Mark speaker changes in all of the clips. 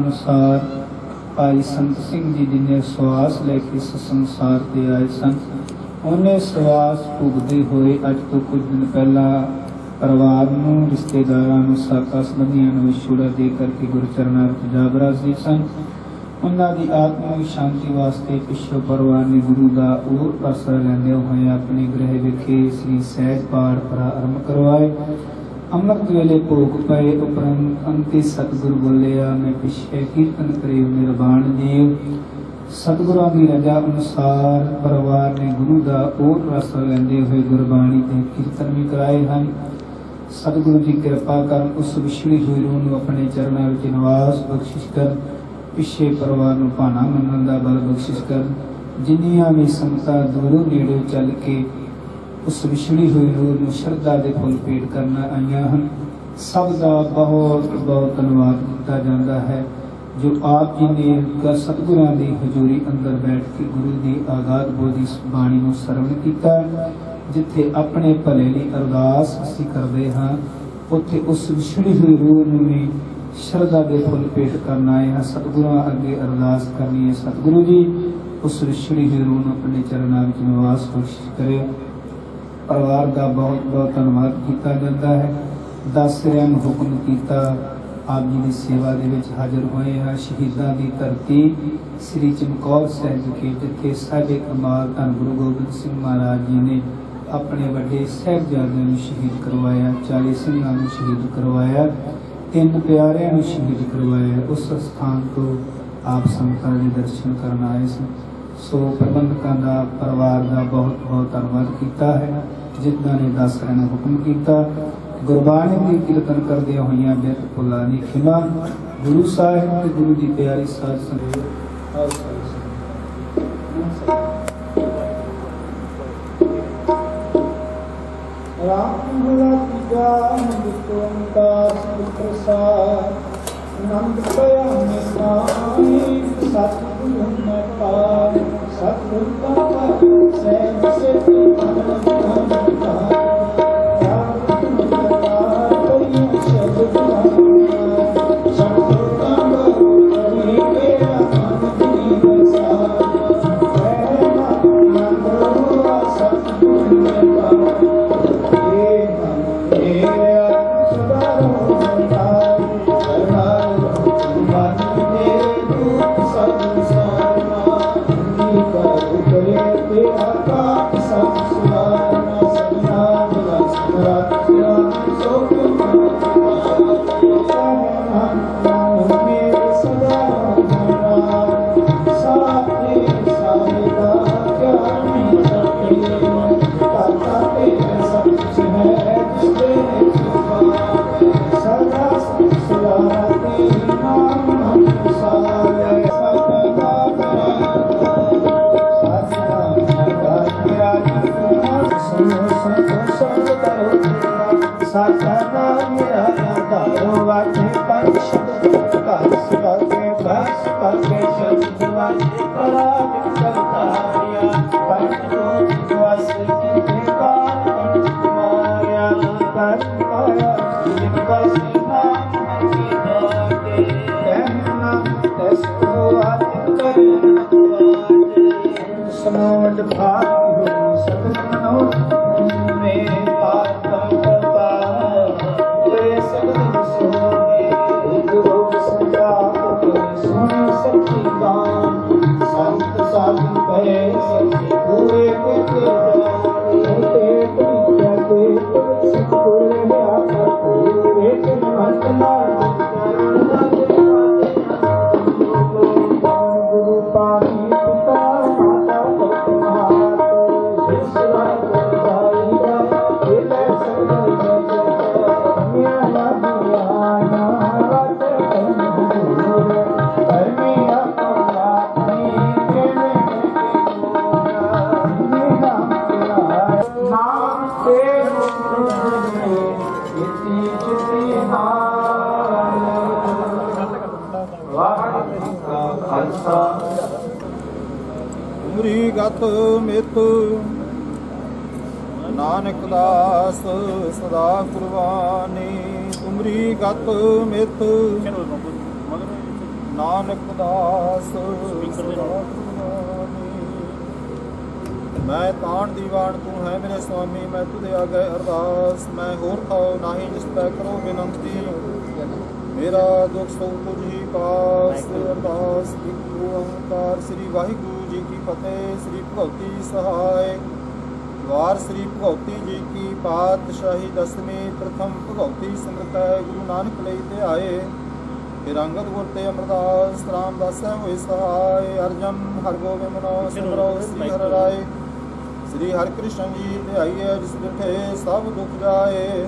Speaker 1: ਅਨੁਸਾਰ ਭਾਈ ਸੰਤ ਸਿੰਘ ਜੀ ਜਿਨੇ ਸਵਾਸ ਲੈ ਕੇ ਇਸ ਸੰਸਾਰ ਤੇ ਆਏ ਸਨ, ਉਹਨੇ ਸਵਾਸ ਭੁਗਦੇ ਹੋਏ ਅੱਜ ਤੋਂ ਕੁਝ ਦਿਨ ਪਹਿਲਾਂ ਪਰਿਵਾਰ ਨੂੰ, ਰਿਸ਼ਤੇਦਾਰਾਂ ਨੂੰ ਸਾਕਾ ਸੰਬੰਧੀਆਂ ਨੂੰ ਵਿਛੋੜਾ ਦੇ ਕਰਕੇ ਗੁਰਚਰਨਾਂ ਵਿੱਚ ਜਾ ਬਰਾਸੀ ਸਨ। ਉਹਨਾਂ ਦੀ ਆਤਮਿਕ ਸ਼ਾਂਤੀ ਵਾਸਤੇ ਪਿਛੋ ਪਰਿਵਾਰ ਨੇ ਗੁਰੂ ਦਾ ਉਹ ਆਸਰਾ ਲੈਂਦੇ ਹੋਏ ਆਪਣੇ ਗ੍ਰਹਿ ਵਿਖੇ ਸ੍ਰੀ ਸਹਿਜ ਪਾਠ ਪ੍ਰਾਰੰਭ ਕਰਵਾਏ। ਅੰਮ੍ਰਿਤ ਵੇਲੇ ਭੋਗ ਪਏ ਉਪਰੰਤ ਅੰਤੇ ਸਤਿਗੁਰ ਬੋਲਿਆ, ਮੈਂ ਪਿਛੇ ਕੀਰਤਨ ਕਰੇ ਨਿਰਵਾਣ ਜੀ ਸਤਿਗੁਰਾਂ ਦੀ ਰਜਾ ਅਨੁਸਾਰ ਪਰਿਵਾਰ ਨੇ ਗੁਰੂ ਦਾ ਉਹ ਰਸ ਲੈਂਦੇ ਹੋਏ ਗੁਰਬਾਣੀ ਦੇ ਕੀਰਤਨ ਵੀ ਕਰਾਏ ਹਨ। ਸਤਿਗੁਰੂ ਜੀ ਕਿਰਪਾ ਕਰਨ ਉਸ ਵਿਛੜੀ ਹੋਈ ਰੂਹ ਨੂੰ ਆਪਣੇ ਚਰਨਾਂ ਵਿੱਚ ਨਿਵਾਸ ਬਖਸ਼ਿਸ਼ ਕਰ ਪਿਛੇ ਪਰਿਵਾਰ ਨੂੰ ਭਾਣਾ ਮੰਨਣ ਦਾ ਬਲ ਬਖਸ਼ਿਸ਼ ਕਰ ਜਿੰਨੀਆਂ ਵੀ ਸੰਗਤਾਂ ਦੂਰੋਂ ਨੇੜੇ ਚੱਲ ਕੇ ਉਸ ਵਿਛੜੀ ਹੋਈ ਰੂਹ ਨੂੰ ਸ਼ਰਧਾ ਦੇ ਫੁੱਲ ਭੇਟ ਕਰਨ ਆਈਆਂ ਹਨ। ਸਭ ਦਾ ਬਹੁਤ ਬਹੁਤ ਧੰਨਵਾਦ ਕੀਤਾ ਜਾਂਦਾ ਹੈ। ਜੋ ਆਪ ਜੀ ਨੇ ਗ- ਸਤਿਗੁਰਾਂ ਦੀ ਹਜ਼ੂਰੀ ਅੰਦਰ ਬੈਠ ਕੇ ਗੁਰੂ ਦੀ ਆਗਾਦ ਬੋਧੀ ਬਾਣੀ ਨੂੰ ਸਰਵਣ ਕੀਤਾ, ਜਿੱਥੇ ਆਪਣੇ ਭਲੇ ਲਈ ਅਰਦਾਸ ਅਸੀਂ ਕਰਦੇ ਹਾਂ, ਉੱਥੇ ਉਸ ਵਿਛੜੀ ਹੋਈ ਰੂਹ ਨੂੰ ਵੀ ਸ਼ਰਧਾ ਦੇ ਫੁੱਲ ਭੇਟ ਕਰਨਾ ਆਏ ਹਾਂ। ਸਤਿਗੁਰਾਂ ਅੱਗੇ ਅਰਦਾਸ ਕਰਨੀ ਹੈ। ਸਤਿਗੁਰੂ ਜੀ, ਉਸ ਵਿਛੜੀ ਹੋਈ ਰੂਹ ਨੂੰ ਆਪਣੇ ਚਰਨਾਂ ਵਿੱਚ ਨਿਵਾਸ ਬਖਸ਼ਿਸ਼ ਕਰੇ ਪਰਿਵਾਰ ਦਾ ਬਹੁਤ ਬਹੁਤ ਧੰਨਵਾਦ ਕੀਤਾ ਜਾਂਦਾ ਹੈ। ਦਸ ਸਿਰਿਆਂ ਨੂੰ ਹੁਕਮ ਕੀਤਾ, ਆਪ ਜੀ ਦੀ ਸੇਵਾ ਦੇ ਵਿੱਚ ਹਾਜ਼ਰ ਹੋਏ ਹਾਂ। ਸ਼ਹੀਦਾਂ ਦੀ ਧਰਤੀ ਸ੍ਰੀ ਚਮਕੌਰ ਸਾਹਿਬ ਵਿਖੇ ਜਿੱਥੇ ਸਾਡੇ ਕਮਾਲ ਧੰਨ ਗੁਰੂ ਗੋਬਿੰਦ ਸਿੰਘ ਮਹਾਰਾਜ ਜੀ ਨੇ ਆਪਣੇ ਵੱਡੇ ਸਾਹਿਬਜ਼ਾਦਿਆਂ ਨੂੰ ਸ਼ਹੀਦ ਕਰਵਾਇਆ 40 ਸਿੰਘਾਂ ਨੂੰ ਸ਼ਹੀਦ ਕਰਵਾਇਆ, ਤਿੰਨ ਪਿਆਰਿਆਂ ਨੂੰ ਸ਼ਹੀਦ ਕਰਵਾਇਆ। ਉਸ ਸਥਾਨ ਤੋਂ ਆਪ ਸੰਗਤਾਂ ਦੇ ਦਰਸ਼ਨ ਕਰਨ ਆਏ ਸਨ। ਸੋ ਪ੍ਰਬੰਧਕਾਂ ਦਾ, ਪਰਿਵਾਰ ਦਾ ਬਹੁਤ ਬਹੁਤ ਧੰਨਵਾਦ ਕੀਤਾ ਹੈ। ਜਿਨ੍ਹਾਂ ਨੇ ਦਸ ਰਹਿਣਾ ਹੁਕਮ ਕੀਤਾ, ਗੁਰਬਾਣੀ ਦੀ ਕੀਰਤਨ ਕਰਦਿਆਂ ਹੋਈਆਂ ਬਿਰਤ ਭੁਲਾਨੀ ਖਿਮਾ, ਗੁਰੂ ਸਾਹਿਬ ਤੇ ਗੁਰੂ ਦੀ ਪਿਆਰੀ ਸਾਧ ਸੰਗਤ, ਆਓ ਸਾਧ ਰਾਮ ਹੁਲਾ ਤੀਜਾ ਨਿਤ ਓੰਕਾਰ ਪ੍ਰਸਾਦ ਨੰਦ ਪਿਆ ਨਿਸਾਈ ਸਤਿਗੁਰੂ ਮੈਂ ਪਾਰ ਸਹਿਜ ਸੇ ਮਨ
Speaker 2: ਸਤਨਾਮ
Speaker 3: ਤੁਮਰੀ ਮਿਤ ਨਾਨਕ ਦਾਸ ਮੈਂ ਤਾਣ ਦੀਵਾਨ ਤੂੰ ਹੈ ਮੇਰੇ ਸੁਆਮੀ ਮੈਂ ਤੁਧੇ ਆਗੇ ਅਰਦਾਸ। ਮੈਂ ਹੋਰ ਖਾਓ ਨਾਹੀ ਜਿਸ ਪੈ ਕਰੋ ਬੇਨੰਤੀ। ਮੇਰਾ ਦੁੱਖ ਸੁਖ ਤੁਝ ਹੀ ਪਾਸ। ਅਰਦਾਸ ਇਕ ਓੰਕਾਰ। ਸ੍ਰੀ ਵਾਹਿਗੁਰੂ ਜੀ ਕੀ ਫਤਿਹ। ਸ੍ਰੀ ਭਗਵਤੀ ਸਹਾਇ। ਵਾਰ ਸ੍ਰੀ ਭਗਤੀ ਜੀ ਪਾਤਸ਼ਾਹੀ ਦਸਵੀਂ ਪ੍ਰਥਮ ਭਗਵਤੀ ਸਿਮਰਤੈ ਗੁਰੂ ਨਾਨਕ ਲਈ ਤੇ ਆਏ। ਫਿਰ ਅੰਗਦ ਗੁਰ ਤੇ ਅਮਰਦਾਸ ਰਾਮਦਾਸ ਹੋਏ ਸਹਾਇ ਅਰਜਨ ਹਰਗੋਬਿੰਦ ਮਨੋ ਸਿਮਰੋ ਸ੍ਰੀ ਹਰਿ ਰਾਏ। ਸ੍ਰੀ ਹਰਿਕ੍ਰਿਸ਼ਨ ਜੀ ਤੇ ਆਈਏ ਜਿਸ ਦਿਠੇ ਸਭ ਦੁੱਖ ਜਾਏ।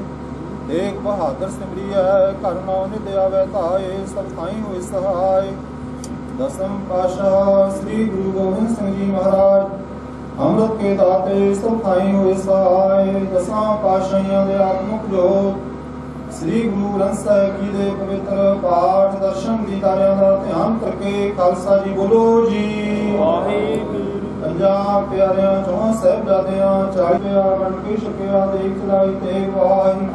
Speaker 3: ਤੇਗ ਬਹਾਦਰ ਸਿਮਰੀਐ ਘਰ ਨੌ ਨਿਦ ਆਵੈ ਧਾਏ ਸਭ ਥਾਈ ਹੋਏ ਸਹਾਇ ਦਸਮ ਪਾਸ਼ਾ ਸ੍ਰੀ ਗੁਰੂ ਗੋਬਿੰਦ ਸਿੰਘ ਜੀ ਮਹਾਰਾਜ ਅੰਮ੍ਰਿਤ ਕੇ ਦਾਤੇ ਸਭ ਥਾਈ ਹੋਏ ਸਹਾਇ ਦਸਾਂ ਪਾਸ਼ਾਈਆਂ ਦੇ ਆਤਮਿਕ ਜੋਤ। ਸ੍ਰੀ ਗੁਰੂ ਗ੍ਰੰਥ ਸਾਹਿਬ ਜੀ ਦੇ ਪਵਿੱਤਰ ਪਾਠ ਦਰਸ਼ਨ ਦੀਦਾਰਿਆਂ ਦਾ ਧਿਆਨ ਕਰਕੇ ਖਾਲਸਾ ਜੀ ਬੋਲੋ ਜੀ।
Speaker 2: ਵਾਹਿਗੁਰੂ
Speaker 3: ਪੰਜਾਂ ਪਿਆਰਿਆਂ ਚੌਂ ਸਾਹਿਬਜ਼ਾਦਿਆਂ, ਚਾਲਿਆ ਬਣ ਕੇ ਛਕਿਆ, ਦੇਖ ਚਲਾਈ ਤੇ ਵਾਹੀ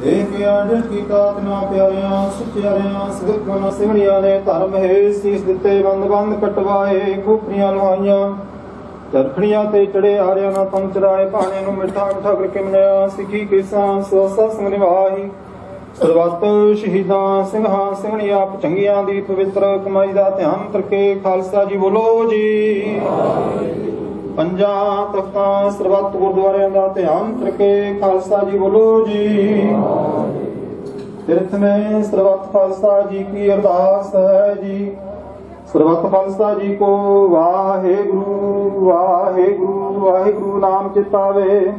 Speaker 3: ਦੇਖ ਕੇ ਕੀਤਾ ਤਿਨਾ ਪਿਆਰਿਆਂ, ਸੁਚਿਆਰਿਆਂ, ਸਿੱਖ ਗੁਣ ਸਿੰਘਣੀਆਂ ਨੇ ਧਰਮ ਹੈ ਸੀਸ ਦਿੱਤੇ ਬੰਦ ਬੰਦ ਕਟਵਾਏ ਖੋਪਰੀਆਂ ਲਵਾਈਆਂ ਚਰਖੜੀਆਂ ਤੇ ਚੜੇ ਆਰਿਆਂ ਨਾਲ ਪੰਚ ਚੜਾਏ ਭਾਣੇ ਨੂੰ ਮਿੱਠਾ ਮਿੱਠਾ ਕਰਕੇ ਮਨਾਇਆ, ਸਿੱਖੀ ਕੇਸਾਂ, ਸੋਸਾ ਸੰਗ ਸਰਬੱਤ ਸ਼ਹੀਦਾਂ, ਸਿੰਘਾਂ, ਸਿੰਘਣੀਆਂ ਪਚੰਗੀਆਂ ਦੀ ਪਵਿੱਤਰ ਕਮਾਈ ਦਾ ਧਿਆਨ ਕਰਕੇ ਖਾਲਸਾ ਜੀ ਬੋਲੋ ਜੀ। ਪੰਜਾਂ ਤਖਤਾਂ ਸਰਬੱਤ ਗੁਰਦੁਆਰਿਆਂ ਦਾ ਧਿਆਨ ਕਰਕੇ ਖਾਲਸਾ ਜੀ ਬੋਲੋ ਜੀ। ਤਿਰਥ ਮੇ ਸਰਬੱਤ ਖਾਲਸਾ ਜੀ ਕੀ ਅਰਦਾਸ ਹੈ ਜੀ। ਸਰਬੱਤ ਖਾਲਸਾ ਜੀ ਕੋ ਵਾਹਿਗੁਰੂ ਵਾਹਿਗੁਰੂ ਵਾਹਿਗੁਰੂ ਨਾਮ ਚਿਤਾਵੇ।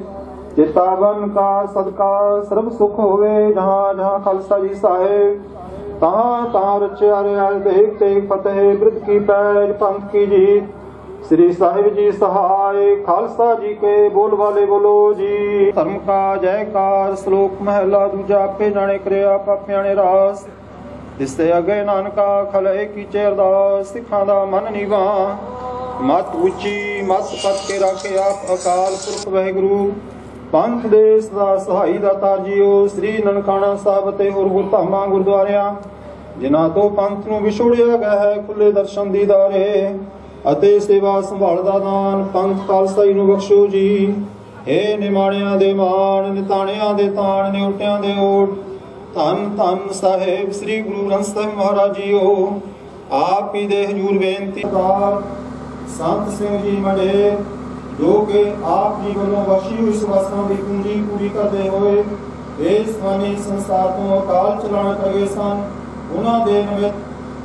Speaker 3: ਚਿਤਾਵਨ ਕਾ ਸਦਕਾ ਸਰਬ ਸੁਖ ਹੋਵੇ, ਜਹਾਂ ਜਹਾਂ ਖਾਲਸਾ ਜੀ ਸਾਹਿਬ। ਤਾਂ ਤਾਂ ਰਚਿਆ ਰਿਆ ਦੇਖ ਤੇ ਫਤਿਹ ਬ੍ਰਿਤ ਕੀ ਪੈਜ ਪੰਥ ਕੀ ਜੀਤ। ਸ੍ਰੀ ਸਾਹਿਬ ਜੀ ਸਹਾਇ ਖਾਲਸਾ ਜੀ ਕੇ ਬੋਲ ਵਾਲੇ ਬੋਲੋ ਜੀ। ਧਰਮ ਕਾ ਜੈਕਾਰ ਸ਼ਲੋਕ ਮਹਿਲਾ ਦੂਜਾ ਆਪੇ ਜਾਣੇ ਕਰਿਆ, ਪਾਪਿਆਂ ਨੇ ਰਾਸ। ਇਸ ਅਗੇ ਨਾਨਕਾ ਖਲੇ ਕੀਚੇ ਅਰਦਾਸ, ਸਿੱਖਾਂ ਦਾ ਮਨ ਨੀਵਾ ਮਤ ਉੱਚੀ, ਮਤ ਪਤ ਕੇ ਰੱਖੇ ਆਪ ਅਕਾਲ ਪੁਰਖ ਵਾਹਿਗੁਰੂ। ਪੰਥ ਦੇ ਸਦਾ ਸਹਾਈ ਦਾਤਾ ਜੀਓ, ਸ੍ਰੀ ਨਨਕਾਣਾ ਸਾਹਿਬ ਤੇ ਹੋਰ ਗੁਰਧਾਮਾਂ ਗੁਰਦੁਆਰਿਆਂ, ਜਿਨ੍ਹਾਂ ਤੋਂ ਪੰਥ ਨੂੰ ਵਿਛੋੜਿਆ ਗਿਆ ਹੈ ਖੁੱਲੇ ਦਰਸ਼ਨ ਦੀਦਾਰੇ ਅਤੇ ਸੇਵਾ ਸੰਭਾਲ ਦਾ ਦਾਨ ਪੰਥ ਖਾਲਸਾ ਨੂੰ ਬਖਸ਼ੋ ਜੀ। ਏ ਨਿਮਾਣਿਆਂ ਦੇ ਮਾਣ, ਨਿਤਾਣਿਆਂ ਦੇ ਤਾਣ, ਨਿਉਟਿਆਂ ਦੇ ਓਟ ਧੰਨ ਧੰਨ ਸਾਹਿਬ ਸ੍ਰੀ ਗੁਰੂ ਗ੍ਰੰਥ ਸਾਹਿਬ ਮਹਾਰਾਜ ਜੀਓ। ਆਪ ਹੀ ਦੇ ਹਜੂਰ ਬੇਨਤੀ ਕਾਰ ਸੰਤ ਸਿੰਘ ਜੀ ਮੜੇ, ਜੋ ਕਿ ਆਪ ਜੀ ਵੱਲੋਂ ਬਖਸ਼ੀ ਹੋਈ ਸਵਾਸਾਂ ਦੀ ਪੂੰਜੀ ਪੂਰੀ ਕਰਦੇ ਹੋਏ ਇਸ ਫਾਨੀ ਸੰਸਾਰ ਤੋਂ ਅਕਾਲ ਚਲਾਣ ਕਰ ਸਨ। ਉਹਨਾਂ ਦੇ ਨਿਮਿਤ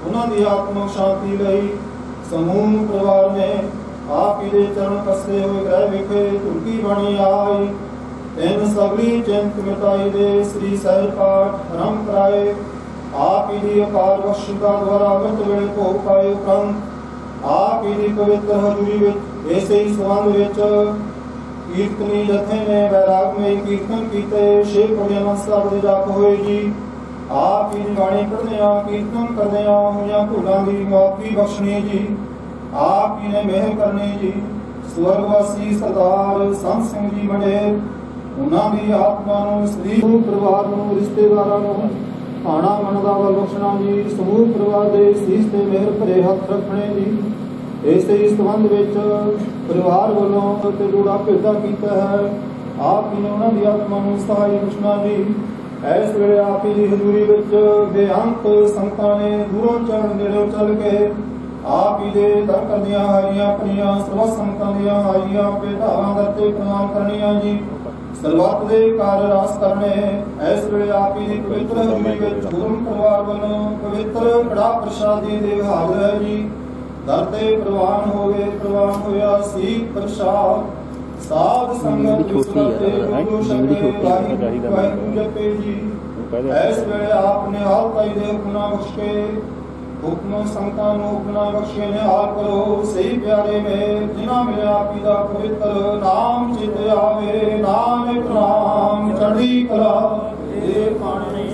Speaker 3: ਉਹਨਾਂ ਦੀ ਆਤਮਿਕ ਸ਼ਾਂਤੀ ਲਈ ਸਮੂਹ ਪਰਿਵਾਰ ਨੇ ਆਪ ਹੀ ਦੇ ਚਰਨ ਕਸਦੇ ਹੋਏ ਗ੍ਰਹਿ ਵਿਖੇ ਤੁਰਕੀ ਬਣੀ ਆਈ। ਤੈਨ ਸਗਲੀ ਚਿੰਤ ਮਿਟਾਈ ਦੇ ਸ੍ਰੀ ਸਹਿਜ ਪਾਠ ਆਰੰਭ ਕਰਾਏ, ਆਪ ਹੀ ਦੀ ਅਕਾਲ ਬਖਸ਼ਿਸ਼ਾ ਦੁਆਰਾ ਅੰਮ੍ਰਿਤ ਵੇਲੇ ਭੋਗ ਪਾਏ ਉਪਰੰਤ, ਆਪ ਹੀ ਦੀ ਪਵਿੱਤਰ ਹਜ਼ੂਰੀ ਵਿੱਚ ਇਸੇ ਹੀ ਸੰਬੰਧ ਵਿੱਚ ਕੀਰਤਨੀ ਜਥੇ ਨੇ ਵੈਰਾਗਮਈ ਕੀਰਤਨ ਕੀਤੇ ਸ਼ੇਖ ਭਜਨ ਸਾਹਿਬ ਦੇ ਜਾਪ ਹੋਏ ਜੀ ਆਪ ਹੀ ਦੀ ਬਾਣੀ ਪੜ੍ਹਦਿਆਂ, ਕੀਰਤਨ ਕਰਦਿਆਂ ਹੋਈਆਂ ਭੁੱਲਾਂ ਦੀ ਮਾਫੀ ਬਖਸ਼ਣੀ ਜੀ। ਆਪ ਹੀ ਨੇ ਮਿਹਰ ਕਰਨੀ ਜੀ। ਸਵਰਗਵਾਸੀ ਸਰਦਾਰ ਸੰਤ ਸਿੰਘ ਜੀ ਬਣੇ ਉਹਨਾਂ ਦੀ ਆਤਮਾ ਨੂੰ ਸ੍ਰੀ ਸਮੂਹ ਪਰਿਵਾਰ ਨੂੰ, ਰਿਸ਼ਤੇਦਾਰਾਂ ਨੂੰ ਖਾਣਾ ਮਨਦਾ ਵੱਲ ਬਖਸ਼ਣਾ ਜੀ। ਸਮੂਹ ਪਰਿਵਾਰ ਦੇ ਸੀਸ ਤੇ ਮਿਹਰ ਭਰੇ ਹੱਥ ਰੱਖਣੇ ਜੀ। ਇਸੇ ਹੀ ਸੰਬੰਧ ਵਿੱਚ ਪਰਿਵਾਰ ਵੱਲੋਂ ਤੇ ਜੋੜਾ ਭੇਦਾ ਕੀਤਾ ਹੈ। ਆਪ ਹੀ ਨੇ ਉਹਨਾਂ ਦੀ ਆਤਮਾ ਨੂੰ ਸਹਾਈ ਬਖਸ਼ਣਾ ਜੀ। ਇਸ ਵੇਲੇ ਆਪ ਹੀ ਦੀ ਹਜ਼ੂਰੀ ਵਿੱਚ ਬੇਅੰਤ ਸੰਤਾਂ ਨੇ ਦੂਰੋਂ ਚੜ੍ਹ ਨੇੜੋਂ ਚੱਲ ਕੇ ਆਪ ਹੀ ਦੇ ਦਰ ਕਰਦੀਆਂ ਹਾਰੀਆਂ ਪਰੀਆਂ ਸਰਵ ਸੰਤਾਂ ਦੀਆਂ ਹਾਰੀਆਂ ਭੇਟਾਵਾਂ ਦਰਤੇ ਪ੍ਰਣਾਮ ਕਰਨੀਆਂ ਜੀ। ਸਰਬੱਤ ਦੇ ਕਾਰਜ ਰਾਸ ਕਰਨੇ ਇਸ ਵੇਲੇ ਆਪ ਪਵਿੱਤਰ ਹਜ਼ੂਰੀ ਵਿੱਚ ਗੁਰੂ ਪਰਿਵਾਰ ਵੱਲੋਂ ਪਵਿੱਤਰ ਕੜਾ ਪ੍ਰਸ਼ਾਦੀ ਦੇ ਹਾਜ਼ਰ ਹੈ ਜੀ। ਦਰ ਤੇ ਪ੍ਰਵਾਨ ਹੋ ਗਏ ਪ੍ਰਵਾਨ ਹੋਇਆ ਸੀ ਪ੍ਰਸ਼ਾਦ। ਸਾਧ ਸੰਗਤ
Speaker 4: ਛੋਟੀ ਹੈਂ?
Speaker 3: ਸ਼ਬਦੇ
Speaker 4: ਛੋਟੀ ਚਾਹੀਦਾ
Speaker 3: ਜਪੇ ਜੀ ਇਸ ਵੇਲੇ ਆਪ ਨੇ ਹਾਲ ਪਾਈ ਦੇ ਹੁਕਮਾਂ ਬਖਸ਼ ਕੇ ਹੁਕਮ ਸੰਤਾਂ ਨੂੰ ਹੁਕਮਾਂ ਬਖਸ਼ੇ ਨੇ ਹਾਲ ਕਰੋ ਸਹੀ ਪਿਆਰੇ ਮੇ ਜਿਨ੍ਹਾਂ ਮੇਰੇ ਆਪੀ ਦਾ ਪਵਿੱਤਰ ਨਾਮ ਚਿਤ ਆਵੇ ਨਾਨਕ ਨਾਮ ਚੜ੍ਹਦੀ ਕਲਾ ਇਹ ਪਾਣੀ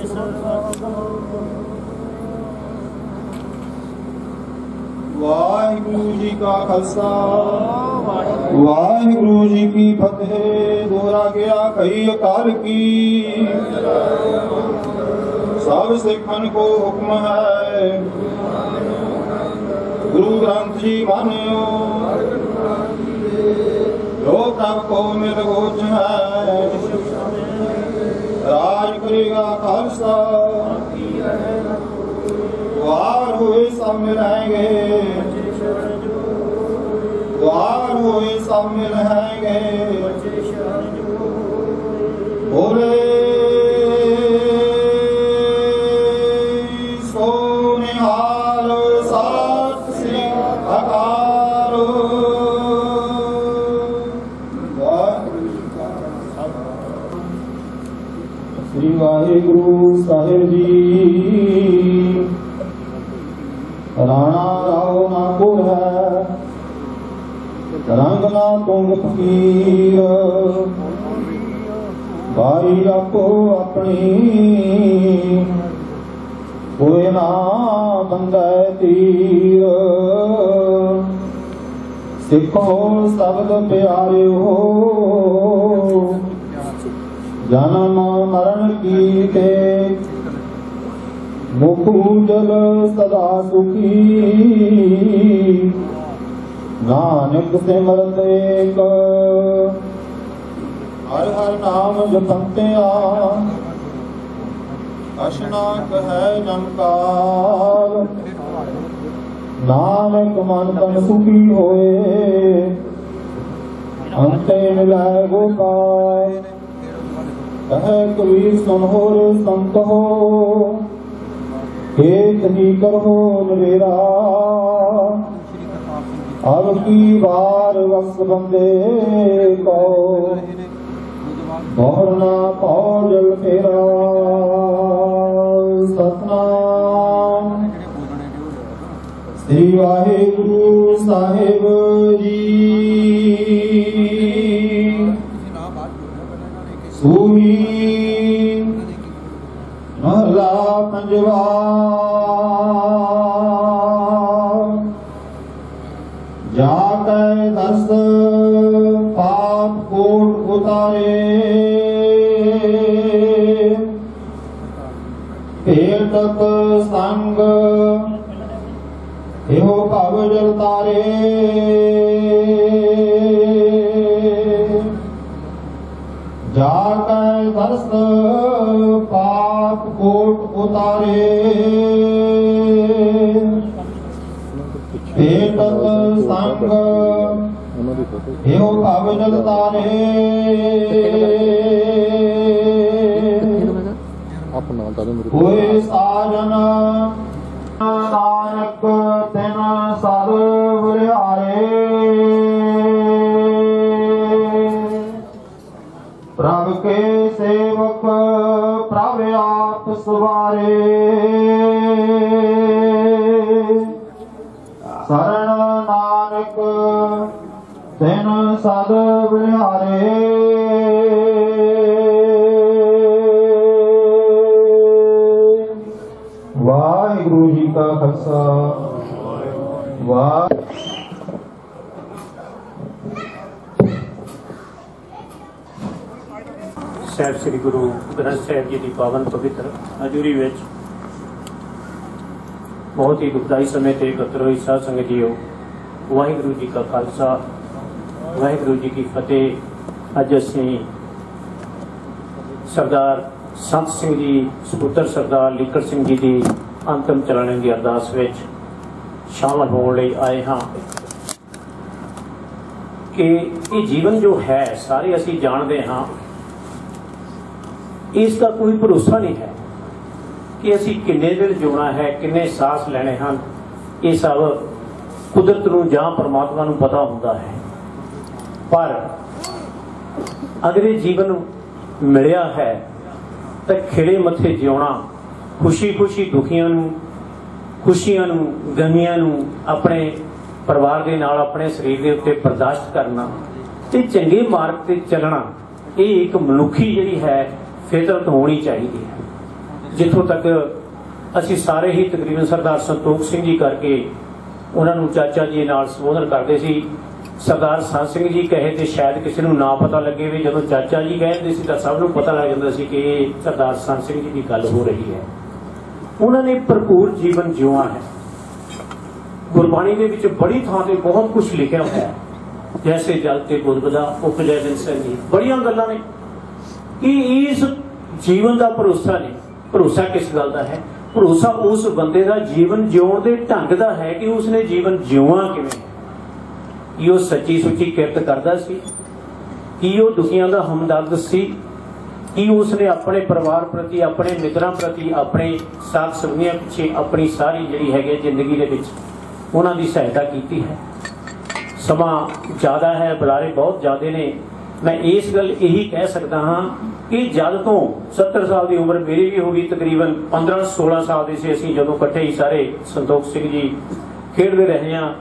Speaker 3: ਵਾਹਿਗੁਰੂ ਜੀ ਕਾ ਖਾਲਸਾ ਵਾਹਿਗੁਰੂ ਜੀ ਕੀ ਫਤਿਹ ਦੋਹਰਾ ਗਿਆ ਕਈ ਅਕਾਲ ਕੀ ਸਭ ਸਿੱਖਨ ਕੋ ਹੁਕਮ ਹੈ ਗੁਰੂ ਗ੍ਰੰਥ ਜੀ ਮਾਨਿਓ। ਜੋ ਪ੍ਰਭ ਕੋ ਮਿਲ ਗੋਚ ਹੈ। ਰਾਜ ਕਰੇਗਾ ਖਾਲਸਾ। ਵਾਰ ਹੋਏ ਸਭ ਮਿਲਾਂਗੇ ਵਾਰ ਹੋਏ ਸਭ ਮਿਲਾਂਗੇ ਬੋਲੇ ਆਪਣੀ ਹੋਏ ਨਾ ਬੰਦੈ ਤੀਰ। ਸਿੱਖੋ ਸ਼ਬਦ ਪਿਆਰਿਓ। ਜਨਮ ਮਰਨ ਕੀ ਤੇ ਮੁਖ ਉਜਲ ਸਦਾ ਸੁਖੀ। ਨਾਨਕ ਸਿਮਰਤ ਏਕ ਹਰ ਹਰ ਨਾਮ ਜਪੰਤਿਆ। ਅਸ਼ਨਾ ਹੈ ਜਮਕਾਲ ਨਾਨਕ ਮਨ ਤਨ ਸੁਖੀ ਹੋਏ, ਅੰਤੇ ਮਿਲੈ ਗੋਪਾਲ। ਕਹੈ ਕਬੀਰ ਸੁਨ ਹੋਰ ਸੰਤ ਹੋ ਏਕ ਹੀ ਕਰੋ ਨਵੇਰਾ। ਅਬ ਕੀ ਵਾਰ ਵਕਤ ਬੰਦੇ ਕੋ ਬਹੁਰਨਾ ਪਾਉ ਤੇਰਾ ਸਤਨਾਮ। ਸ੍ਰੀ ਵਾਹਿਗੁਰੂ ਸਾਹਿਬ ਜੀ। ਸੂਹੀ। ਮਹਲਾ ਪੰਜਵਾ। ਭੇਟਕ ਸੰਗ। ਇਹੋ ਭਵ ਜਲ ਤਾਰੇ ਜਾ ਕੈ ਦਰਸ ਪਾਪ ਕੋਟ ਉਤਾਰੇ। ਭੇਟਕ ਸੰਗ ਇਹੋ ਭਵ ਜਲ ਤਾਰੇ
Speaker 4: ਆਪਣਾ ਨਾਮ ਦੱਸ ਮੇਰੇ
Speaker 3: ਹੋਏ ਆਪ ਸਰਣ ਨਾਨਕ ਤਿਨ ਸਦ ਬੁਲਿਹਾਰੇ ਵਾਹਿਗੁਰੂ ਜੀ ਕਾ ਖਾਲਸਾ। ਵਾਹਿਗੁਰੂ
Speaker 5: ਸਾਹਿਬ ਸ੍ਰੀ ਗੁਰੂ ਗ੍ਰੰਥ ਸਾਹਿਬ ਜੀ ਦੀ ਪਾਵਨ ਪਵਿੱਤਰ ਹਜ਼ੂਰੀ ਵਿੱਚ ਬਹੁਤ ਹੀ ਦੁਖਦਾਈ ਸਮੇਂ ਤੇ ਇਕੱਤਰ ਹੋਈ ਸਾਧ ਸੰਗਤ ਜੀਓ, ਵਾਹਿਗੁਰੂ ਜੀ ਕਾ ਖਾਲਸਾ, ਵਾਹਿਗੁਰੂ ਜੀ ਕੀ ਫਤਿਹ। ਅੱਜ ਅਸੀਂ ਸਰਦਾਰ ਸੰਤ ਸਿੰਘ ਜੀ, ਸਪੁੱਤਰ ਸਰਦਾਰ ਲੀਕਰ ਸਿੰਘ ਜੀ ਦੀ ਅੰਤਮ ਚਲਾਣੇ ਦੀ ਅਰਦਾਸ ਵਿੱਚ ਸ਼ਾਮਲ ਹੋਣ ਲਈ ਆਏ ਹਾਂ। ਕਿ ਇਹ ਜੀਵਨ ਜੋ ਹੈ, ਸਾਰੇ ਅਸੀਂ ਜਾਣਦੇ ਹਾਂ ਇਸ ਦਾ ਕੋਈ ਭਰੋਸਾ ਨਹੀਂ ਹੈ ਕਿ ਅਸੀਂ ਕਿੰਨੇ ਦਿਨ ਜਿਉਣਾ ਹੈ, ਕਿੰਨੇ ਸਾਹ ਲੈਣੇ ਹਨ। ਇਹ ਸਭ ਕੁਦਰਤ ਨੂੰ ਜਾਂ ਪਰਮਾਤਮਾ ਨੂੰ ਪਤਾ ਹੁੰਦਾ ਹੈ। ਪਰ ਅਗਰ ਇਹ ਜੀਵਨ ਮਿਲਿਆ ਹੈ ਤਾਂ ਖਿੜੇ ਮੱਥੇ ਜਿਉਣਾ, ਖੁਸ਼ੀ-ਖੁਸ਼ੀ ਦੁਖੀਆਂ ਨੂੰ, ਖੁਸ਼ੀਆਂ ਨੂੰ, ਗਮੀਆਂ ਨੂੰ ਆਪਣੇ ਪਰਿਵਾਰ ਦੇ ਨਾਲ, ਆਪਣੇ ਸਰੀਰ ਦੇ ਉੱਤੇ ਬਰਦਾਸ਼ਤ ਕਰਨਾ ਤੇ ਚੰਗੇ ਮਾਰਗ ਤੇ ਚੱਲਣਾ, ਇਹ ਇੱਕ ਮਨੁੱਖੀ ਜਿਹੜੀ ਹੈ ਫਿਤਰਤ ਹੋਣੀ ਚਾਹੀਦੀ ਹੈ। ਜਿੱਥੋਂ ਤੱਕ ਅਸੀਂ ਸਾਰੇ ਹੀ ਤਕਰੀਬਨ ਸਰਦਾਰ ਸੰਤੋਖ ਸਿੰਘ ਜੀ ਕਰਕੇ ਉਹਨਾਂ ਨੂੰ ਚਾਚਾ ਜੀ ਨਾਲ ਸੰਬੋਧਨ ਕਰਦੇ ਸੀ। ਸਰਦਾਰ ਸੰਤ ਸਿੰਘ ਜੀ ਕਹੇ ਤੇ ਸ਼ਾਇਦ ਕਿਸੇ ਨੂੰ ਨਾ ਪਤਾ ਲੱਗੇ ਵੀ ਜਦੋਂ ਚਾਚਾ ਜੀ ਕਹਿੰਦੇ ਸੀ ਤਾਂ ਸਭ ਨੂੰ ਪਤਾ ਲੱਗ ਜਾਂਦਾ ਸੀ ਕਿ ਸਰਦਾਰ ਸੰਤ ਸਿੰਘ ਜੀ ਦੀ ਗੱਲ ਹੋ ਰਹੀ ਹੈ। ਉਹਨਾਂ ਨੇ ਭਰਪੂਰ ਜੀਵਨ ਜਿਉਆ ਹੈ। ਗੁਰਬਾਣੀ ਦੇ ਵਿੱਚ ਬੜੀ ਥਾਂ ਤੇ ਬਹੁਤ ਕੁਝ ਲਿਖਿਆ ਹੋਇਆ ਹੈ। ਜੈਸੇ ਜਲ ਤੇ ਗੁਰਬਦਾ ਉਪਜੈ ਦਿਨ ਸੰਗੀ ਬੜੀਆਂ ਗੱਲਾਂ ਨੇ। ਕਿ ਇਸ ਜੀਵਨ ਦਾ ਭਰੋਸਾ ਨਹੀਂ। ਭਰੋਸਾ ਕਿਸ ਗੱਲ ਦਾ ਹੈ? ਭਰੋਸਾ ਉਸ ਬੰਦੇ ਦਾ ਜੀਵਨ ਜਿਉਣ ਦੇ ਢੰਗ ਦਾ ਹੈ ਕਿ ਉਸਨੇ ਜੀਵਨ ਜਿਉਣਾ ਕਿਵੇਂ। ਕੀ ਉਹ ਸੱਚੀ ਸੁੱਚੀ ਕਿਰਤ ਕਰਦਾ ਸੀ? ਕੀ ਉਹ ਦੁਖੀਆਂ ਦਾ ਹਮਦਰਦ ਸੀ? ਕੀ ਉਸਨੇ ਆਪਣੇ ਪਰਿਵਾਰ ਪ੍ਰਤੀ, ਆਪਣੇ ਮਿੱਤਰਾਂ ਪ੍ਰਤੀ, ਆਪਣੇ ਸਾਥ ਸੰਗੀਆਂ ਪਿੱਛੇ ਆਪਣੀ ਸਾਰੀ ਜਿਹੜੀ ਹੈਗੀ ਜ਼ਿੰਦਗੀ ਦੇ ਵਿੱਚ ਉਹਨਾਂ ਦੀ ਸਹਾਇਤਾ ਕੀਤੀ ਹੈ? ਸਮਾਂ ਜ਼ਿਆਦਾ ਹੈ, ਬੁਲਾਰੇ ਬਹੁਤ ਜ਼ਿਆਦੇ ਨੇ। ਮੈਂ ਇਸ ਗੱਲ ਇਹੀ ਕਹਿ ਸਕਦਾ ਹਾਂ ਕਿ ਜਦ ਤੋਂ 70 ਸਾਲ ਦੀ ਉਮਰ ਮੇਰੀ ਵੀ ਹੋ ਗਈ, ਤਕਰੀਬਨ 15 16 ਸਾਲ ਦੇ ਸੀ ਅਸੀਂ ਜਦੋਂ ਇਕੱਠੇ ਹੀ ਸਾਰੇ ਸੰਤੋਖ ਸਿੰਘ ਜੀ ਖੇਡਦੇ ਰਹੇ ਹਾਂ।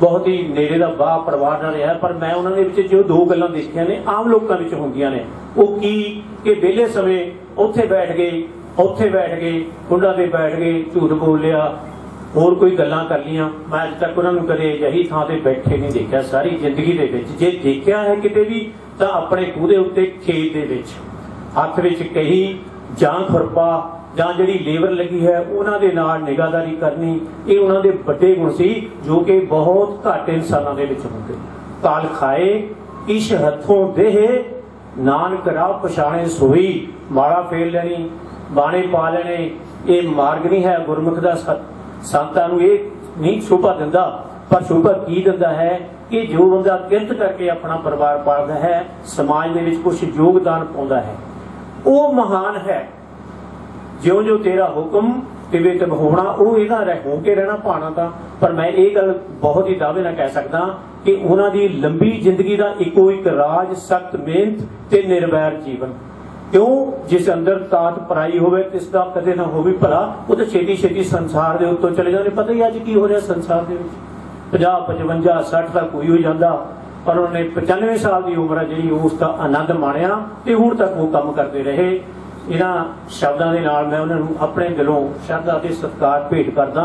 Speaker 5: ਬਹੁਤ ਹੀ ਨੇੜੇ ਦਾ ਬਾਹ ਪਰਿਵਾਰ ਨਾਲ ਰਿਹਾ, ਪਰ ਮੈਂ ਉਹਨਾਂ ਦੇ ਵਿੱਚ ਜੋ ਦੋ ਗੱਲਾਂ ਦੇਖੀਆਂ ਨੇ, ਆਮ ਲੋਕਾਂ ਵਿੱਚ ਹੁੰਦੀਆਂ ਨੇ। ਉਹ ਕੀ ਕਿ ਵਿਹਲੇ ਸਮੇਂ ਉੱਥੇ ਬੈਠ ਗਏ, ਉੱਥੇ ਬੈਠ ਗਏ, ਕੁੰਡਾ ਤੇ ਬੈਠ ਗਏ, ਝੂਠ ਬੋਲ ਲਿਆ, ਹੋਰ ਕੋਈ ਗੱਲਾਂ ਕਰ ਲੀਆਂ ਮੈਂ ਅੱਜ ਤੱਕ ਉਹਨਾਂ ਨੂੰ ਕਦੇ ਅਜਿਹੀ ਥਾਂ ਤੇ ਬੈਠੇ ਨਹੀਂ ਦੇਖਿਆ। ਸਾਰੀ ਜ਼ਿੰਦਗੀ ਦੇ ਵਿੱਚ ਜੇ ਦੇਖਿਆ ਹੈ ਕਿਤੇ ਵੀ, ਤਾਂ ਆਪਣੇ ਖੂਹ ਦੇ ਉੱਤੇ ਖੇਤ ਦੇ ਵਿੱਚ। ਹੱਥ ਵਿੱਚ ਕਹੀ ਜਾਂ ਖੁਰਪਾ ਜਾਂ ਜਿਹੜੀ ਲੇਬਰ ਲੱਗੀ ਹੈ, ਉਹਨਾਂ ਦੇ ਨਾਲ ਨਿਗਾਹਦਾਰੀ ਕਰਨੀ, ਇਹ ਉਹਨਾਂ ਦੇ ਵੱਡੇ ਗੁਣ ਸੀ, ਜੋ ਕਿ ਬਹੁਤ ਘੱਟ ਇਨਸਾਨਾਂ ਦੇ ਵਿੱਚ ਹੁੰਦੇ ਕਾਲ ਖਾਏ ਇਸ਼ ਹੱਥੋਂ ਦੇਹ, ਨਾਨਕ ਰਾਹ ਪਛਾਣੇ ਸੋਈ, ਮਾਲਾ ਫੇਰ ਲੈਣੀ, ਬਾਣੇ ਪਾ ਲੈਣੇ, ਇਹ ਮਾਰਗ ਨਹੀਂ ਹੈ ਗੁਰਮੁਖ ਦਾ ਸੰਤਾਂ ਨੂੰ ਇਹ ਨਹੀਂ ਸ਼ੋਭਾ ਦਿੰਦਾ, ਪਰ ਸ਼ੋਭਾ ਕੀ ਦਿੰਦਾ ਹੈ? ਕਿ ਜੋ ਬੰਦਾ ਕਿਰਤ ਕਰਕੇ ਆਪਣਾ ਪਰਿਵਾਰ ਪਾਲਦਾ ਹੈ, ਸਮਾਜ ਦੇ ਵਿੱਚ ਕੁਝ ਯੋਗਦਾਨ ਪਾਉਂਦਾ ਹੈ। ਉਹ ਮਹਾਨ ਹੈ। ਜਿਉਂ ਜਿਉਂ ਤੇਰਾ ਹੁਕਮ ਤਿਵੇਂ ਤਿਵ ਹੋਣਾ, ਉਹ ਇਹਦਾ ਰਹਿ ਹੋ ਕੇ ਰਹਿਣਾ ਪਾਣਾ ਤਾਂ, ਪਰ ਮੈਂ ਇਹ ਗੱਲ ਬਹੁਤ ਹੀ ਦਾਅਵੇ ਨਾਲ ਕਹਿ ਸਕਦਾ ਕਿ ਉਹਨਾਂ ਦੀ ਲੰਬੀ ਜ਼ਿੰਦਗੀ ਦਾ ਇੱਕੋ ਇੱਕ ਰਾਜ, ਸਖਤ ਮਿਹਨਤ ਤੇ ਨਿਰਵੈਰ ਜੀਵਨ। ਕਿਉਂ? ਜਿਸ ਅੰਦਰ ਤਾਤ ਪਰਾਈ ਹੋਵੇ, ਤਿਸ ਦਾ ਕਦੇ ਨਾ ਹੋਵੇ ਭਲਾ, ਉਹ ਤਾਂ ਛੇਤੀ ਛੇਤੀ ਸੰਸਾਰ ਦੇ ਉੱਤੋਂ ਚਲੇ ਜਾਂਦੇ। ਪਤਾ ਹੀ ਅੱਜ ਕੀ ਹੋ ਰਿਹਾ ਸੰਸਾਰ ਦੇ ਵਿੱਚ। 50 55 60 ਤੱਕ ਕੋਈ ਹੋ ਜਾਂਦਾ। ਪਰ ਉਹਨੇ 95 ਸਾਲ ਦੀ ਉਮਰ ਹੈ ਜਿਹੜੀ, ਉਸ ਦਾ ਆਨੰਦ ਮਾਣਿਆ ਤੇ ਹੁਣ ਤੱਕ ਉਹ ਕੰਮ ਕਰਦੇ ਰਹੇ। ਇਹਨਾਂ ਸ਼ਬਦਾਂ ਦੇ ਨਾਲ ਮੈਂ ਉਹਨਾਂ ਨੂੰ ਆਪਣੇ ਦਿਲੋਂ ਸ਼ਰਧਾ ਤੇ ਸਤਿਕਾਰ ਭੇਟ ਕਰਦਾ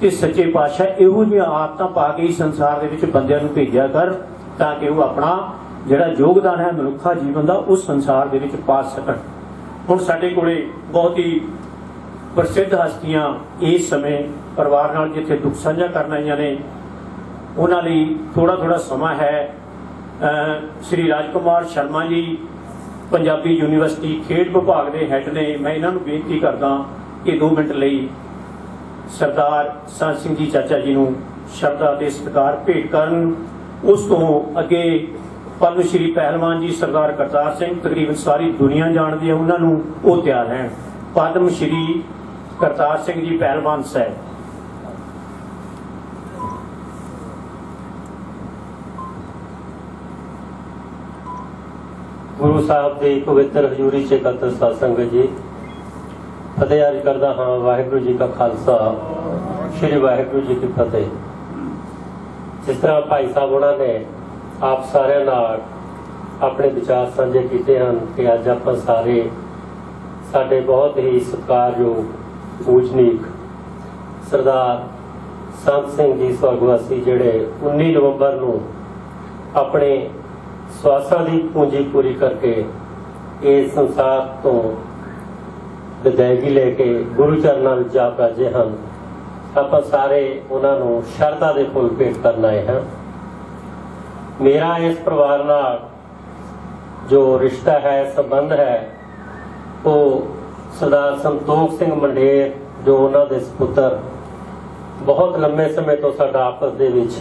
Speaker 5: ਕਿ ਸੱਚੇ ਪਾਤਸ਼ਾਹ ਇਹੋ ਜਿਹੀਆਂ ਆਦਤਾਂ ਪਾ ਕੇ ਹੀ ਸੰਸਾਰ ਦੇ ਵਿੱਚ ਬੰਦਿਆਂ ਨੂੰ ਭੇਜਿਆ ਕਰ ਤਾਂ ਕਿ ਉਹ ਆਪਣਾ ਜਿਹੜਾ ਯੋਗਦਾਨ ਹੈ, ਮਨੁੱਖਾ ਜੀਵਨ ਦਾ ਉਸ ਸੰਸਾਰ ਦੇ ਵਿੱਚ ਪਾ ਸਕਣ। ਹੁਣ ਸਾਡੇ ਕੋਲੇ ਬਹੁਤ ਹੀ ਪ੍ਰਸਿੱਧ ਹਸਤੀਆਂ ਇਸ ਸਮੇਂ ਪਰਿਵਾਰ ਨਾਲ ਜਿੱਥੇ ਦੁੱਖ ਸਾਂਝਾ ਕਰਨ ਆਈਆਂ ਨੇ ਉਹਨਾਂ ਲਈ ਥੋੜਾ ਥੋੜਾ ਸਮਾਂ ਹੈ। ਅਹ ਸ਼੍ਰੀ ਰਾਜਕੁਮਾਰ ਸ਼ਰਮਾ ਜੀ ਪੰਜਾਬੀ ਯੂਨੀਵਰਸਿਟੀ ਖੇਡ ਵਿਭਾਗ ਦੇ ਹੈੱਡ ਨੇ, ਮੈਂ ਇਹਨਾਂ ਨੂੰ ਬੇਨਤੀ ਕਰਦਾ ਕਿ 2 ਮਿੰਟ ਲਈ ਸਰਦਾਰ ਸੰਤ ਸਿੰਘ ਜੀ ਚਾਚਾ ਜੀ ਨੂੰ ਸ਼ਰਧਾ ਦੇ ਸਤਿਕਾਰ ਭੇਟ ਕਰਨ। ਉਸ ਤੋਂ ਅੱਗੇ ਪਦਮ ਸ਼੍ਰੀ ਪਹਿਲਵਾਨ ਜੀ ਸਰਦਾਰ ਕਰਤਾਰ ਸਿੰਘ ਤਕਰੀਬਨ ਸਾਰੀ ਦੁਨੀਆ ਜਾਣਦੀ ਹੈ, ਉਹਨਾਂ ਨੂੰ ਉਹ ਤਿਆਰ ਹੈ। ਪਦਮ ਸ਼੍ਰੀ ਕਰਤਾਰ ਸਿੰਘ ਜੀ ਪਹਿਲਵਾਨ ਸਾਹਿਬ।
Speaker 4: ਸਾਹਿਬ ਦੀ ਪਵਿੱਤਰ ਹਜ਼ੂਰੀ 'ਚ ਇਕੱਤਰ ਸਾਧ ਜੀ। ਫਤਿਹ ਅਰਜ਼ ਕਰਦਾ ਹਾਂ, ਵਾਹਿਗੁਰੂ ਜੀ ਕਾ ਖਾਲਸਾ, ਸ੍ਰੀ ਵਾਹਿਗੁਰੂ ਜੀ ਕੀ ਫਤਿਹ। ਜਿਸ ਤਰ੍ਹਾਂ ਭਾਈ ਸਾਹਿਬ ਉਹਨਾਂ ਨੇ ਆਪ ਸਾਰਿਆਂ ਨਾਲ ਆਪਣੇ ਵਿਚਾਰ ਸਾਂਝੇ ਕੀਤੇ ਹਨ ਕਿ ਅੱਜ ਆਪਾਂ ਸਾਰੇ ਸਾਡੇ ਬਹੁਤ ਹੀ ਸਤਿਕਾਰਯੋਗ, ਪੂਜਨੀਕ ਸਰਦਾਰ ਸੰਤ ਸਿੰਘ ਜੀ ਸਵਰਗਵਾਸੀ ਜਿਹੜੇ 19 ਨਵੰਬਰ ਨੂੰ ਆਪਣੇ ਸਵਾਸਾਂ ਦੀ ਪੂੰਜੀ ਪੂਰੀ ਕਰਕੇ ਇਸ ਸੰਸਾਰ ਤੋਂ ਵਿਦਾਇਗੀ ਲੈ ਕੇ ਗੁਰੂ ਚਰਨਾਂ ਵਿੱਚ ਜਾ ਪਹੁੰਚੇ ਹਨ। ਆਪਾਂ ਸਾਰੇ ਉਹਨਾਂ ਨੂੰ ਸ਼ਰਧਾ ਦੇ ਫੁੱਲ ਭੇਟ ਕਰਨ ਆਏ ਹਾਂ। ਮੇਰਾ ਇਸ ਪਰਿਵਾਰ ਨਾਲ ਜੋ ਰਿਸ਼ਤਾ ਹੈ, ਸੰਬੰਧ ਹੈ, ਉਹ ਸਰਦਾਰ ਸੰਤੋਖ ਸਿੰਘ ਮੰਡੇਰ, ਜੋ ਉਹਨਾਂ ਦੇ ਸੁਪੁੱਤਰ ਬਹੁਤ ਲੰਮੇ ਸਮੇਂ ਤੋਂ ਸਾਡਾ ਆਪਸ ਦੇ ਵਿੱਚ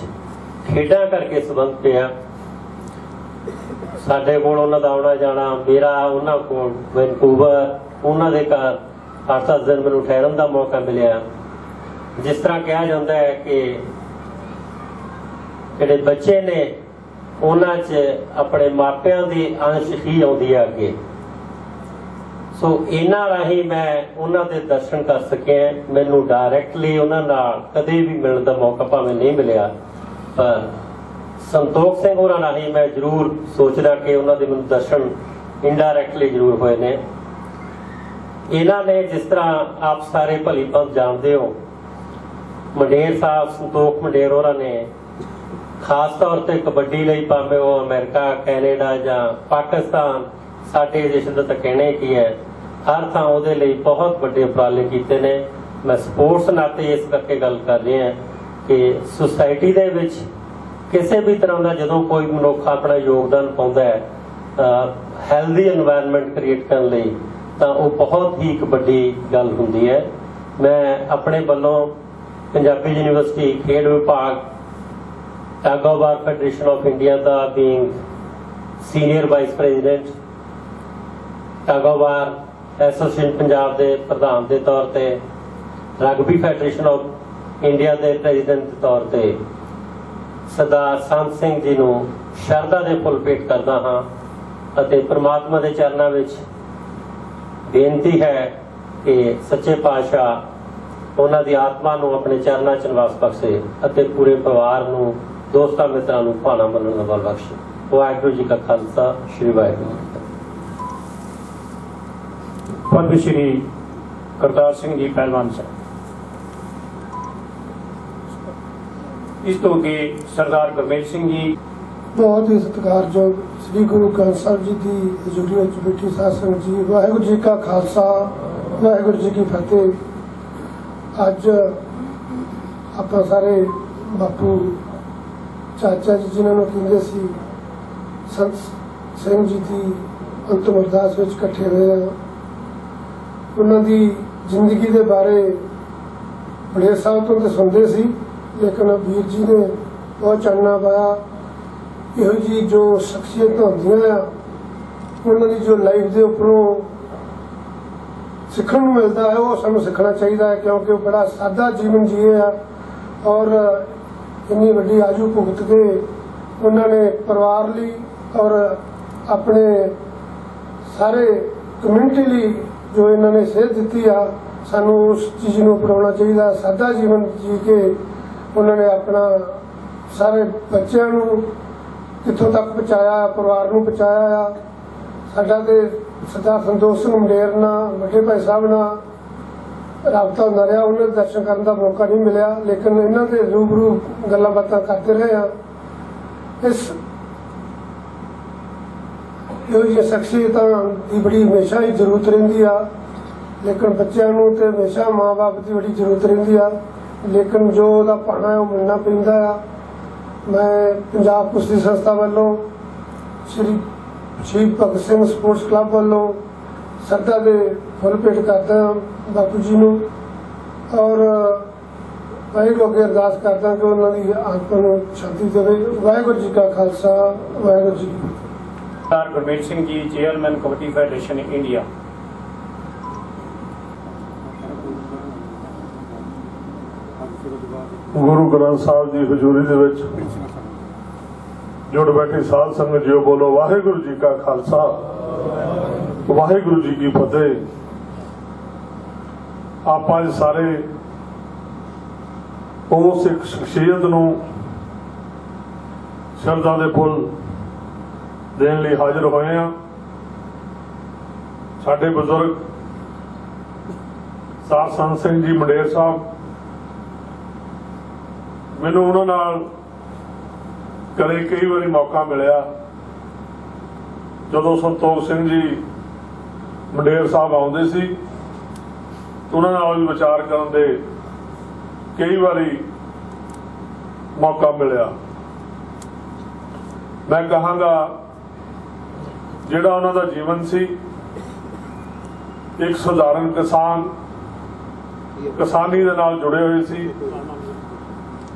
Speaker 4: ਖੇਡਾਂ ਕਰਕੇ ਸੰਬੰਧ ਪਿਆ। ਸਾਡੇ ਕੋਲ ਉਹਨਾਂ ਦਾ ਆਉਣਾ ਜਾਣਾ, ਮੇਰਾ, ਉਹਨਾਂ ਕੋਲ, ਵੈਨਕੂਵਰ, ਉਹਨਾਂ ਦੇ ਘਰ 8-10 ਦਿਨ ਮੈਨੂੰ ਠਹਿਰਨ ਦਾ ਮੌਕਾ ਮਿਲਿਆ। ਜਿਸ ਤਰ੍ਹਾਂ ਕਿਹਾ ਜਾਂਦਾ ਹੈ ਕਿ ਜਿਹੜੇ ਬੱਚੇ ਨੇ, ਉਹਨਾਂ 'ਚ ਆਪਣੇ ਮਾਪਿਆਂ ਦੀ ਅੰਸ਼ ਹੀ ਆਉਂਦੀ ਹੈ ਅੱਗੇ। ਸੋ ਇਹਨਾਂ ਰਾਹੀਂ ਮੈਂ ਉਹਨਾਂ ਦੇ ਦਰਸ਼ਨ ਕਰ ਸਕਿਆ। ਮੈਨੂੰ ਡਾਇਰੈਕਟਲੀ ਉਹਨਾਂ ਨਾਲ ਕਦੇ ਵੀ ਮਿਲਣ ਦਾ ਮੌਕਾ ਭਾਵੇਂ ਨਹੀਂ ਮਿਲਿਆ। ਪਰ ਸੰਤੋਖ ਸਿੰਘ ਹੋਰਾਂ ਹੀ ਮੈਂ ਜ਼ਰੂਰ ਸੋਚਦਾ ਕਿ ਉਹਨਾਂ ਦੇ ਮੈਨੂੰ ਦਰਸ਼ਨ ਇਨਡਾਇਰੈਕਟਲੀ ਜ਼ਰੂਰ ਹੋਏ ਨੇ। ਇਹਨਾਂ ਨੇ ਜਿਸ ਤਰ੍ਹਾਂ ਆਪ ਸਾਰੇ ਭਲੀ ਭਾਂਤ ਜਾਣਦੇ ਹੋ, ਮੰਡੇਰ ਸਾਹਿਬ, ਸੰਤੋਖ ਮੰਡੇਰ ਹੋਰਾਂ ਨੇ ਖਾਸ ਤੌਰ ਤੇ ਕਬੱਡੀ ਲਈ ਭਾਵੇਂ ਉਹ ਅਮਰੀਕਾ, ਕੈਨੇਡਾ ਜਾਂ ਪਾਕਿਸਤਾਨ, ਸਾਡੇ ਦੇਸ਼ ਦਾ ਤਾਂ ਕਹਿਣਾ ਕੀ ਹੈ, ਹਰ ਥਾਂ ਉਹਦੇ ਲਈ ਬਹੁਤ ਵੱਡੇ ਉਪਰਾਲੇ ਕੀਤੇ ਨੇ। ਮੈਂ ਸਪੋਰਟਸ ਨਾਤੇ ਇਸ ਕਰਕੇ ਗੱਲ ਕਰ ਰਿਹਾ ਕਿ ਸੁਸਾਇਟੀ ਦੇ ਵਿੱਚ ਕਿਸੇ ਵੀ ਤਰ੍ਹਾਂ ਦਾ ਜਦੋਂ ਕੋਈ ਮਨੁੱਖ ਆਪਣਾ ਯੋਗਦਾਨ ਪਾਉਂਦਾ ਹੈ ਹੈਲਦੀ এনवायरमेंट ਕ੍ਰੀਏਟ ਕਰਨ ਲਈ, ਤਾਂ ਉਹ ਬਹੁਤ ਹੀ ਇੱਕ ਵੱਡੀ ਗੱਲ ਹੁੰਦੀ ਹੈ। ਮੈਂ ਆਪਣੇ ਵੱਲੋਂ ਪੰਜਾਬੀ ਯੂਨੀਵਰਸਿਟੀ ਖੇਡ ਵਿਭਾਗ tug of war federation of India the being senior vice president tug of war association Punjab ਦੇ ਪ੍ਰਧਾਨ ਦੇ ਤੌਰ ਤੇ ਰਗਬੀ ਫੈਡਰੇਸ਼ਨ ਆਫ ਇੰਡੀਆ ਦੇ ਪ੍ਰੈਜ਼ੀਡੈਂਟ ਦੇ ਤੌਰ ਤੇ ਸਰਦਾਰ ਸੰਤ ਸਿੰਘ ਜੀ ਨੂੰ ਸ਼ਰਧਾ ਦੇ ਫੁੱਲ ਭੇਟ ਕਰਦਾ ਹਾਂ ਅਤੇ ਪ੍ਰਮਾਤਮਾ ਦੇ ਚਰਨਾਂ ਵਿੱਚ ਬੇਨਤੀ ਹੈ ਕਿ ਸੱਚੇ ਪਾਤਸ਼ਾਹ ਉਹਨਾਂ ਦੀ ਆਤਮਾ ਨੂੰ ਆਪਣੇ ਚਰਨਾਂ 'ਚ ਨਿਵਾਸ ਬਖਸ਼ੇ ਅਤੇ ਪੂਰੇ ਪਰਿਵਾਰ ਨੂੰ, ਦੋਸਤਾਂ ਮਿੱਤਰਾਂ ਨੂੰ ਭਾਣਾ ਮੰਨਣ ਦਾ ਬਲ ਬਖਸ਼ੇ। ਵਾਹਿਗੁਰੂ ਜੀ ਕਾ ਖਾਲਸਾ, ਸ੍ਰੀ ਵਾਹਿਗੁਰੂ ਜੀ
Speaker 5: ਸ਼੍ਰੀ ਕਰਤਾਰ ਸਿੰਘ ਜੀ, ਪਹਿਲਵਾਨ ਸਾਹਿਬ। ਇਸ ਤੋਂ ਅੱਗੇ ਸਰਦਾਰ ਗੁਰਮੇਲ ਸਿੰਘ ਜੀ।
Speaker 6: ਬਹੁਤ ਹੀ ਸਤਿਕਾਰਯੋਗ ਸ੍ਰੀ ਗੁਰੂ ਗ੍ਰੰਥ ਸਾਹਿਬ ਜੀ ਦੀ ਹਜ਼ੂਰੀ ਵਿੱਚ ਬੈਠੀ ਸਾਧ ਸੰਗਤ ਜੀ, ਵਾਹਿਗੁਰੂ ਜੀ ਕਾ ਖਾਲਸਾ, ਵਾਹਿਗੁਰੂ ਜੀ ਕੀ ਫਤਿਹ। ਅੱਜ ਆਪਾਂ ਸਾਰੇ ਬਾਪੂ ਚਾਚਾ ਜੀ, ਜਿਨ੍ਹਾਂ ਨੂੰ ਕਹਿੰਦੇ ਸੀ, ਸੰਤ ਸਿੰਘ ਜੀ ਦੀ ਅੰਤਮ ਅਰਦਾਸ ਵਿੱਚ ਇਕੱਠੇ ਹੋਏ ਹਾਂ ਉਹਨਾਂ ਦੀ ਜ਼ਿੰਦਗੀ ਦੇ ਬਾਰੇ ਬੜੇ ਸਾਹਿਬ ਤੋਂ ਸੁਣਦੇ ਸੀ। ਲੇਕਿਨ ਵੀਰ ਜੀ ਨੇ ਬਹੁਤ ਚਾਨਣਾ ਪਾਇਆ। ਇਹੋ ਜੀ ਜੋ ਸ਼ਖਸੀਅਤ ਹੁੰਦੀਆਂ ਆ, ਉਹਨਾਂ ਦੀ ਜੋ ਲਾਈਫ ਦੇ ਉੱਪਰੋਂ ਸਿੱਖਣ ਨੂੰ ਮਿਲਦਾ ਹੈ, ਉਹ ਸਾਨੂੰ ਸਿੱਖਣਾ ਚਾਹੀਦਾ ਹੈ ਕਿਉਂਕਿ ਉਹ ਬੜਾ ਸਾਦਾ ਜੀਵਨ ਜੀਏ ਆ ਔਰ ਇੰਨੀ ਵੱਡੀ ਆਜੂ ਭੁਗਤ ਕੇ ਉਹਨਾਂ ਨੇ ਪਰਿਵਾਰ ਲਈ ਔਰ ਆਪਣੇ ਸਾਰੇ ਕਮਿਊਨਿਟੀ ਲਈ ਜੋ ਇਹਨਾਂ ਨੇ ਸੇਧ ਦਿੱਤੀ ਆ, ਸਾਨੂੰ ਉਸ ਚੀਜ਼ ਨੂੰ ਅਪਣਾਉਣਾ ਚਾਹੀਦਾ ਸਾਦਾ ਜੀਵਨ ਜੀ ਕੇ ਉਹਨਾਂ ਨੇ ਆਪਣਾ ਸਾਰੇ ਬੱਚਿਆਂ ਨੂੰ ਕਿੱਥੋਂ ਤੱਕ ਪਹੁੰਚਾਇਆ, ਪਰਿਵਾਰ ਨੂੰ ਪਹੁੰਚਾਇਆ ਆ। ਸਾਡਾ ਤੇ ਸਰਦਾਰ ਸੰਤੋਸ਼ ਸਿੰਘ ਮੰਡੇਰ ਨਾਲ, ਵੱਡੇ ਭਾਈ ਸਾਹਿਬ ਨਾਲ ਰਾਬਤਾ ਹੁੰਦਾ ਰਿਹਾ। ਉਹਨਾਂ ਦੇ ਦਰਸ਼ਨ ਕਰਨ ਦਾ ਮੌਕਾ ਨਹੀਂ ਮਿਲਿਆ, ਲੇਕਿਨ ਇਹਨਾਂ ਦੇ ਰੂਬਰੂ ਗੱਲਾਂ ਬਾਤਾਂ ਕਰਦੇ ਰਹੇ ਆ। ਇਸ ਇਹੋ ਜਿਹੀ ਸ਼ਖਸੀਅਤਾਂ ਦੀ ਬੜੀ ਹਮੇਸ਼ਾ ਹੀ ਜ਼ਰੂਰਤ ਰਹਿੰਦੀ ਆ। ਲੇਕਿਨ ਬੱਚਿਆਂ ਨੂੰ ਤੇ ਹਮੇਸ਼ਾ ਮਾਪੇ ਦੀ ਬੜੀ ਜ਼ਰੂਰਤ ਰਹਿੰਦੀ ਆ। ਲੇਕਿਨ ਜੋ ਉਹਦਾ ਪਾਣਾ ਉਹ ਮਿਲਣਾ ਪੈਂਦਾ ਆ। ਮੈਂ ਪੰਜਾਬ ਕੁਸ਼ਤੀ ਸੰਸਥਾ ਵੱਲੋਂ ਸ਼੍ਰੀ ਸ਼ਹੀਦ ਭਗਤ ਸਿੰਘ ਸਪੋਰਟਸ ਕਲੱਬ ਵੱਲੋਂ ਸਰਦਾ ਦੇ ਫੁੱਲ ਭੇਟ ਕਰਦਾ ਬਾਪੂ ਜੀ ਨੂੰ। ਔਰ ਵਾਹਿਗੁਰੂ ਅੱਗੇ ਅਰਦਾਸ ਕਰਦਾ ਕਿ ਉਹਨਾਂ ਦੀ ਆਤਮਾ ਨੂੰ ਸ਼ਾਂਤੀ ਦੇਵੇ। ਵਾਹਿਗੁਰੂ ਜੀ ਕਾ Khalsa, Waheguru ji
Speaker 5: Sardar Gurmel Singh ji chairman kabaddi federation India
Speaker 7: Guru Granth Sahib ਦੀ ਹਜ਼ੂਰੀ ਦੇ ਵਿੱਚ ਜੁੜ ਬੈਠੀ ਸਾਧ ਸੰਗਤ ਜੀਓ ਬੋਲੋ, ਵਾਹਿਗੁਰੂ ਜੀ ਕਾ ਖਾਲਸਾ, ਵਾਹਿਗੁਰੂ ਜੀ ਕੀ ਫਤਿਹ। ਆਪਾਂ ਸਾਰੇ ਉਸ ਇੱਕ ਸ਼ਖਸੀਅਤ ਨੂੰ ਸ਼ਰਧਾ ਦੇ ਫੁੱਲ ਦੇਣ ਲਈ ਹਾਜ਼ਰ ਹੋਏ ਆ ਸਾਡੇ ਬਜ਼ੁਰਗ ਸਾਧ ਸੰਤ ਸਿੰਘ ਜੀ, ਮੰਡੇਰ ਸਾਹਿਬ ਮੈਨੂੰ ਉਹਨਾਂ ਨਾਲ ਕਦੇ ਕਈ ਵਾਰੀ ਮੌਕਾ ਮਿਲਿਆ। ਜਦੋਂ ਸੰਤੋਖ ਸਿੰਘ ਜੀ ਮੰਡੇਰ ਸਾਹਿਬ ਆਉਂਦੇ ਸੀ ਉਹਨਾਂ ਨਾਲ ਵੀ ਵਿਚਾਰ ਕਰਨ ਦੇ ਕਈ ਵਾਰੀ ਮੌਕਾ ਮਿਲਿਆ। ਮੈਂ ਕਹਾਂਗਾ, ਜਿਹੜਾ ਉਹਨਾਂ ਦਾ ਜੀਵਨ ਸੀ, ਇੱਕ ਸਧਾਰਨ ਕਿਸਾਨ, ਕਿਸਾਨੀ ਦੇ ਨਾਲ ਜੁੜੇ ਹੋਏ ਸੀ।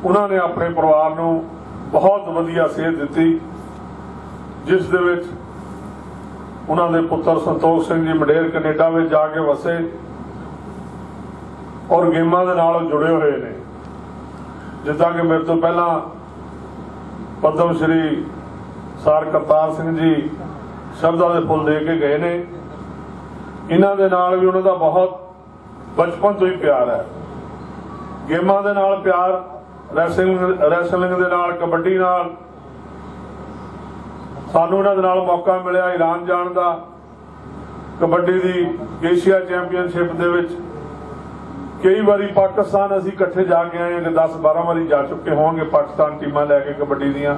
Speaker 7: ਉਹਨਾਂ ਨੇ ਆਪਣੇ ਪਰਿਵਾਰ ਨੂੰ ਬਹੁਤ ਵਧੀਆ ਸੇਧ ਦਿੱਤੀ, ਜਿਸ ਦੇ ਵਿੱਚ ਉਹਨਾਂ ਦੇ ਪੁੱਤਰ ਸੰਤੋਖ ਸਿੰਘ ਜੀ ਮਡੇਰ ਕੈਨੇਡਾ ਵਿੱਚ ਜਾ ਕੇ ਵਸੇ ਔਰ ਗੇਮਾਂ ਦੇ ਨਾਲ ਜੁੜੇ ਹੋਏ ਨੇ। ਜਿੱਦਾਂ ਕਿ ਮੇਰੇ ਤੋਂ ਪਹਿਲਾਂ ਪਦਮ ਸ਼੍ਰੀ ਸਰ ਕਰਤਾਰ ਸਿੰਘ ਜੀ ਸ਼ਰਧਾ ਦੇ ਫੁੱਲ ਦੇ ਕੇ ਗਏ ਨੇ। ਇਹਨਾਂ ਦੇ ਨਾਲ ਵੀ ਉਹਨਾਂ ਦਾ ਬਹੁਤ ਬਚਪਨ ਤੋਂ ਹੀ ਪਿਆਰ ਹੈ। ਗੇਮਾਂ ਦੇ ਨਾਲ ਪਿਆਰ ਰੈਸਲਿੰਗ ਰੈਸਲਿੰਗ ਦੇ ਨਾਲ, ਕਬੱਡੀ ਨਾਲ। ਸਾਨੂੰ ਇਹਨਾਂ ਦੇ ਨਾਲ ਮੌਕਾ ਮਿਲਿਆ ਈਰਾਨ ਜਾਣ ਦਾ, ਕਬੱਡੀ ਦੀ ਏਸ਼ੀਆ ਚੈਂਪੀਅਨਸ਼ਿਪ ਦੇ ਵਿੱਚ। ਕਈ ਵਾਰੀ ਪਾਕਿਸਤਾਨ ਅਸੀਂ ਇਕੱਠੇ ਜਾ ਕੇ ਆਏ ਹਾਂ ਕਿ 10 12 ਵਾਰੀ ਜਾ ਚੁੱਕੇ ਹੋਵਾਂਗੇ ਪਾਕਿਸਤਾਨ ਟੀਮਾਂ ਲੈ ਕੇ ਕਬੱਡੀ ਦੀਆਂ।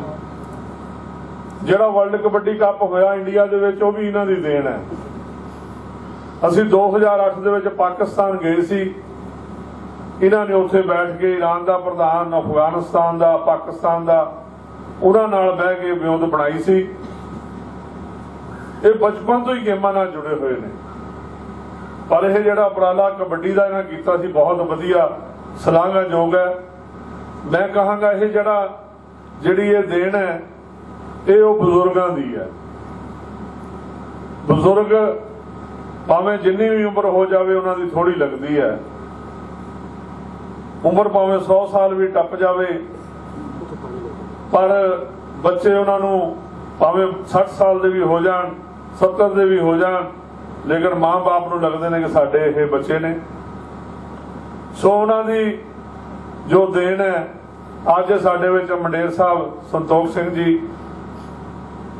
Speaker 7: ਜਿਹੜਾ ਵਰਲਡ ਕਬੱਡੀ ਕੱਪ ਹੋਇਆ ਇੰਡੀਆ ਦੇ ਵਿੱਚ, ਉਹ ਵੀ ਇਹਨਾਂ ਦੀ ਦੇਣ ਹੈ। ਅਸੀਂ 2008 ਦੇ ਵਿੱਚ ਪਾਕਿਸਤਾਨ ਗਏ ਸੀ। ਇਹਨਾਂ ਨੇ ਉੱਥੇ ਬੈਠ ਕੇ ਈਰਾਨ ਦਾ ਪ੍ਰਧਾਨ, ਅਫਗਾਨਿਸਤਾਨ ਦਾ, ਪਾਕਿਸਤਾਨ ਦਾ, ਉਹਨਾਂ ਨਾਲ ਬਹਿ ਕੇ ਵਿਉਂਦ ਬਣਾਈ ਸੀ। ਇਹ ਬਚਪਨ ਤੋਂ ਹੀ ਗੇਮਾਂ ਨਾਲ ਜੁੜੇ ਹੋਏ ਨੇ। ਪਰ ਇਹ ਜਿਹੜਾ ਉਪਰਾਲਾ ਕਬੱਡੀ ਦਾ ਇਹਨਾਂ ਕੀਤਾ ਸੀ, ਬਹੁਤ ਵਧੀਆ ਸ਼ਲਾਘਾਯੋਗ ਹੈ। ਮੈਂ ਕਹਾਂਗਾ ਇਹ ਜਿਹੜਾ, ਜਿਹੜੀ ਇਹ ਦੇਣ ਹੈ, ਇਹ ਉਹ ਬਜ਼ੁਰਗਾਂ ਦੀ ਹੈ। ਬਜ਼ੁਰਗ ਭਾਵੇਂ ਜਿੰਨੀ ਵੀ ਉਮਰ ਹੋ ਜਾਵੇ, ਉਹਨਾਂ ਦੀ ਥੋੜੀ ਲੱਗਦੀ ਹੈ। ਉਮਰ ਭਾਵੇਂ 100 ਸਾਲ ਵੀ ਟੱਪ ਜਾਵੇ, ਪਰ ਬੱਚੇ ਉਹਨਾਂ ਨੂੰ ਭਾਵੇਂ 60 ਸਾਲ ਦੇ ਵੀ ਹੋ ਜਾਣ 70 ਦੇ ਵੀ ਹੋ ਜਾਣ, ਲੇਕਿਨ ਮਾਂ-ਬਾਪ ਨੂੰ ਲੱਗਦੇ ਨੇ ਕਿ ਸਾਡੇ ਇਹ ਬੱਚੇ ਨੇ। ਸੋ ਉਹਨਾਂ ਦੀ ਜੋ ਦੇਣ ਹੈ, ਅੱਜ ਸਾਡੇ ਵਿੱਚ ਮੰਡੇਰ ਸਾਹਿਬ ਸੰਤੋਖ ਸਿੰਘ ਜੀ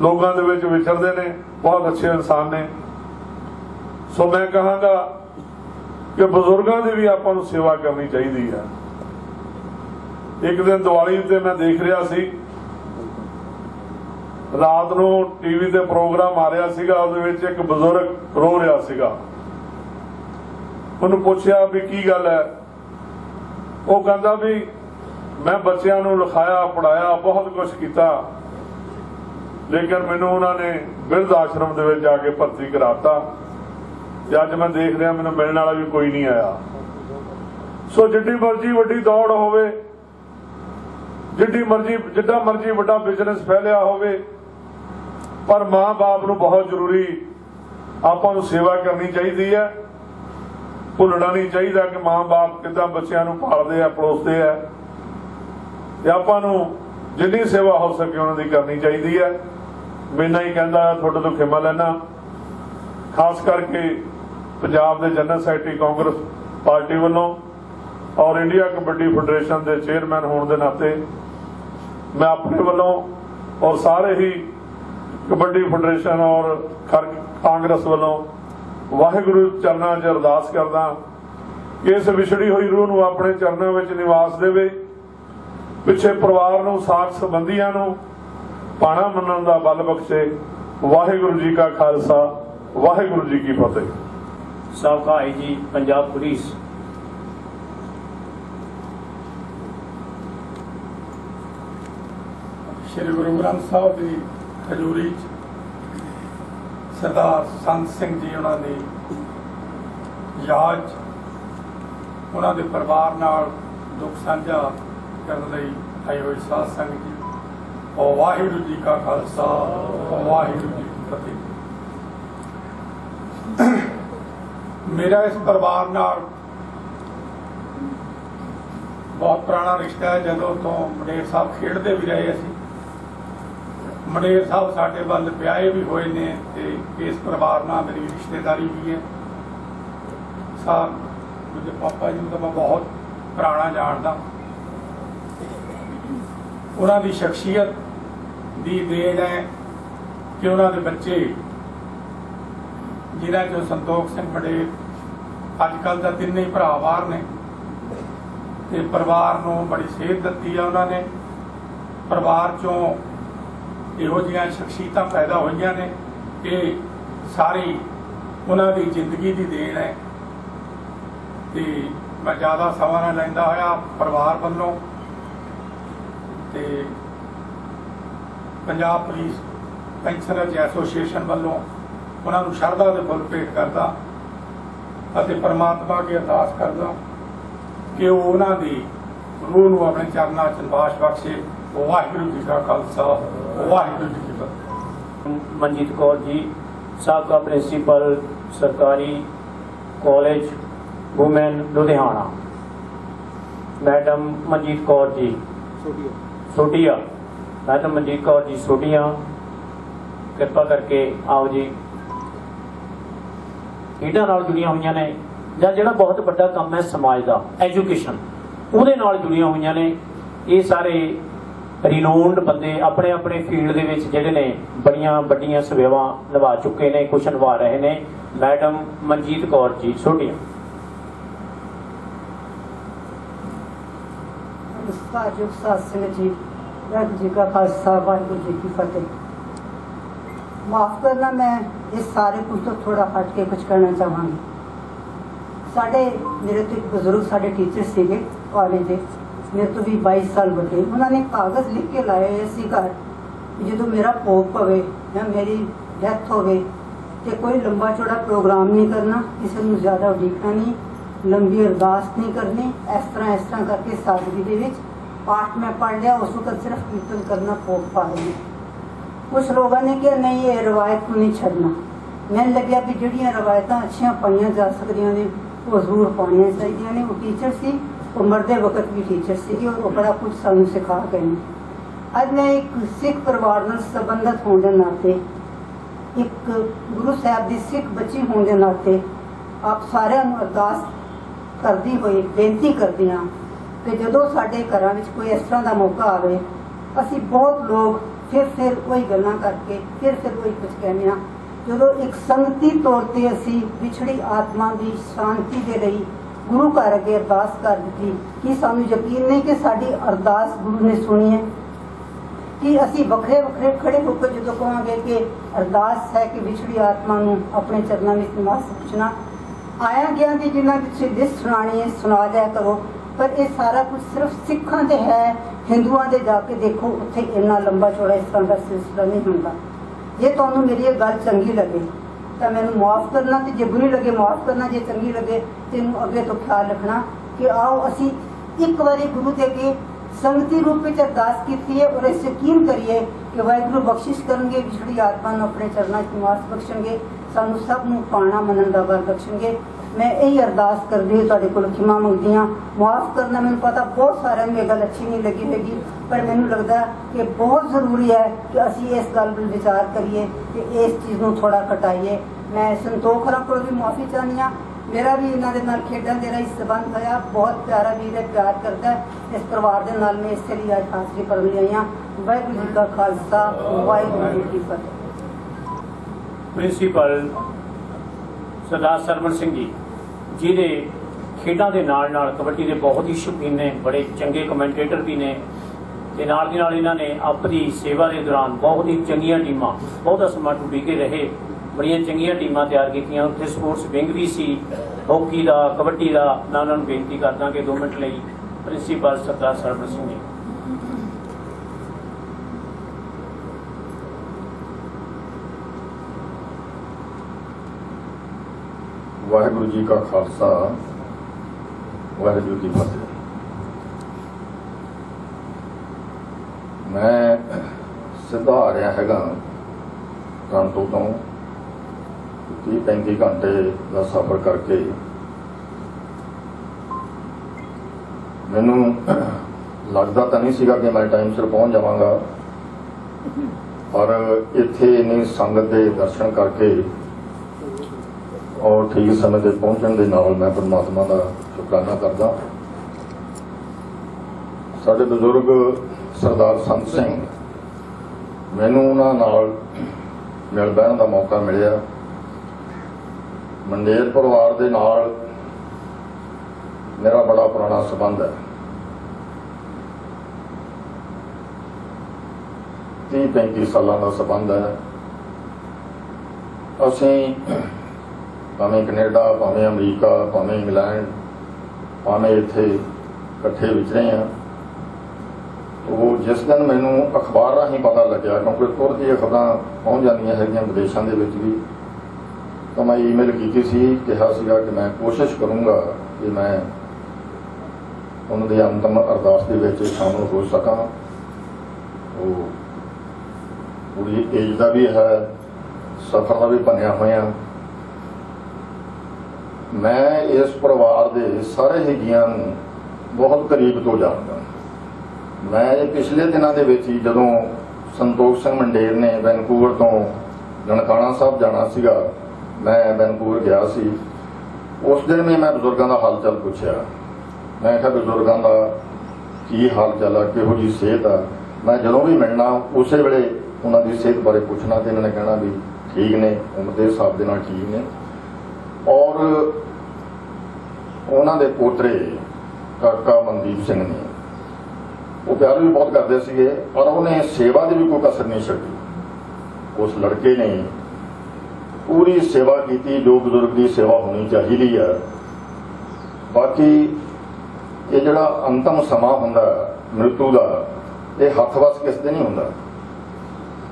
Speaker 7: ਲੋਕਾਂ ਦੇ ਵਿੱਚ ਵਿਚਰਦੇ ਨੇ, ਬਹੁਤ ਅੱਛੇ ਇਨਸਾਨ ਨੇ। ਸੋ ਮੈਂ ਕਹਾਂਗਾ ਕਿ ਬਜ਼ੁਰਗਾਂ ਦੀ ਵੀ ਆਪਾਂ ਨੂੰ ਸੇਵਾ ਕਰਨੀ ਚਾਹੀਦੀ ਹੈ ਇੱਕ ਦਿਨ ਦੀਵਾਲੀ ਤੇ ਮੈਂ ਦੇਖ ਰਿਹਾ ਸੀ। ਰਾਤ ਨੂੰ ਟੀਵੀ ਤੇ ਪ੍ਰੋਗਰਾਮ ਆ ਰਿਹਾ ਸੀਗਾ, ਉਹਦੇ ਵਿੱਚ ਇੱਕ ਬਜ਼ੁਰਗ ਰੋ ਰਿਹਾ ਸੀਗਾ। ਉਹਨੂੰ ਪੁੱਛਿਆ ਵੀ ਕੀ ਗੱਲ ਹੈ? ਉਹ ਕਹਿੰਦਾ ਵੀ ਮੈਂ ਬੱਚਿਆਂ ਨੂੰ ਲਿਖਾਇਆ ਪੜਾਇਆ ਬਹੁਤ ਕੁਝ ਕੀਤਾ। ਲੇਕਿਨ ਮੈਨੂੰ ਉਹਨਾਂ ਨੇ ਬਿਰਧ ਆਸ਼ਰਮ ਦੇ ਵਿੱਚ ਜਾ ਕੇ ਭਰਤੀ ਕਰਾਤਾ। ਤੇ ਅੱਜ ਮੈਂ ਦੇਖ ਰਿਹਾ ਮੈਨੂੰ ਮਿਲਣ ਵਾਲਾ ਵੀ ਕੋਈ ਨਹੀਂ ਆਇਆ। ਸੋ ਜਿੱਡੀ ਮਰਜ਼ੀ ਵੱਡੀ ਦੌੜ ਹੋਵੇ, ਜਿੱਡੀ ਮਰਜ਼ੀ, ਜਿੱਡਾ ਮਰਜ਼ੀ ਵੱਡਾ ਬਿਜ਼ਨਸ ਫੈਲਿਆ ਹੋਵੇ, ਪਰ ਮਾਂ-ਬਾਪ ਨੂੰ ਬਹੁਤ ਜ਼ਰੂਰੀ ਆਪਾਂ ਨੂੰ ਸੇਵਾ ਕਰਨੀ ਚਾਹੀਦੀ ਹੈ। ਭੁੱਲਣਾ ਨਹੀਂ ਚਾਹੀਦਾ ਕਿ ਮਾਂ-ਬਾਪ ਕਿੱਦਾਂ ਬੱਚਿਆਂ ਨੂੰ ਪਾਲਦੇ ਆ ਪਲੋਸਦੇ ਆ। ਤੇ ਆਪਾਂ ਨੂੰ ਜਿੰਨੀ ਸੇਵਾ ਹੋ ਸਕੇ ਉਹਨਾਂ ਦੀ ਕਰਨੀ ਚਾਹੀਦੀ ਹੈ। ਮੈਨਾਂ ਹੀ ਕਹਿੰਦਾ, ਤੁਹਾਡੇ ਤੋਂ ਖਿਮਾ ਲੈਣਾ ਖਾਸ ਕਰਕੇ ਪੰਜਾਬ ਦੇ ਜਨਰਲ ਸੈਕਟਰੀ ਕਾਂਗਰਸ ਪਾਰਟੀ ਵੱਲੋਂ ਔਰ ਇੰਡੀਆ ਕਬੱਡੀ ਫੈਡਰੇਸ਼ਨ ਦੇ ਚੇਅਰਮੈਨ ਹੋਣ ਦੇ ਨਾਤੇ ਮੈਂ ਆਪਣੇ ਵੱਲੋਂ ਔਰ ਸਾਰੇ ਹੀ ਕਬੱਡੀ ਫੈਡਰੇਸ਼ਨ ਔਰ ਕਾਂਗਰਸ ਵੱਲੋਂ ਵਾਹਿਗੁਰੂ ਚਰਨਾਂ 'ਚ ਅਰਦਾਸ ਕਰਦਾ ਇਸ ਵਿਛੜੀ ਹੋਈ ਰੂਹ ਨੂੰ ਆਪਣੇ ਚਰਨਾਂ ਵਿੱਚ ਨਿਵਾਸ ਦੇਵੇ, ਪਿੱਛੇ ਪਰਿਵਾਰ ਨੂੰ ਸਾਥ ਸੰਬੰਧੀਆਂ ਨੂੰ ਪਾਣਾ ਮੰਨਣ ਦਾ ਬਲ ਬਖਸ਼ੇ। ਵਾਹਿਗੁਰੂ ਜੀ ਕਾ ਖਾਲਸਾ, ਵਾਹਿਗੁਰੂ ਜੀ ਕੀ ਫਤਿਹ।
Speaker 5: ਸਾਬਕਾ ਆਈਜੀ ਪੰਜਾਬ ਪੁਲਿਸ।
Speaker 8: ਸ਼੍ਰੀ ਗੁਰੂ ਗ੍ਰੰਥ ਸਾਹਿਬ ਦੀ ਹਜ਼ੂਰੀ 'ਚ ਸਰਦਾਰ ਸੰਤ ਸਿੰਘ ਜੀ ਉਹਨਾਂ ਦੀ ਯਾਦ 'ਚ ਉਹਨਾਂ ਦੇ ਪਰਿਵਾਰ ਨਾਲ ਦੁੱਖ ਸਾਂਝਾ ਕਰਨ ਲਈ ਆਏ ਹੋਏ ਸਾਧ ਸੰਗਤ ਜੀ। ਵਾਹਿਗੁਰੂ ਜੀ ਕਾ ਖਾਲਸਾ, ਵਾਹਿਗੁਰੂ ਜੀ ਕੀ ਫਤਿਹ। ਮੇਰਾ ਇਸ ਪਰਿਵਾਰ ਨਾਲ ਬਹੁਤ ਪੁਰਾਣਾ ਰਿਸ਼ਤਾ ਹੈ। ਜਦੋਂ ਤੋਂ ਮਨੇਰ ਸਾਹਿਬ ਖੇਡਦੇ ਵੀ ਰਹੇ ਅਸੀਂ, ਮਨੇਰ ਸਾਹਿਬ ਸਾਡੇ ਵੱਲ ਵਿਆਹੇ ਵੀ ਹੋਏ ਨੇ ਤੇ ਇਸ ਪਰਿਵਾਰ ਨਾਲ ਮੇਰੀ ਰਿਸ਼ਤੇਦਾਰੀ ਵੀ ਹੈ। ਸਾਹਿਬ ਮੇਰੇ ਪਾਪਾ ਜੀ ਨੂੰ ਤਾਂ ਮੈਂ ਬਹੁਤ ਪੁਰਾਣਾ ਜਾਣਦਾ। ਉਹਨਾਂ ਦੀ ਸ਼ਖਸੀਅਤ ਦੀ ਦੇਣ ਹੈ ਕਿ ਉਹਨਾਂ ਦੇ ਬੱਚੇ, ਜਿਨ੍ਹਾਂ ਚੋਂ ਸੰਤੋਖ ਸਿੰਘ ਬੜੇ ਅੱਜ ਕੱਲ ਦਾ ਤਿੰਨੇ ਹੀ ਭਰਾ ਬਾਹਰ ਨੇ। ਤੇ ਪਰਿਵਾਰ ਨੂੰ ਬੜੀ ਸੇਧ ਦਿੱਤੀ ਆ ਉਹਨਾਂ ਨੇ। ਪਰਿਵਾਰ ਚੋਂ ਇਹੋ ਜਿਹੀਆਂ ਸ਼ਖਸੀਅਤਾਂ ਪੈਦਾ ਹੋਈਆਂ ਨੇ ਇਹ ਸਾਰੀ ਉਹਨਾਂ ਦੀ ਜ਼ਿੰਦਗੀ ਦੀ ਦੇਣ ਹੈ। ਤੇ ਮੈਂ ਜ਼ਿਆਦਾ ਸਮਾਂ ਨਾ ਲੈਂਦਾ ਹੋਇਆ ਪਰਿਵਾਰ ਵੱਲੋਂ। ਤੇ ਪੰਜਾਬ ਪੁਲਿਸ ਪੈਨਸ਼ਨਰਜ਼ ਐਸੋਸੀਏਸ਼ਨ ਵੱਲੋਂ ਉਹਨਾਂ ਨੂੰ ਸ਼ਰਧਾ ਦੇ ਫੁੱਲ ਭੇਟ ਕਰਦਾ। ਅਤੇ ਪਰਮਾਤਮਾ ਅੱਗੇ ਅਰਦਾਸ ਕਰਦਾ ਕਿ ਉਹ ਉਹਨਾਂ ਦੀ ਰੂਹ ਨੂੰ ਆਪਣੇ ਚਰਨਾਂ 'ਚ ਨਿਵਾਸ ਬਖਸ਼ੇ। ਵਾਹਿਗੁਰੂ ਜੀ ਕਾ ਖਾਲਸਾ ਵਾਹਿਗੁਰੂ ਜੀ ਕੀ ਫਤਿਹ।
Speaker 5: ਮਨਜੀਤ ਕੌਰ ਜੀ ਸਾਬਕਾ ਪ੍ਰਿੰਸੀਪਲ ਸਰਕਾਰੀ college woman Ludhiana. Madam Manjit Kaur ji. Sodhia. Madam Manjeet Kaur ji Sodhia. ਕਿਰਪਾ ਕਰਕੇ ਆਓ ਜੀ। ਖੇਡਾਂ ਨਾਲ ਜੁੜੀਆਂ ਹੋਈਆਂ ਨੇ ਜਾਂ ਜਿਹੜਾ ਬਹੁਤ ਵੱਡਾ ਕੰਮ ਹੈ ਸਮਾਜ ਦਾ ਐਜੂਕੇਸ਼ਨ ਉਹਦੇ ਨਾਲ ਜੁੜੀਆਂ ਹੋਈਆਂ ਨੇ। ਇਹ ਸਾਰੇ ਰੀਨੋਨਡ ਬੰਦੇ ਆਪਣੇ ਆਪਣੇ ਫੀਲਡ ਦੇ ਵਿੱਚ ਜਿਹੜੇ ਨੇ ਬੜੀਆਂ ਵੱਡੀਆਂ ਸੇਵਾਵਾਂ ਨਿਭਾ ਚੁੱਕੇ ਨੇ, ਕੁਛ ਨਿਭਾ ਰਹੇ ਨੇ। ਮੈਡਮ ਮਨਜੀਤ ਕੌਰ ਜੀ, ਛੋਟੀਆਂ।
Speaker 9: ਸਾਜੂ ਸਾਸੇ ਜੀ। ਰੱਬ ਜੀ ਦਾ ਖਾਲਸਾ, ਵਾਹਿਗੁਰੂ ਜੀ ਕੀ ਫਤਿਹ। ਮਾਫ ਕਰਨਾ, ਮੈਂ ਇਸ ਸਾਰੇ ਕੁਝ ਤੋਂ ਥੋੜਾ ਹਟ ਕੇ ਕੁਝ ਕਰਨਾ ਚਾਹਾਂਗੀ। ਸਾਡੇ, ਮੇਰੇ ਤੋਂ ਇੱਕ ਬਜ਼ੁਰਗ ਸਾਡੇ ਟੀਚਰ ਸੀਗੇ ਕਾਲਜ ਦੇ, ਮੇਰੇ ਤੋਂ ਵੀ 22 ਸਾਲ ਵੱਡੇ। ਉਹਨਾਂ ਨੇ ਕਾਗਜ਼ ਲਿਖ ਕੇ ਲਾਏ ਹੋਏ ਸੀ ਘਰ ਜਦੋਂ ਮੇਰਾ ਭੋਗ ਪਵੇ ਜਾਂ ਮੇਰੀ ਡੈਥ ਹੋਵੇ ਤੇ ਕੋਈ ਲੰਬਾ ਚੌੜਾ ਪ੍ਰੋਗਰਾਮ ਨਹੀਂ ਕਰਨਾ, ਕਿਸੇ ਨੂੰ ਜ਼ਿਆਦਾ ਉਡੀਕਣਾ ਨਹੀਂ, ਲੰਬੀ ਅਰਦਾਸ ਨਹੀਂ ਕਰਨੀ, ਇਸ ਤਰ੍ਹਾਂ ਇਸ ਤਰ੍ਹਾਂ ਕਰਕੇ ਸਾਦਗੀ ਦੇ ਵਿੱਚ ਪਾਠ ਮੈਂ ਪੜ ਲਿਆ, ਉਸ ਵਕਤ ਸਿਰਫ ਕੀਰਤਨ ਕਰਨਾ ਭੋਗ ਪਾ ਰਹੀ ਕੁਝ ਲੋਕਾਂ ਨੇ ਕਿਹਾ, ਨਹੀਂ, ਇਹ ਰਵਾਇਤ ਨੂੰ ਨਹੀਂ ਛੱਡਣਾ। ਮੈਨੂੰ ਲੱਗਿਆ ਵੀ ਜਿਹੜੀਆਂ ਰਵਾਇਤਾਂ ਅੱਛੀਆਂ ਪਾਈਆਂ ਜਾ ਸਕਦੀਆਂ ਨੇ, ਉਹ ਜ਼ਰੂਰ ਪਾਉਣੀਆਂ ਚਾਹੀਦੀਆਂ ਨੇ। ਉਹ ਟੀਚਰ ਸੀ, ਉਹ ਮਰਦੇ ਵਕਤ ਵੀ ਟੀਚਰ ਸੀ ਉਹ ਬੜਾ ਕੁਝ ਸਾਨੂੰ ਸਿਖਾ ਗਏ ਨੇ। ਅੱਜ ਮੈਂ ਇੱਕ ਸਿੱਖ ਪਰਿਵਾਰ ਨਾਲ ਸੰਬੰਧਿਤ ਹੋਣ ਦੇ ਨਾਤੇ, ਇੱਕ ਗੁਰੂ ਸਾਹਿਬ ਦੀ ਸਿੱਖ ਬੱਚੀ ਹੋਣ ਦੇ ਨਾਤੇ, ਆਪ ਸਾਰਿਆਂ ਨੂੰ ਅਰਦਾਸ ਕਰਦੀ ਹੋਈ ਬੇਨਤੀ ਕਰਦੀ ਹਾਂ ਕਿ ਜਦੋਂ ਸਾਡੇ ਘਰਾਂ ਵਿੱਚ ਕੋਈ ਇਸ ਤਰ੍ਹਾਂ ਦਾ ਮੌਕਾ ਆਵੇ, ਅਸੀਂ ਬਹੁਤ ਲੋਕ ਫਿਰ ਫਿਰ ਕੋਈ ਗੱਲਾਂ ਕਰਕੇ ਫਿਰ ਫਿਰ ਕੋਈ ਕੁਝ ਕਹਿੰਦੇ ਹਾਂ। ਜਦੋਂ ਇੱਕ ਸੰਗਤੀ ਤੌਰ ਤੇ ਅਸੀਂ ਵਿਛੜੀ ਆਤਮਾ ਦੀ ਸ਼ਾਂਤੀ ਦੇ ਲਈ ਗੁਰੂ ਘਰ ਅੱਗੇ ਅਰਦਾਸ ਕਰ ਦਿੱਤੀ, ਕਿ ਸਾਨੂੰ ਯਕੀਨ ਨਹੀਂ ਕਿ ਸਾਡੀ ਅਰਦਾਸ ਗੁਰੂ ਨੇ ਸੁਣੀ ਹੈ? ਕਿ ਅਸੀਂ ਵੱਖਰੇ ਵੱਖਰੇ ਖੜੇ ਹੋ ਕੇ ਜਦੋਂ ਕਹਾਂਗੇ ਕਿ ਅਰਦਾਸ ਹੈ ਕਿ ਵਿਛੜੀ ਆਤਮਾ ਨੂੰ ਆਪਣੇ ਚਰਨਾਂ ਵਿੱਚ ਨਿਵਾਸ ਬਖਸ਼ਣਾ ਆਇਆ ਗਿਆ ਦੀ ਜਿਨ੍ਹਾਂ ਵਿੱਚ ਲਿਸਟ ਸੁਣਾਣੀ ਹੈ, ਸੁਣਾ ਜਾਇਆ ਕਰੋ। ਪਰ ਇਹ ਸਾਰਾ ਕੁਝ ਸਿਰਫ ਸਿੱਖਾਂ ਦੇ ਹੈ, ਹਿੰਦੂਆਂ ਦੇ ਜਾ ਕੇ ਦੇਖੋ, ਉੱਥੇ ਇੰਨਾ ਲੰਬਾ ਚੌੜਾ ਇਸ ਤਰ੍ਹਾਂ ਦਾ ਸਿਲਸਿਲਾ ਨਹੀਂ ਹੁੰਦਾ। ਜੇ ਤੁਹਾਨੂੰ ਮੇਰੀ ਇਹ ਗੱਲ ਚੰਗੀ ਲੱਗੇ, ਤਾਂ ਮੈਨੂੰ ਮਾਫ ਕਰਨਾ ਤੇ ਜੇ ਬੁਰੀ ਲੱਗੇ, ਮਾਫ ਕਰਨਾ, ਜੇ ਚੰਗੀ ਲੱਗੇ ਤੇ ਇਹਨੂੰ ਅੱਗੇ ਤੋਂ ਖਿਆਲ ਰੱਖਣਾ ਕਿ ਆਓ ਅਸੀਂ ਇੱਕ ਵਾਰੀ ਗੁਰੂ ਦੇ ਅੱਗੇ ਸੰਗਤੀ ਰੂਪ ਵਿੱਚ ਅਰਦਾਸ ਕੀਤੀ ਹੈ ਔਰ ਇਸ ਯਕੀਨ ਕਰੀਏ ਕਿ ਵਾਹਿਗੁਰੂ ਬਖਸ਼ਿਸ਼ ਕਰਨਗੇ ਵਿਛੜੀ ਆਤਮਾ ਨੂੰ ਆਪਣੇ ਚਰਨਾਂ 'ਚ ਨਿਵਾਸ ਬਖਸ਼ਣਗੇ, ਸਾਨੂੰ ਸਭ ਨੂੰ ਪਾਣਾ ਮੰਨਣ ਦਾ ਵਰ ਬਖਸ਼ਣਗੇ। ਮੈਂ ਇਹ ਅਰਦਾਸ ਕਰਦੀ ਤੁਹਾਡੇ ਕੋਲ ਖਿਮਾ ਮੰਗਦੀ ਹਾਂ। ਮਾਫ ਕਰਨਾ ਮੈਨੂੰ ਪਤਾ ਬਹੁਤ ਸਾਰਿਆਂ ਨੂੰ ਇਹ ਗੱਲ ਅੱਛੀ ਨਹੀਂ ਲੱਗੀ ਹੋਏਗੀ, ਪਰ ਮੈਨੂੰ ਲੱਗਦਾ ਕਿ ਬਹੁਤ ਜ਼ਰੂਰੀ ਹੈ ਕਿ ਅਸੀਂ ਇਸ ਗੱਲ 'ਤੇ ਵਿਚਾਰ ਕਰੀਏ ਕਿ ਇਸ ਚੀਜ਼ ਨੂੰ ਥੋੜਾ ਘਟਾਈਏ। ਮੈਂ ਸੰਤੋਖ ਰਾਂ ਕੋਲ ਵੀ ਮਾਫੀ ਚਾਹੁੰਦੀ ਹਾਂ। ਮੇਰਾ ਵੀ ਇਹਨਾਂ ਦੇ ਨਾਲ ਖੇਡਾਂ ਦੇ ਰਹੀ ਸਬੰਧ ਹੋਇਆ। ਬਹੁਤ ਪਿਆਰਾ ਵੀਰ ਹੈ, ਪਿਆਰ ਕਰਦਾ ਇਸ ਪਰਿਵਾਰ ਦੇ ਨਾਲ ਮੈਂ ਇਸੇ ਲਈ ਅੱਜ ਹਾਜ਼ਰੀ ਕਰਨ ਲਈ ਆਈ ਵਾਹਿਗੁਰੂ ਜੀ ਕਾ ਖਾਲਸਾ, ਵਾਹਿਗੁਰੂ ਜੀ ਕੀ ਫਤਿਹ।
Speaker 5: ਪ੍ਰਿੰਸੀਪਲ ਸਰਦਾਰ ਸਰਵਣ ਸਿੰਘ ਜੀ। ਜਿਹਦੇ ਖੇਡਾਂ ਦੇ ਨਾਲ ਨਾਲ ਕਬੱਡੀ ਦੇ ਬਹੁਤ ਹੀ ਸ਼ੌਕੀਨ ਨੇ, ਬੜੇ ਚੰਗੇ ਕਮੈਂਟੇਟਰ ਵੀ ਨੇ ਤੇ ਨਾਲ ਦੀ ਨਾਲ ਇਹਨਾਂ ਨੇ ਆਪਣੀ ਸੇਵਾ ਦੇ ਦੌਰਾਨ ਬਹੁਤ ਹੀ ਚੰਗੀਆਂ ਟੀਮਾਂ, ਬਹੁਤ ਸਮਾਂ ਟੁੱਟੀ ਰਹੇ, ਬੜੀਆਂ ਚੰਗੀਆਂ ਟੀਮਾਂ ਤਿਆਰ ਕੀਤੀਆਂ। ਉੱਥੇ ਸਪੋਰਟਸ ਵਿੰਗ ਵੀ ਸੀ ਹਾਕੀ ਦਾ, ਕਬੱਡੀ ਦਾ ਮੈਂ ਉਹਨਾਂ ਨੂੰ ਬੇਨਤੀ ਕਰਦਾ ਕਿ 2 ਮਿੰਟ ਲਈ ਪ੍ਰਿੰਸੀਪਲ ਸਰਦਾਰ ਸਰਵਣ ਸਿੰਘ ਜੀ।
Speaker 10: ਵਾਹਿਗੁਰੂ ਜੀ ਕਾ ਖਾਲਸਾ, ਵਾਹਿਗੁਰੂ ਜੀ ਕੀ ਫਤਿਹ। ਮੈਂ ਸਿੱਧਾ ਆ ਰਿਹਾ ਹੈਗਾ ਕਾਂਟੋ ਤੋਂ 30 35 ਘੰਟੇ ਦਾ ਸਫ਼ਰ ਕਰਕੇ। ਮੈਨੂੰ ਲੱਗਦਾ ਤਾਂ ਨਹੀਂ ਸੀਗਾ ਕਿ ਮੈਂ ਟਾਈਮ ਸਿਰ ਪਹੁੰਚ ਜਾਵਾਂਗਾ, ਪਰ ਇੱਥੇ ਇੰਨੀ ਸੰਗਤ ਦੇ ਦਰਸ਼ਨ ਕਰਕੇ ਔਰ ਠੀਕ ਸਮੇਂ ਤੇ ਪਹੁੰਚਣ ਦੇ ਨਾਲ ਮੈਂ ਪਰਮਾਤਮਾ ਦਾ ਸ਼ੁਕਰਾਨਾ ਕਰਦਾ। ਸਾਡੇ ਬਜ਼ੁਰਗ ਸਰਦਾਰ ਸੰਤ ਸਿੰਘ, ਮੈਨੂੰ ਉਹਨਾਂ ਨਾਲ ਮਿਲ ਬਹਿਣ ਦਾ ਮੌਕਾ ਮਿਲਿਆ। ਮੰਡੇਰ ਪਰਿਵਾਰ ਦੇ ਨਾਲ ਮੇਰਾ ਬੜਾ ਪੁਰਾਣਾ ਸਬੰਧ ਹੈ। 30 35 ਸਾਲਾਂ ਦਾ ਸਬੰਧ ਹੈ। ਅਸੀਂ ਭਾਵੇਂ ਕੈਨੇਡਾ, ਭਾਵੇਂ ਅਮਰੀਕਾ, ਭਾਵੇਂ ਇੰਗਲੈਂਡ, ਭਾਵੇਂ ਇੱਥੇ ਇਕੱਠੇ ਵਿਚਰੇ ਆ ਉਹ ਜਿਸ ਦਿਨ ਮੈਨੂੰ ਅਖਬਾਰ ਰਾਹੀਂ ਪਤਾ ਲੱਗਿਆ, ਕਿਉਂਕਿ ਤੁਰੰਤ ਹੀ ਖਬਰਾਂ ਪਹੁੰਚ ਜਾਂਦੀਆਂ ਹੈਗੀਆਂ ਵਿਦੇਸ਼ਾਂ ਦੇ ਵਿੱਚ ਵੀ, ਤਾਂ ਮੈਂ ਈਮੇਲ ਕੀਤੀ ਸੀ, ਕਿਹਾ ਸੀਗਾ ਕਿ ਮੈਂ ਕੋਸ਼ਿਸ਼ ਕਰੂੰਗਾ ਕਿ ਮੈਂ ਉਹਨਾਂ ਦੇ ਅੰਤਮ ਅਰਦਾਸ ਦੇ ਵਿੱਚ ਸ਼ਾਮਲ ਹੋ ਸਕਾਂ। ਉਹ ਪੂਰੀ ਏਜ ਦਾ ਵੀ ਹੈ, ਸਫਰ ਦਾ ਵੀ ਬਣਿਆ ਹੋਇਆ। ਮੈਂ ਇਸ ਪਰਿਵਾਰ ਦੇ ਸਾਰੇ ਹੀ ਨੂੰ ਬਹੁਤ ਕਰੀਬ ਤੋਂ ਜਾਣਦਾ। ਮੈਂ ਇਹ ਪਿਛਲੇ ਦਿਨਾਂ ਦੇ ਵਿੱਚ ਹੀ ਜਦੋਂ ਸੰਤੋਖ ਸਿੰਘ ਮੰਡੇਰ ਨੇ ਵੈਨਕੂਵਰ ਤੋਂ ਨਨਕਾਣਾ ਸਾਹਿਬ ਜਾਣਾ ਸੀਗਾ, ਮੈਂ ਵੈਨਕੂਵਰ ਗਿਆ ਸੀ। ਉਸ ਦਿਨ ਵੀ ਮੈਂ ਬਜ਼ੁਰਗਾਂ ਦਾ ਹਾਲ ਚਾਲ ਪੁੱਛਿਆ। ਮੈਂ ਕਿਹਾ, ਬਜ਼ੁਰਗਾਂ ਦਾ ਕੀ ਹਾਲ ਚਾਲ ਆ? ਕਿਹੋ ਜੀ ਸਿਹਤ ਆ? ਮੈਂ ਜਦੋਂ ਵੀ ਮਿਲਣਾ, ਉਸੇ ਵੇਲੇ ਉਹਨਾਂ ਦੀ ਸਿਹਤ ਬਾਰੇ ਪੁੱਛਣਾ ਤੇ ਇਹਨਾਂ ਨੇ ਕਹਿਣਾ ਵੀ ਠੀਕ ਨੇ, ਉਮਰ ਦੇ ਹਿਸਾਬ ਦੇ ਨਾਲ ਠੀਕ ਨੇ। ਔਰ ਉਹਨਾਂ ਦੇ ਪੋਤਰੇ ਕਾਕਾ ਮਨਦੀਪ ਸਿੰਘ ਨੇ। ਉਹ ਪਿਆਰ ਵੀ ਬਹੁਤ ਕਰਦੇ ਸੀਗੇ ਪਰ ਉਹਨੇ ਸੇਵਾ ਦੀ ਵੀ ਕੋਈ ਕਸਰ ਨਹੀਂ ਛੱਡੀ। ਉਸ ਲੜਕੇ ਨੇ ਪੂਰੀ ਸੇਵਾ ਕੀਤੀ ਜੋ ਬਜ਼ੁਰਗ ਦੀ ਸੇਵਾ ਹੋਣੀ ਚਾਹੀਦੀ ਹੈ ਬਾਕੀ ਇਹ ਜਿਹੜਾ ਅੰਤਮ ਸਮਾਂ ਹੁੰਦਾ ਹੈ, ਮ੍ਰਿਤੂ ਦਾ ਇਹ ਹੱਥ ਵਸ ਕਿਸ ਤੇ ਨਹੀਂ ਹੁੰਦਾ।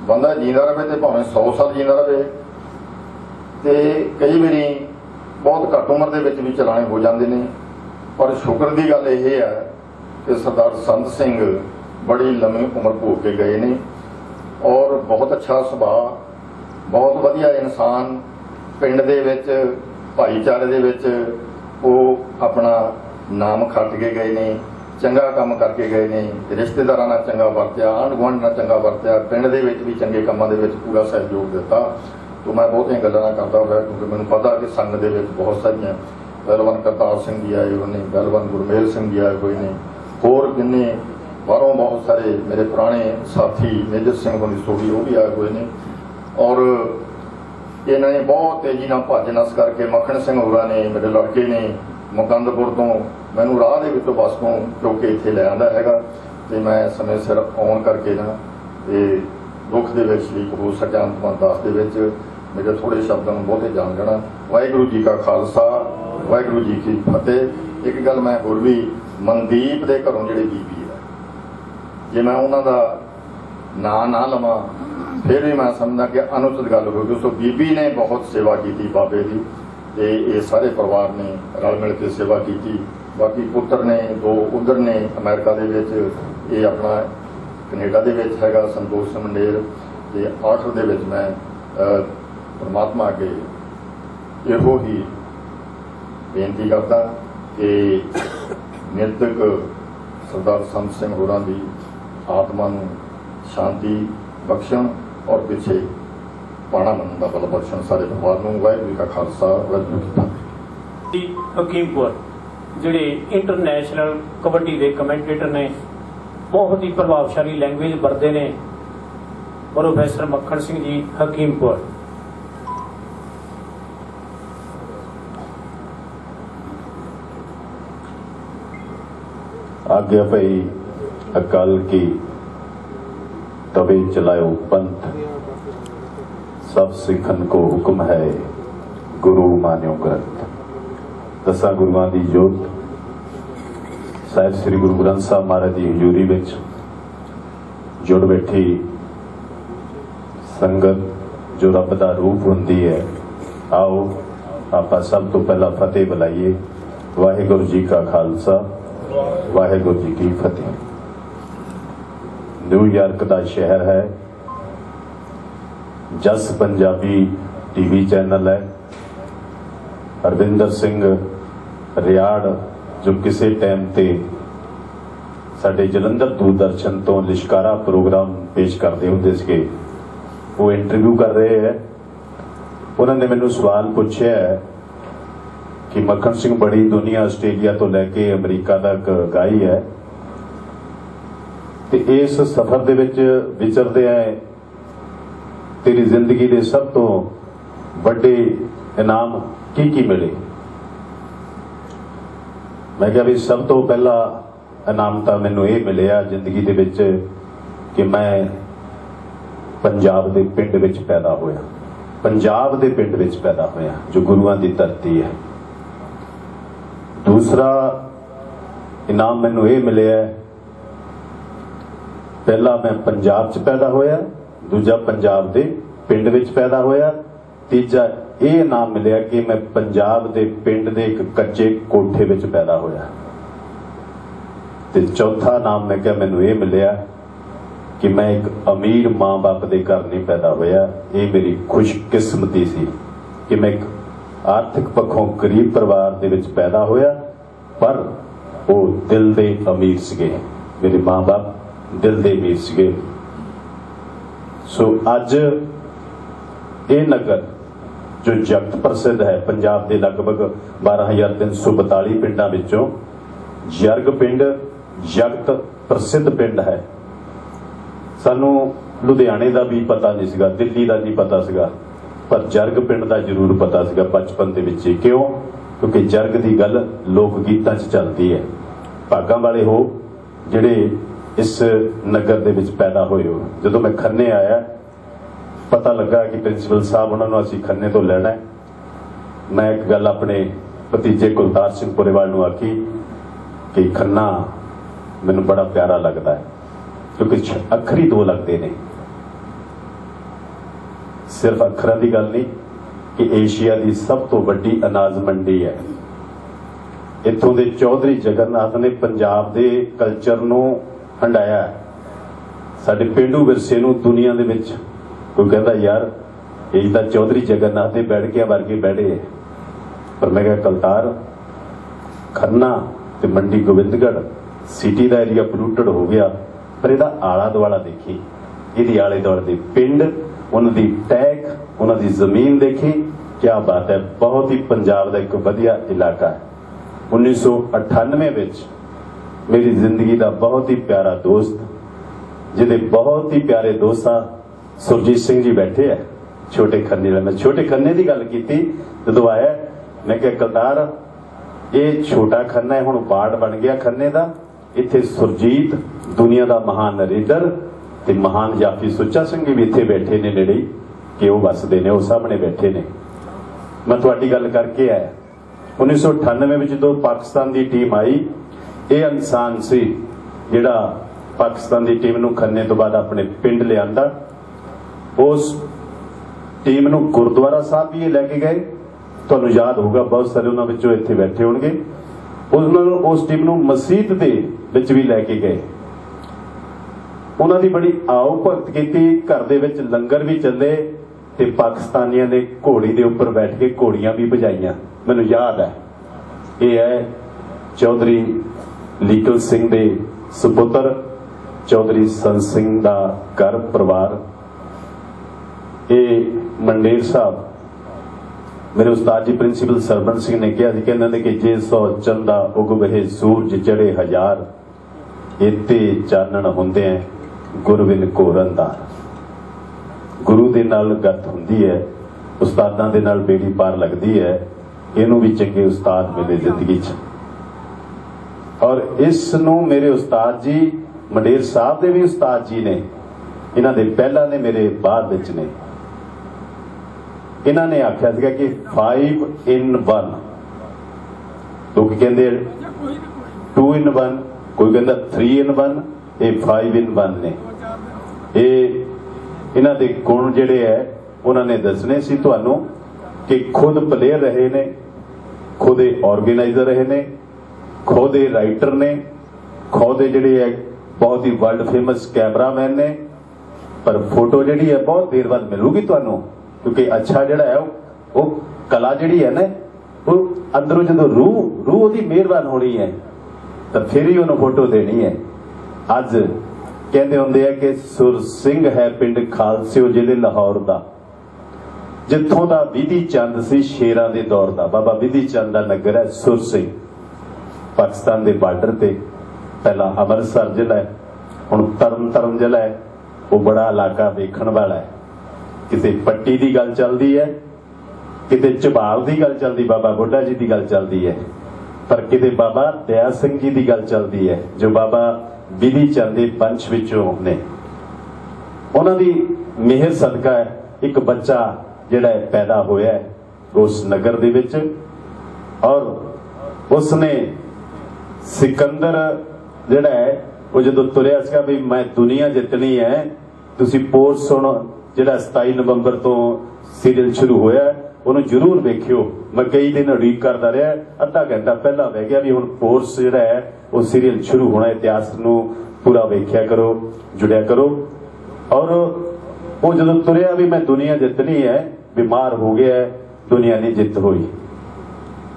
Speaker 10: ਬੰਦਾ ਜੀਂਦਾ ਰਹੇ ਤੇ ਭਾਵੇਂ 100 ਸਾਲ ਜੀਂਦਾ ਰਹੇ। ਤੇ ਕਈ ਵਾਰੀ ਬਹੁਤ ਘੱਟ ਉਮਰ ਦੇ ਵਿੱਚ ਵੀ ਚਲਾਣੇ ਹੋ ਜਾਂਦੇ ਨੇ। ਪਰ ਸ਼ੁਕਰ ਦੀ ਗੱਲ ਇਹ ਹੈ ਕਿ ਸਰਦਾਰ ਸੰਤ ਸਿੰਘ ਬੜੀ ਲੰਮੀ ਉਮਰ ਭੋਗ ਕੇ ਗਏ ਨੇ ਔਰ ਬਹੁਤ ਅੱਛਾ ਸੁਭਾਅ, ਬਹੁਤ ਵਧੀਆ ਇਨਸਾਨ ਪਿੰਡ ਦੇ ਵਿੱਚ, ਭਾਈਚਾਰੇ ਦੇ ਵਿੱਚ ਉਹ ਆਪਣਾ ਨਾਮ ਖੱਟ ਕੇ ਗਏ ਨੇ, ਚੰਗਾ ਕੰਮ ਕਰਕੇ ਗਏ ਨੇ, ਰਿਸ਼ਤੇਦਾਰਾਂ ਨਾਲ ਚੰਗਾ ਵਰਤਿਆ ਆਂਢ ਗੁਆਂਢ ਨਾਲ ਚੰਗਾ ਵਰਤਿਆ, ਪਿੰਡ ਦੇ ਵਿੱਚ ਵੀ ਚੰਗੇ ਕੰਮਾਂ ਦੇ ਵਿੱਚ ਪੂਰਾ ਸਹਿਯੋਗ ਦਿੱਤਾ। ਤੋਂ ਮੈਂ ਬਹੁਤੀਆਂ ਗੱਲਾਂ ਨਾ ਕਰਦਾ ਹੋਇਆ ਕਿਉਂਕਿ ਮੈਨੂੰ ਪਤਾ ਕਿ ਸੰਘ ਦੇ ਵਿੱਚ ਬਹੁਤ ਸਾਰੀਆਂ ਪਹਿਲਵਾਨ ਕਰਤਾਰ ਸਿੰਘ ਜੀ ਆਏ ਹੋਏ ਨੇ ਪਹਿਲਵਾਨ ਗੁਰਮੇਲ ਸਿੰਘ ਜੀ ਆਏ ਹੋਏ ਨੇ, ਹੋਰ ਕਿੰਨੇ, ਬਾਹਰੋਂ ਬਹੁਤ ਸਾਰੇ ਮੇਰੇ ਪੁਰਾਣੇ ਸਾਥੀ ਮੇਜਰ ਸਿੰਘ ਹੋਣੀ ਸੋਢੀ, ਉਹ ਵੀ ਆਏ ਹੋਏ ਨੇ। ਔਰ ਇਹਨਾਂ ਨੇ ਬਹੁਤ ਤੇਜ਼ੀ ਨਾਲ ਭੱਜ ਨਸ ਕਰਕੇ ਮੱਖਣ ਸਿੰਘ ਹੋਰਾਂ ਨੇ, ਮੇਰੇ ਲੜਕੇ ਨੇ ਮੁਕੰਦਪੁਰ ਤੋਂ ਮੈਨੂੰ ਰਾਹ ਦੇ ਵਿੱਚੋਂ ਬੱਸ ਤੋਂ ਚੁੱਕ ਕੇ ਇੱਥੇ ਲੈ ਆਂਦਾ ਹੈਗਾ ਤੇ ਮੈਂ ਸਮੇਂ ਸਿਰ ਆਉਣ ਕਰਕੇ ਨਾ ਇਹ ਦੁੱਖ ਦੇ ਵਿੱਚ ਸ਼ਰੀਕ ਹੋ ਸਕਿਆ ਅੰਤਮ ਦਾਸ ਦੇ ਵਿੱਚ। ਮੇਰੇ ਥੋੜੇ ਸ਼ਬਦਾਂ ਨੂੰ ਬਹੁਤੇ ਜਾਣ ਜਾਣਾ ਵਾਹਿਗੁਰੂ ਜੀ ਕਾ ਖਾਲਸਾ, ਵਾਹਿਗੁਰੂ ਜੀ ਕੀ ਫਤਿਹ। ਇੱਕ ਗੱਲ ਮੈਂ ਹੋਰ ਵੀ, ਮਨਦੀਪ ਦੇ ਘਰੋਂ ਜਿਹੜੇ ਬੀਬੀ ਹੈ ਜੇ ਮੈਂ ਉਹਨਾਂ ਦਾ ਨਾਂ ਨਾ ਲਵਾਂ, ਫਿਰ ਵੀ ਮੈਂ ਸਮਝਦਾ ਕਿ ਅਨੁਚਿਤ ਗੱਲ ਹੋਊਗੀ ਸੋ ਬੀਬੀ ਨੇ ਬਹੁਤ ਸੇਵਾ ਕੀਤੀ ਬਾਬੇ ਦੀ ਤੇ ਇਹ ਸਾਰੇ ਪਰਿਵਾਰ ਨੇ ਰਲ ਮਿਲ ਕੇ ਸੇਵਾ ਕੀਤੀ। ਬਾਕੀ ਪੁੱਤਰ ਨੇ, ਦੋ ਉਧਰ ਨੇ ਅਮਰੀਕਾ ਦੇ ਵਿੱਚ, ਇਹ ਆਪਣਾ ਕੈਨੇਡਾ ਦੇ ਵਿੱਚ ਹੈਗਾ ਸੰਤੋਸ਼ ਸਿੰਘ ਤੇ ਆਖਰ ਦੇ ਵਿੱਚ ਮੈਂ ਪ੍ਰਮਾਤਮਾ ਅੱਗੇ ਇਹੋ ਹੀ ਬੇਨਤੀ ਕਰਦਾ ਕਿ ਨਿਰਤਕ ਸਰਦਾਰ ਸੰਤ ਸਿੰਘ ਹੋਰਾਂ ਦੀ ਆਤਮਾ ਨੂੰ ਸ਼ਾਂਤੀ ਬਖਸ਼ਣ ਔਰ ਪਿੱਛੇ ਪਾਣਾ ਮੰਨਣ ਦਾ ਬਲ ਬਖਸ਼ਣ। ਸਾਰੇ ਪਰਿਵਾਰ ਨੂੰ ਵਾਹਿਗੁਰੂ ਜੀ ਕਾ ਖਾਲਸਾ, ਵਾਹਿਗੁਰੂ ਜੀ ਕੀ ਫਤਿਹ।
Speaker 5: ਹਕੀਮਪੁਰ ਜਿਹੜੇ ਇੰਟਰਨੈਸ਼ਨਲ ਕਬੱਡੀ ਦੇ ਕਮੈਂਟੇਟਰ ਨੇ, ਬਹੁਤ ਹੀ ਪ੍ਰਭਾਵਸ਼ਾਲੀ ਲੈਂਗੁਏਜ ਵਰਦੇ ਨੇ, ਪ੍ਰੋਫੈਸਰ ਮੱਖਣ ਸਿੰਘ ਜੀ ਹਕੀਮਪੁਰ
Speaker 11: आज्ञा भई अकाल की तवे चलायो पंथ सब सिखन को हुक्म है गुरु मान्यो ग्रंथ ਦਸਾਂ ਗੁਰੂਆਂ ਦੀ ਜੋਤ ਸਾਹਿਬ ਸ੍ਰੀ ਗੁਰੂ ਗ੍ਰੰਥ ਸਾਹਿਬ ਮਹਾਰਾਜ ਦੀ ਹਜ਼ੂਰੀ ਵਿੱਚ ਜੁੜ ਬੈਠੀ ਸੰਗਤ ਜੋ ਰੱਬ ਦਾ ਰੂਪ ਹੁੰਦੀ ਹੈ ਆਓ ਆਪਾਂ ਸਭ ਤੋਂ ਪਹਿਲਾਂ ਫਤਿਹ ਬੁਲਾਈਏ ਵਾਹਿਗੁਰੂ ਜੀ ਕਾ ਖਾਲਸਾ ਵਾਹਿਗੁਰੂ ਜੀ ਕੀ ਫਤਿਹ। ਨਿਊਯਾਰਕ ਦਾ ਸ਼ਹਿਰ ਹੈ। ਜਸ ਪੰਜਾਬੀ ਟੀਵੀ ਚੈਨਲ ਹੈ। ਅਰਵਿੰਦਰ ਸਿੰਘ ਰਿਆੜ, ਜੋ ਕਿਸੇ ਟਾਈਮ ਤੇ ਸਾਡੇ ਜਲੰਧਰ ਦੂਰਦਰਸ਼ਨ ਤੋਂ ਲਿਸ਼ਕਾਰਾ ਪ੍ਰੋਗਰਾਮ ਪੇਸ਼ ਕਰਦੇ ਹੁੰਦੇ ਸੀਗੇ, ਉਹ ਇੰਟਰਵਿਊ ਕਰ ਰਹੇ ਹੈ। ਉਹਨਾਂ ਨੇ ਮੈਨੂੰ ਸਵਾਲ ਪੁੱਛਿਆ ਕਿ ਮੱਖਣ ਸਿੰਘ ਬੜੀ ਦੁਨੀਆ ਆਸਟ੍ਰੇਲੀਆ ਤੋਂ ਲੈ ਕੇ ਅਮਰੀਕਾ ਤੱਕ ਗਾਈ ਹੈ। ਤੇ ਇਸ ਸਫ਼ਰ ਦੇ ਵਿੱਚ ਵਿਚਰਦੇ ਆਏ ਤੇਰੀ ਜ਼ਿੰਦਗੀ ਦੇ ਸਭ ਤੋਂ ਵੱਡੇ ਇਨਾਮ ਕੀ ਕੀ ਮਿਲੇ? ਮੈਂ ਕਿਹਾ ਵੀ ਸਭ ਤੋਂ ਪਹਿਲਾ ਇਨਾਮ ਤਾਂ ਮੈਨੂੰ ਇਹ ਮਿਲਿਆ ਜ਼ਿੰਦਗੀ ਦੇ ਵਿੱਚ ਕਿ ਮੈਂ ਪੰਜਾਬ ਦੇ ਪਿੰਡ ਵਿੱਚ ਪੈਦਾ ਹੋਇਆ। ਪੰਜਾਬ ਦੇ ਪਿੰਡ ਵਿੱਚ ਪੈਦਾ ਹੋਇਆ, ਜੋ ਗੁਰੂਆਂ ਦੀ ਧਰਤੀ ਹੈ। ਦੂਸਰਾ ਇਨਾਮ ਮੈਨੂੰ ਇਹ ਮਿਲਿਆ, ਪਹਿਲਾ ਮੈਂ ਪੰਜਾਬ 'ਚ ਪੈਦਾ ਹੋਇਆ, ਦੂਜਾ ਪੰਜਾਬ ਦੇ ਪਿੰਡ ਵਿੱਚ ਪੈਦਾ ਹੋਇਆ, ਤੀਜਾ ਇਹ ਨਾਮ ਮਿਲਿਆ ਕਿ ਮੈਂ ਪੰਜਾਬ ਦੇ ਪਿੰਡ ਦੇ ਇੱਕ ਕੱਚੇ ਕੋਠੇ ਵਿੱਚ ਪੈਦਾ ਹੋਇਆ। ਤੇ ਚੌਥਾ ਨਾਮ ਮੈਂ ਕਿਹਾ ਮੈਨੂੰ ਇਹ ਮਿਲਿਆ ਕਿ ਮੈਂ ਇੱਕ ਅਮੀਰ ਮਾਂ-ਬਾਪ ਦੇ ਘਰ ਨਹੀਂ ਪੈਦਾ ਹੋਇਆ। ਇਹ ਮੇਰੀ ਖੁਸ਼ਕਿਸਮਤੀ ਸੀ ਕਿ ਮੈਂ ਇੱਕ ਆਰਥਿਕ ਪੱਖੋਂ ਗਰੀਬ ਪਰਿਵਾਰ ਦੇ ਵਿੱਚ ਪੈਦਾ ਹੋਇਆ, ਪਰ ਉਹ ਦਿਲ ਦੇ ਅਮੀਰ ਸੀਗੇ। ਮੇਰੇ ਮਾਂ-ਬਾਪ ਦਿਲ ਦੇ ਅਮੀਰ ਸੀਗੇ। ਸੋ ਅੱਜ ਇਹ ਨਗਰ, ਜੋ ਜਗਤ ਪ੍ਰਸਿੱਧ ਹੈ, ਪੰਜਾਬ ਦੇ ਲਗਭਗ 12342 ਪਿੰਡਾਂ ਵਿੱਚੋਂ ਜਰਗ ਪਿੰਡ, ਜਗਤ ਪ੍ਰਸਿੱਧ ਪਿੰਡ ਹੈ। ਸਾਨੂੰ ਲੁਧਿਆਣੇ ਦਾ ਵੀ ਪਤਾ ਨਹੀਂ ਸੀਗਾ, ਦਿੱਲੀ ਦਾ ਨਹੀਂ ਪਤਾ ਸੀਗਾ। ਪਰ ਜਰਗ ਪਿੰਡ ਦਾ ਜ਼ਰੂਰ ਪਤਾ ਸੀਗਾ ਬਚਪਨ ਦੇ ਵਿੱਚ ਹੀ। ਕਿਉਂ? ਕਿਉਂਕਿ ਜਰਗ ਦੀ ਗੱਲ ਲੋਕ ਗੀਤਾਂ 'ਚ ਚੱਲਦੀ ਹੈ। ਭਾਗਾਂ ਵਾਲੇ ਹੋ, ਜਿਹੜੇ ਇਸ ਨਗਰ ਦੇ ਵਿੱਚ ਪੈਦਾ ਹੋਏ ਹੋ। ਜਦੋਂ ਮੈਂ ਖੰਨੇ ਆਇਆ, ਪਤਾ ਲੱਗਾ ਕਿ ਪ੍ਰਿੰਸੀਪਲ ਸਾਹਿਬ ਉਹਨਾਂ ਨੂੰ ਅਸੀਂ ਖੰਨੇ ਤੋਂ ਲੈਣਾ ਹੈ। ਮੈਂ ਇੱਕ ਗੱਲ ਆਪਣੇ ਭਤੀਜੇ ਕੁਲਤਾਰ ਸਿੰਘ ਪੁਰੇਵਾਲ ਨੂੰ ਆਖੀ ਕਿ ਖੰਨਾ ਮੈਨੂੰ ਬੜਾ ਪਿਆਰਾ ਲੱਗਦਾ ਹੈ, ਕਿਉਂਕਿ ਅੱਖਰੀ ਦੋ ਲੱਗਦੇ ਨੇ। ਸਿਰਫ ਅੱਖਰਾਂ ਦੀ ਗੱਲ ਨਹੀਂ, ਕਿ ਏਸ਼ੀਆ ਦੀ ਸਭ ਤੋਂ ਵੱਡੀ ਅਨਾਜ ਮੰਡੀ ਹੈ। ਇੱਥੋਂ ਦੇ ਚੌਧਰੀ ਜਗਨਨਾਥ ਨੇ ਪੰਜਾਬ ਦੇ ਕਲਚਰ ਨੂੰ ਹੰਡਾਇਆ ਸਾਡੇ ਪਿੰਡੂ ਵਿਰਸੇ ਨੂੰ ਦੁਨੀਆ ਦੇ ਵਿੱਚ ਕੋਈ ਕਹਿੰਦਾ, ਯਾਰ, ਇਹ ਤਾਂ ਚੌਧਰੀ ਜਗਨਨਾਥ ਦੇ ਬੈਠ ਕੇ ਵਰਗੇ ਬੈਠੇ ਪਰ ਮੈਂ ਕਿਹਾ, ਕਲਤਾਰ, ਖੰਨਾ ਤੇ ਮੰਡੀ ਗੋਬਿੰਦਗੜ ਸਿਟੀ ਦਾ ਏਰੀਆ ਪੋਲੂਟਡ ਹੋ ਗਿਆ, ਪਰ ਇਹਦਾ ਆਲਾ ਦੁਆਲਾ ਦੇਖੀ। ਇਹਦੀ ਆਲੇ ਦੁਆਲੇ ਦੇ ਪਿੰਡ ਉਹਨਾਂ ਦੀ ਟੈਕ ਉਹਨਾਂ ਦੀ ਜ਼ਮੀਨ ਦੇਖੀ। ਕੀ ਬਾਤ ਹੈ, ਬਹੁਤ ਹੀ ਪੰਜਾਬ ਦਾ ਇੱਕ ਵਧੀਆ ਇਲਾਕਾ ਹੈ। 1998 ਵਿੱਚ ਮੇਰੀ ਜ਼ਿੰਦਗੀ ਦਾ ਬਹੁਤ ਹੀ ਪਿਆਰਾ ਦੋਸਤ, ਜਿਹਦੇ ਬਹੁਤ ਹੀ ਪਿਆਰੇ ਦੋਸਤਾਂ ਸੁਰਜੀਤ ਸਿੰਘ ਜੀ ਬੈਠੇ ਆ। ਛੋਟੇ ਖੰਨੇ ਵਾਲੇ ਮੈਂ ਛੋਟੇ ਖੰਨੇ ਦੀ ਗੱਲ ਕੀਤੀ, ਜਦੋਂ ਆਇਆ, ਮੈਂ ਕਿਹਾ ਕਲਤਾਰ ਇਹ ਛੋਟਾ ਖੰਨਾ ਹੈ, ਹੁਣ ਵਾਰਡ ਬਣ ਗਿਆ ਖੰਨੇ ਦਾ। ਇੱਥੇ ਸੁਰਜੀਤ ਦੁਨੀਆ ਦਾ ਮਹਾਨ ਰੀਡਰ ਤੇ ਮਹਾਨ ਜਾਫੀ ਸੁੱਚਾ ਸਿੰਘ ਵੀ ਇੱਥੇ ਬੈਠੇ ਨੇ ਨੇੜੇ ਕਿ ਉਹ ਵਸਦੇ ਨੇ, ਉਹ ਸਾਹਮਣੇ ਬੈਠੇ ਨੇ। ਮੈਂ ਤੁਹਾਡੀ ਗੱਲ ਕਰਕੇ ਆਇਆ। 1998 ਵਿੱਚ ਜਦੋਂ ਪਾਕਿਸਤਾਨ ਦੀ ਟੀਮ ਆਈ, ਇਹ ਇਨਸਾਨ ਸੀ ਜਿਹੜਾ ਪਾਕਿਸਤਾਨ ਦੀ ਟੀਮ ਨੂੰ ਖੰਨੇ ਤੋਂ ਬਾਅਦ ਆਪਣੇ ਪਿੰਡ ਲਿਆਂਦਾ। ਉਸ ਟੀਮ ਨੂੰ ਗੁਰਦੁਆਰਾ ਸਾਹਿਬ ਵੀ ਇਹ ਲੈ ਕੇ ਗਏ। ਤੁਹਾਨੂੰ ਯਾਦ ਹੋਊਗਾ, ਬਹੁਤ ਸਾਰੇ ਉਹਨਾਂ ਵਿੱਚੋਂ ਇੱਥੇ ਬੈਠੇ ਹੋਣਗੇ। ਉਹਨਾਂ ਨੂੰ ਉਸ ਟੀਮ ਨੂੰ ਮਸਜਿਦ ਦੇ ਵਿੱਚ ਵੀ ਲੈ ਕੇ ਗਏ। ਉਹਨਾਂ ਦੀ ਬੜੀ ਆਓ ਭਗਤ ਕੀਤੀ, ਘਰ ਦੇ ਵਿੱਚ ਲੰਗਰ ਵੀ ਚੱਲੇ ਤੇ ਪਾਕਿਸਤਾਨੀਆਂ ਨੇ ਘੋੜੀ ਦੇ ਉੱਪਰ ਬੈਠ ਕੇ ਘੋੜੀਆਂ ਵੀ ਵਜਾਈਆਂ ਮੈਨੂੰ ਯਾਦ ਹੈ, ਇਹ ਹੈ ਚੌਧਰੀ ਲੀਕਲ ਸਿੰਘ ਦੇ ਸੁਪੁੱਤਰ, ਚੌਧਰੀ ਸੰਤ ਸਿੰਘ ਦਾ ਘਰ ਪਰਿਵਾਰ। ਇਹ ਮੰਡੇਰ ਸਾਹਿਬ, ਮੇਰੇ ਉਸਤਾਦ ਜੀ ਪ੍ਰਿੰਸੀਪਲ ਸਰਬਨ ਸਿੰਘ ਨੇ ਕਿਹਾ ਸੀ ਕਹਿੰਦੇ ਨੇ ਕਿ ਜੇ ਸੌ ਚੰਦਾ ਉਗ ਵਹੇ ਸੂਰਜ ਚੜੇ ਹਜ਼ਾਰ ਇਤੇ ਚਾਨਣ ਹੁੰਦੇ ਐ ਗੁਰਵਿਨ ਕੋਰੰਦਾਰ ਗੁਰੂ ਦੇ ਨਾਲ ਗੱਤ ਹੁੰਦੀ ਹੈ, ਉਸਤਾਦਾਂ ਦੇ ਨਾਲ ਬੇੜੀ ਪਾਰ ਲੱਗਦੀ ਹੈ, ਇਹਨੂੰ ਵੀ ਚੰਗੇ ਉਸਤਾਦ ਮਿਲੇ ਜ਼ਿੰਦਗੀ 'ਚ। ਔਰ ਇਸ ਨੂੰ ਮੇਰੇ ਉਸਤਾਦ ਜੀ, ਮੰਡੇਰ ਸਾਹਿਬ ਦੇ ਵੀ ਉਸਤਾਦ ਜੀ ਨੇ, ਇਹਨਾਂ ਦੇ ਪਹਿਲਾਂ ਨੇ ਮੇਰੇ ਬਾਅਦ ਵਿੱਚ ਨੇ। ਇਹਨਾਂ ਨੇ ਆਖਿਆ ਸੀਗਾ ਕਿ 5 ਇਨ 1 ਲੋਕ ਕਹਿੰਦੇ 2 ਇਨ 1 ਕੋਈ ਕਹਿੰਦਾ 3 ਇਨ 1 ਇਹ 5 ਇਨ 1 ਨੇ। ਇਹ ਇਹਨਾਂ ਦੇ ਗੁਣ ਜਿਹੜੇ ਹੈ, ਉਹਨਾਂ ਨੇ ਦੱਸਣੇ ਸੀ ਤੁਹਾਨੂੰ ਕਿ ਖੁਦ ਪਲੇਅਰ ਰਹੇ ਨੇ, ਖੁਦ ਇਹ ਆਰਗੇਨਾਈਜ਼ਰ ਰਹੇ ਨੇ, ਖੁਦ ਇਹ ਰਾਈਟਰ ਨੇ, ਖੁਦ ਇਹ ਜਿਹੜੇ ਹੈ, ਬਹੁਤ ਹੀ ਵਰਲਡ ਫੇਮਸ ਕੈਮਰਾਮੈਨ ਨੇ। ਪਰ ਫੋਟੋ ਜਿਹੜੀ ਹੈ, ਬਹੁਤ ਦੇਰ ਬਾਅਦ ਮਿਲੂਗੀ ਤੁਹਾਨੂੰ, ਕਿਉਂਕਿ ਅੱਛਾ ਜਿਹੜਾ ਹੈ, ਉਹ- ਉਹ ਕਲਾ ਜਿਹੜੀ ਹੈ ਨਾ, ਉਹ ਅੰਦਰੋਂ ਜਦੋਂ ਰੂਹ ਰੂਹ ਉਹਦੀ ਮਿਹਰਬਾਨ ਹੋਣੀ ਹੈ, ਤਾਂ ਫਿਰ ਹੀ ਉਹਨੂੰ ਫੋਟੋ ਦੇਣੀ ਹੈ। ਅੱਜ ਕਹਿੰਦੇ ਹੁੰਦੇ ਆ ਕਿ ਸੁਰ ਸਿੰਘ ਹੈ ਪਿੰਡ ਖਾਲਸਿਓ ਜ਼ਿਲ੍ਹੇ ਲਾਹੌਰ ਦਾ। ਜਿੱਥੋਂ ਦਾ ਵਿਧੀ ਚੰਦ ਸੀ, ਸ਼ੇਰਾਂ ਦੇ ਦੌਰ ਦਾ। ਬਾਬਾ ਵਿਧੀ ਚੰਦ ਦਾ ਨਗਰ ਹੈ ਸੁਰ ਸਿੰਘ। ਪਾਕਿਸਤਾਨ ਦੇ ਬਾਰਡਰ ਤੇ ਪਹਿਲਾ ਅੰਮ੍ਰਿਤਸਰ ਜ਼ਿਲ੍ਹਾ ਹੈ, ਹੁਣ ਤਰਨ ਤਾਰਨ ਜ਼ਿਲ੍ਹਾ ਹੈ। ਉਹ ਬੜਾ ਇਲਾਕਾ ਵੇਖਣ ਵਾਲਾ ਹੈ। ਕਿਤੇ ਪੱਟੀ ਦੀ ਗੱਲ ਚੱਲਦੀ ਹੈ, ਕਿਤੇ ਝਬਾਲ ਦੀ ਗੱਲ ਚੱਲਦੀ, ਬਾਬਾ ਬੁੱਢਾ ਜੀ ਦੀ ਗੱਲ ਚੱਲਦੀ ਹੈ। ਪਰ ਕਿਤੇ ਬਾਬਾ ਦਇਆ ਸਿੰਘ ਜੀ ਦੀ ਗੱਲ ਚੱਲਦੀ ਹੈ, ਜੋ ਬਾਬਾ ਵਿਧੀ ਚੰਦ ਪੰਚ ਵਿੱਚੋਂ ਨੇ। ਉਹਨਾਂ ਦੀ ਮਿਹਰ ਸਦਕਾ ਹੈ, ਇੱਕ ਬੱਚਾ ਜਿਹੜਾ ਪੈਦਾ ਹੋਇਆ ਉਸ ਨਗਰ ਦੇ ਵਿੱਚ। ਔਰ ਉਸਨੇ ਸਿਕੰਦਰ ਜਿਹੜਾ ਹੈ ਉਹ ਜਦੋਂ ਤੁਰਿਆ ਸੀਗਾ ਵੀ ਮੈਂ ਦੁਨੀਆ ਜਿੱਤਣੀ ਹੈ ਤੁਸੀਂ ਪੋਸਟ ਸੁਣੋ ਜਿਹੜਾ 27 ਨਵੰਬਰ ਤੋਂ ਸੀਰੀਅਲ ਸ਼ੁਰੂ ਹੋਇਆ ਉਹਨੂੰ ਜਰੂਰ ਵੇਖਿਓ। ਮੈਂ ਕਈ ਦਿਨ ਉਡੀਕ ਕਰਦਾ ਰਿਹਾ ਅੱਧਾ ਘੰਟਾ ਪਹਿਲਾਂ ਵਹਿ ਗਿਆ ਵੀ ਹੁਣ ਕੋਰਸ ਜਿਹੜਾ ਹੈ ਉਹ ਸੀਰੀਅਲ ਸ਼ੁਰੂ ਹੋਣਾ ਇਤਿਹਾਸ ਨੂੰ ਪੂਰਾ ਵੇਖਿਆ ਕਰੋ ਜੁੜਿਆ ਕਰੋ। ਔਰ ਉਹ ਜਦੋਂ ਤੁਰਿਆ ਵੀ ਮੈਂ ਦੁਨੀਆ ਜਿੱਤਣੀ ਹੈ ਬਿਮਾਰ ਹੋ ਗਿਆ ਹੈ, ਦੁਨੀਆ ਨਹੀਂ ਜਿੱਤ ਹੋਈ।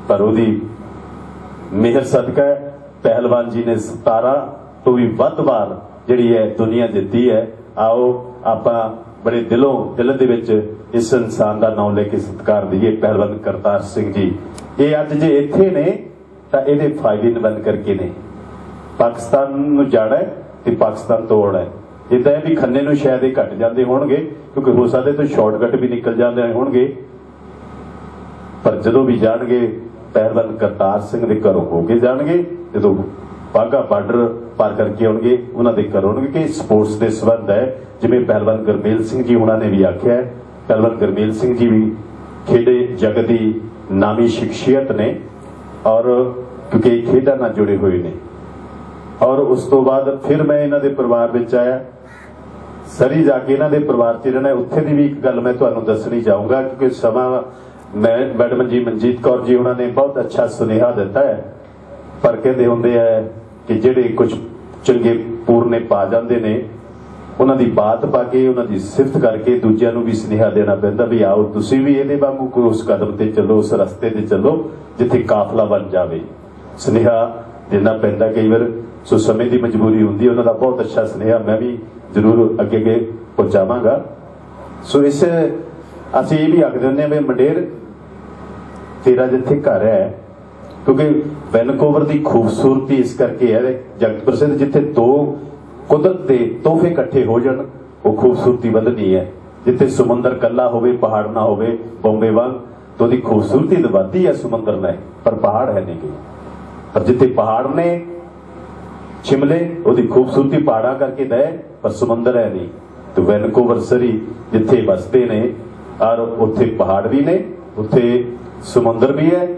Speaker 11: ਪਰ ਉਹਦੀ ਮਿਹਰ ਸਦਕਾ ਪਹਿਲਵਾਨ ਜੀ ਨੇ 17 ਤੋਂ ਵੀ ਵੱਧ ਵਾਰ ਜਿਹੜੀ ਹੈ ਦੁਨੀਆ ਜਿੱਤੀ ਹੈ। ਆਓ ਆਪਾਂ ਬੜੇ ਦਿਲੋਂ ਦਿਲ ਦੇ ਵਿੱਚ ਇਸ ਇਨਸਾਨ ਦਾ ਨਾਮ ਲੈ ਕੇ ਸਤਿਕਾਰ ਦਈਏ, ਪਹਿਲਵਾਨ ਕਰਤਾਰ ਸਿੰਘ ਜੀ। ਇਹ ਅੱਜ ਜੇ ਇੱਥੇ ਨੇ, ਤਾਂ ਇਹਦੇ ਫਾਇਦੇ ਨਿਬੰਧ ਕਰਕੇ ਨੇ। ਪਾਕਿਸਤਾਨ ਨੂੰ ਜਾਣਾ ਤੇ ਪਾਕਿਸਤਾਨ ਤੋੜਨਾ ਹੈ। ਇਦਾਂ ਹੈ ਵੀ ਖੰਨੇ ਨੂੰ ਸ਼ਾਇਦ ਇਹ ਘਟ ਜਾਂਦੇ ਹੋਣਗੇ, ਕਿਉਂਕਿ ਹੋ ਸਕਦਾ ਤੋਂ ਸ਼ਾਰਟਕਟ ਵੀ ਨਿਕਲ ਜਾਂਦੇ ਹੋਣਗੇ। ਪਰ ਜਦੋਂ ਵੀ ਜਾਣਗੇ, ਪਹਿਲਵਾਨ ਕਰਤਾਰ ਸਿੰਘ ਦੇ ਘਰੋਂ ਹੋ ਕੇ ਜਾਣਗੇ, ਜਦੋਂ ਬਾਗਾ ਬਾਰਡਰ ਪਾਰ ਕਰਕੇ ਆਉਣਗੇ, ਉਹਨਾਂ ਦੇ ਘਰ ਆਉਣਗੇ ਕਿ ਸਪੋਰਟਸ ਦੇ ਸਬੰਧ ਹੈ। ਜਿਵੇਂ ਪਹਿਲਵਾਨ ਗੁਰਮੇਲ ਸਿੰਘ ਜੀ ਉਹਨਾਂ ਨੇ ਵੀ ਆਖਿਆ ਕਲਵਰ ਪਹਿਲਵਾਨ ਗੁਰਮੇਲ ਸਿੰਘ ਜੀ ਵੀ ਖੇਡੇ ਜਗਤ ਦੀ ਨਾਮੀ ਸ਼ਖਸੀਅਤ ਨੇ ਔਰ ਕਿਉਂਕਿ ਖੇਡਾਂ ਨਾਲ ਜੁੜੇ ਹੋਏ ਨੇ। ਔਰ ਉਸ ਤੋਂ ਬਾਅਦ ਫਿਰ ਮੈਂ ਇਹਨਾਂ ਦੇ ਪਰਿਵਾਰ ਵਿੱਚ ਆਇਆ। ਸਰੀ ਜਾ ਕੇ ਇਹਨਾਂ ਦੇ ਪਰਿਵਾਰ 'ਚ ਰਹਿਣਾ, ਉੱਥੇ ਦੀ ਵੀ ਇੱਕ ਗੱਲ ਮੈਂ ਤੁਹਾਨੂੰ ਦੱਸਣੀ ਚਾਹੂੰਗਾ ਕਿਉਂਕਿ ਸਮਾਂ ਮੈਂ, ਮੈਡਮ ਜੀ ਮਨਜੀਤ ਕੌਰ ਜੀ ਉਹਨਾਂ ਨੇ ਬਹੁਤ ਅੱਛਾ ਸੁਨੇਹਾ ਦਿੱਤਾ ਹੈ। ਪਰ ਕਹਿੰਦੇ ਹੁੰਦੇ ਆ ਕਿ ਜਿਹੜੇ ਕੁਝ ਚੰਗੇ ਪੂਰਨੇ ਪਾ ਜਾਂਦੇ ਨੇ ਉਹਨਾਂ ਦੀ ਬਾਤ ਪਾ ਕੇ, ਉਹਨਾਂ ਦੀ ਸਿਫਤ ਕਰਕੇ ਦੂਜਿਆਂ ਨੂੰ ਵੀ ਸੁਨੇਹਾ ਦੇਣਾ ਪੈਂਦਾ ਵੀ ਆਓ, ਤੁਸੀਂ ਵੀ ਇਹਦੇ ਵਾਂਗੂ ਕੋਈ ਉਸ ਕਦਮ ਤੇ ਚੱਲੋ, ਉਸ ਰਸਤੇ ਤੇ ਚੱਲੋ, ਜਿੱਥੇ ਕਾਫਲਾ ਬਣ ਜਾਵੇ। ਸੁਨੇਹਾ ਦੇਣਾ ਪੈਂਦਾ ਕਈ ਵਾਰ। ਸੋ ਸਮੇਂ ਦੀ ਮਜਬੂਰੀ ਹੁੰਦੀ ਹੈ, ਉਹਨਾਂ ਦਾ ਬਹੁਤ ਅੱਛਾ ਸੁਨੇਹਾ, ਮੈਂ ਵੀ ਜ਼ਰੂਰ ਅੱਗੇ ਅੱਗੇ ਪਹੁੰਚਾਵਾਂਗਾ। ਸੋ ਇਸ, ਅਸੀਂ ਇਹ ਵੀ ਆਖ ਦਿੰਦੇ ਹਾਂ ਵੀ ਮੰਡੇਰ, ਤੇਰਾ ਜਿੱਥੇ ਘਰ ਹੈ, ਕਿਉਂਕਿ ਵੈਨਕੂਵਰ ਦੀ ਖੂਬਸੂਰਤੀ ਇਸ ਕਰਕੇ ਹੈ, ਜਗਤ ਪ੍ਰਸਿੱਧ ਜਿੱਥੇ ਦੋ ਕੁਦਰਤ ਦੇ ਤੋਹਫੇ ਇਕੱਠੇ ਹੋ ਜਾਣ, ਉਹ ਖੂਬਸੂਰਤੀ ਵਧਣੀ ਹੈ। ਜਿੱਥੇ ਸਮੁੰਦਰ ਕੱਲਾ ਹੋਵੇ, ਪਹਾੜ ਨਾ ਹੋਵੇ, ਬੰਬੇ ਵਾਂਗ ਤਾਂ ਉਹਦੀ ਖੂਬਸੂਰਤੀ ਤਾਂ ਵੱਧਦੀ ਹੈ ਸਮੁੰਦਰ ਨਾਲ, ਪਰ ਪਹਾੜ ਹੈ ਨਹੀਂ। ਗਈ ਪਰ ਜਿੱਥੇ ਪਹਾੜ ਨੇ ਸ਼ਿਮਲੇ ਉਹਦੀ ਖੂਬਸੂਰਤੀ ਪਹਾੜਾਂ ਕਰਕੇ ਦਾ ਪਰ ਸਮੁੰਦਰ ਹੈ ਨਹੀਂ। ਤੇ ਵੈਨਕੂਵਰ ਸਰੀ ਜਿੱਥੇ ਵਸਦੇ ਨੇ, ਔਰ ਉੱਥੇ ਪਹਾੜ ਵੀ ਨੇ, ਉੱਥੇ ਸਮੁੰਦਰ ਵੀ ਹੈ,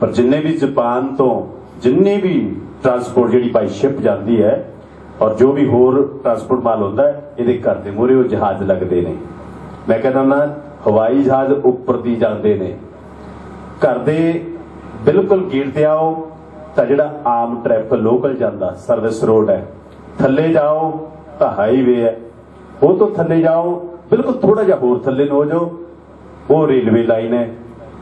Speaker 11: ਪਰ ਜਿੰਨੇ ਵੀ ਜਾਪਾਨ ਤੋਂ, ਜਿੰਨੀ ਵੀ ਟਰਾਂਸਪੋਰਟ ਜਿਹੜੀ ਬਾਈ ਸ਼ਿਪ ਜਾਂਦੀ ਹੈ ਔਰ ਜੋ ਵੀ ਹੋਰ ਟਰਾਂਸਪੋਰਟ ਮਾਲ ਹੁੰਦਾ ਹੈ, ਇਹਦੇ ਘਰ ਦੇ ਮੂਹਰੇ ਉਹ ਜਹਾਜ਼ ਲੱਗਦੇ ਨੇ। ਮੈਂ ਕਹਿੰਦਾ ਨਾ ਹਵਾਈ ਜਹਾਜ਼ ਉੱਪਰ ਦੀ ਜਾਂਦੇ ਨੇ। ਘਰ ਦੇ ਬਿਲਕੁਲ ਗੇਟ ਤੇ ਆਓ, ਤਾਂ ਜਿਹੜਾ ਆਮ ਟ੍ਰੈਫਿਕ ਲੋਕਲ ਜਾਂਦਾ ਸਰਵਿਸ ਰੋਡ ਹੈ। ਥੱਲੇ ਜਾਓ, ਤਾਂ ਹਾਈਵੇ ਹੈ। ਉਹ ਤੋਂ ਥੱਲੇ ਜਾਓ, ਬਿਲਕੁਲ ਥੋੜਾ ਜਿਹਾ ਹੋਰ ਥੱਲੇ ਨੂੰ ਹੋ ਜਾਓ, ਉਹ ਰੇਲਵੇ ਲਾਈਨ ਹੈ।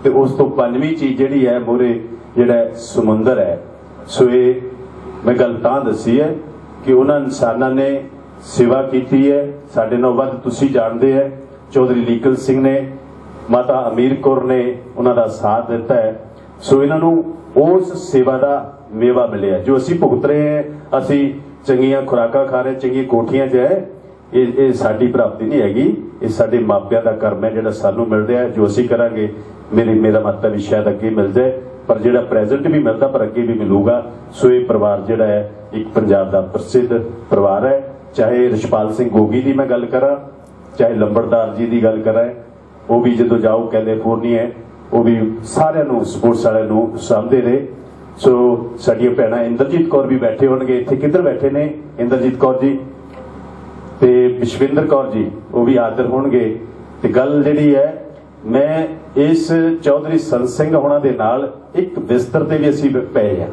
Speaker 11: ਤੇ ਉਸ ਤੋਂ ਪੰਜਵੀਂ ਚੀਜ਼ ਜਿਹੜੀ ਹੈ ਮੂਰੇ ਜਿਹੜਾ ਸਮੁੰਦਰ ਹੈ। ਸੋ ਇਹ ਮੈਂ ਗੱਲ ਤਾਂ ਦੱਸੀ ਹੈ ਕਿ ਉਹਨਾਂ ਇਨਸਾਨਾਂ ਨੇ ਸੇਵਾ ਕੀਤੀ ਹੈ। ਸਾਡੇ ਨਾਲ ਵੱਧ ਤੁਸੀਂ ਜਾਣਦੇ ਹੈ। ਚੌਧਰੀ ਲੀਕਲ ਸਿੰਘ ਨੇ, ਮਾਤਾ ਅਮੀਰ ਕੌਰ ਨੇ ਉਹਨਾਂ ਦਾ ਸਾਥ ਦਿੱਤਾ ਹੈ। ਸੋ ਇਹਨਾਂ ਨੂੰ ਉਸ ਸੇਵਾ ਦਾ ਮੇਵਾ ਮਿਲਿਆ ਜੋ ਅਸੀਂ ਭੁਗਤ ਰਹੇ ਹਾਂ। ਅਸੀਂ ਚੰਗੀਆਂ ਖੁਰਾਕਾਂ ਖਾ ਰਹੇ ਚੰਗੀ ਕੋਠੀਆਂ 'ਚ ਹੈ। ਇਹ ਇਹ ਸਾਡੀ ਪ੍ਰਾਪਤੀ ਨਹੀਂ ਹੈਗੀ। ਇਹ ਸਾਡੇ ਮਾਪਿਆਂ ਦਾ ਕਰਮ ਹੈ ਜਿਹੜਾ ਸਾਨੂੰ ਮਿਲ ਰਿਹਾ ਹੈ, ਜੋ ਅਸੀਂ ਕਰਾਂਗੇ, ਮੇਰੀ, ਮੇਰਾ ਮਤਲਬ ਵੀ ਸ਼ਾਇਦ ਅੱਗੇ ਮਿਲ ਜਾਏ ਪਰ ਜਿਹੜਾ ਪ੍ਰੈਜ਼ੈਂਟ ਵੀ ਮਿਲਦਾ, ਪਰ ਅੱਗੇ ਵੀ ਮਿਲੂਗਾ। ਸੋ ਇਹ ਪਰਿਵਾਰ ਜਿਹੜਾ ਹੈ ਇੱਕ ਪੰਜਾਬ ਦਾ ਪ੍ਰਸਿੱਧ ਪਰਿਵਾਰ ਹੈ। ਚਾਹੇ ਰਿਸ਼ਪਾਲ ਸਿੰਘ ਗੋਗੀ ਦੀ ਮੈਂ ਗੱਲ ਕਰਾਂ, ਚਾਹੇ ਲੰਬੜਦਾਰ ਜੀ ਦੀ ਗੱਲ ਕਰਾਂ, ਉਹ ਵੀ ਜਦੋਂ ਜਾਓ ਕੈਲੀਫੋਰਨੀਆ ਉਹ ਵੀ ਸਾਰਿਆਂ ਨੂੰ, ਸਪੋਰਟਸ ਵਾਲਿਆਂ ਨੂੰ ਸਾਂਭਦੇ ਨੇ। ਸੋ ਸਾਡੀਆਂ ਭੈਣਾਂ ਇੰਦਰਜੀਤ ਕੌਰ ਵੀ ਬੈਠੇ ਹੋਣਗੇ, ਇੱਥੇ ਕਿੱਧਰ ਬੈਠੇ ਨੇ ਇੰਦਰਜੀਤ ਕੌਰ ਜੀ? ਤੇ ਵਿਸ਼ਵਿੰਦਰ ਕੌਰ ਜੀ, ਉਹ ਵੀ ਹਾਜ਼ਰ ਹੋਣਗੇ। ਤੇ ਗੱਲ ਜਿਹੜੀ ਹੈ, ਮੈਂ ਇਸ ਚੌਧਰੀ ਸੰਤ ਸਿੰਘ ਹੋਣਾ ਦੇ ਨਾਲ ਇੱਕ ਬਿਸਤਰ ਤੇ ਵੀ ਅਸੀਂ ਪਏ ਆ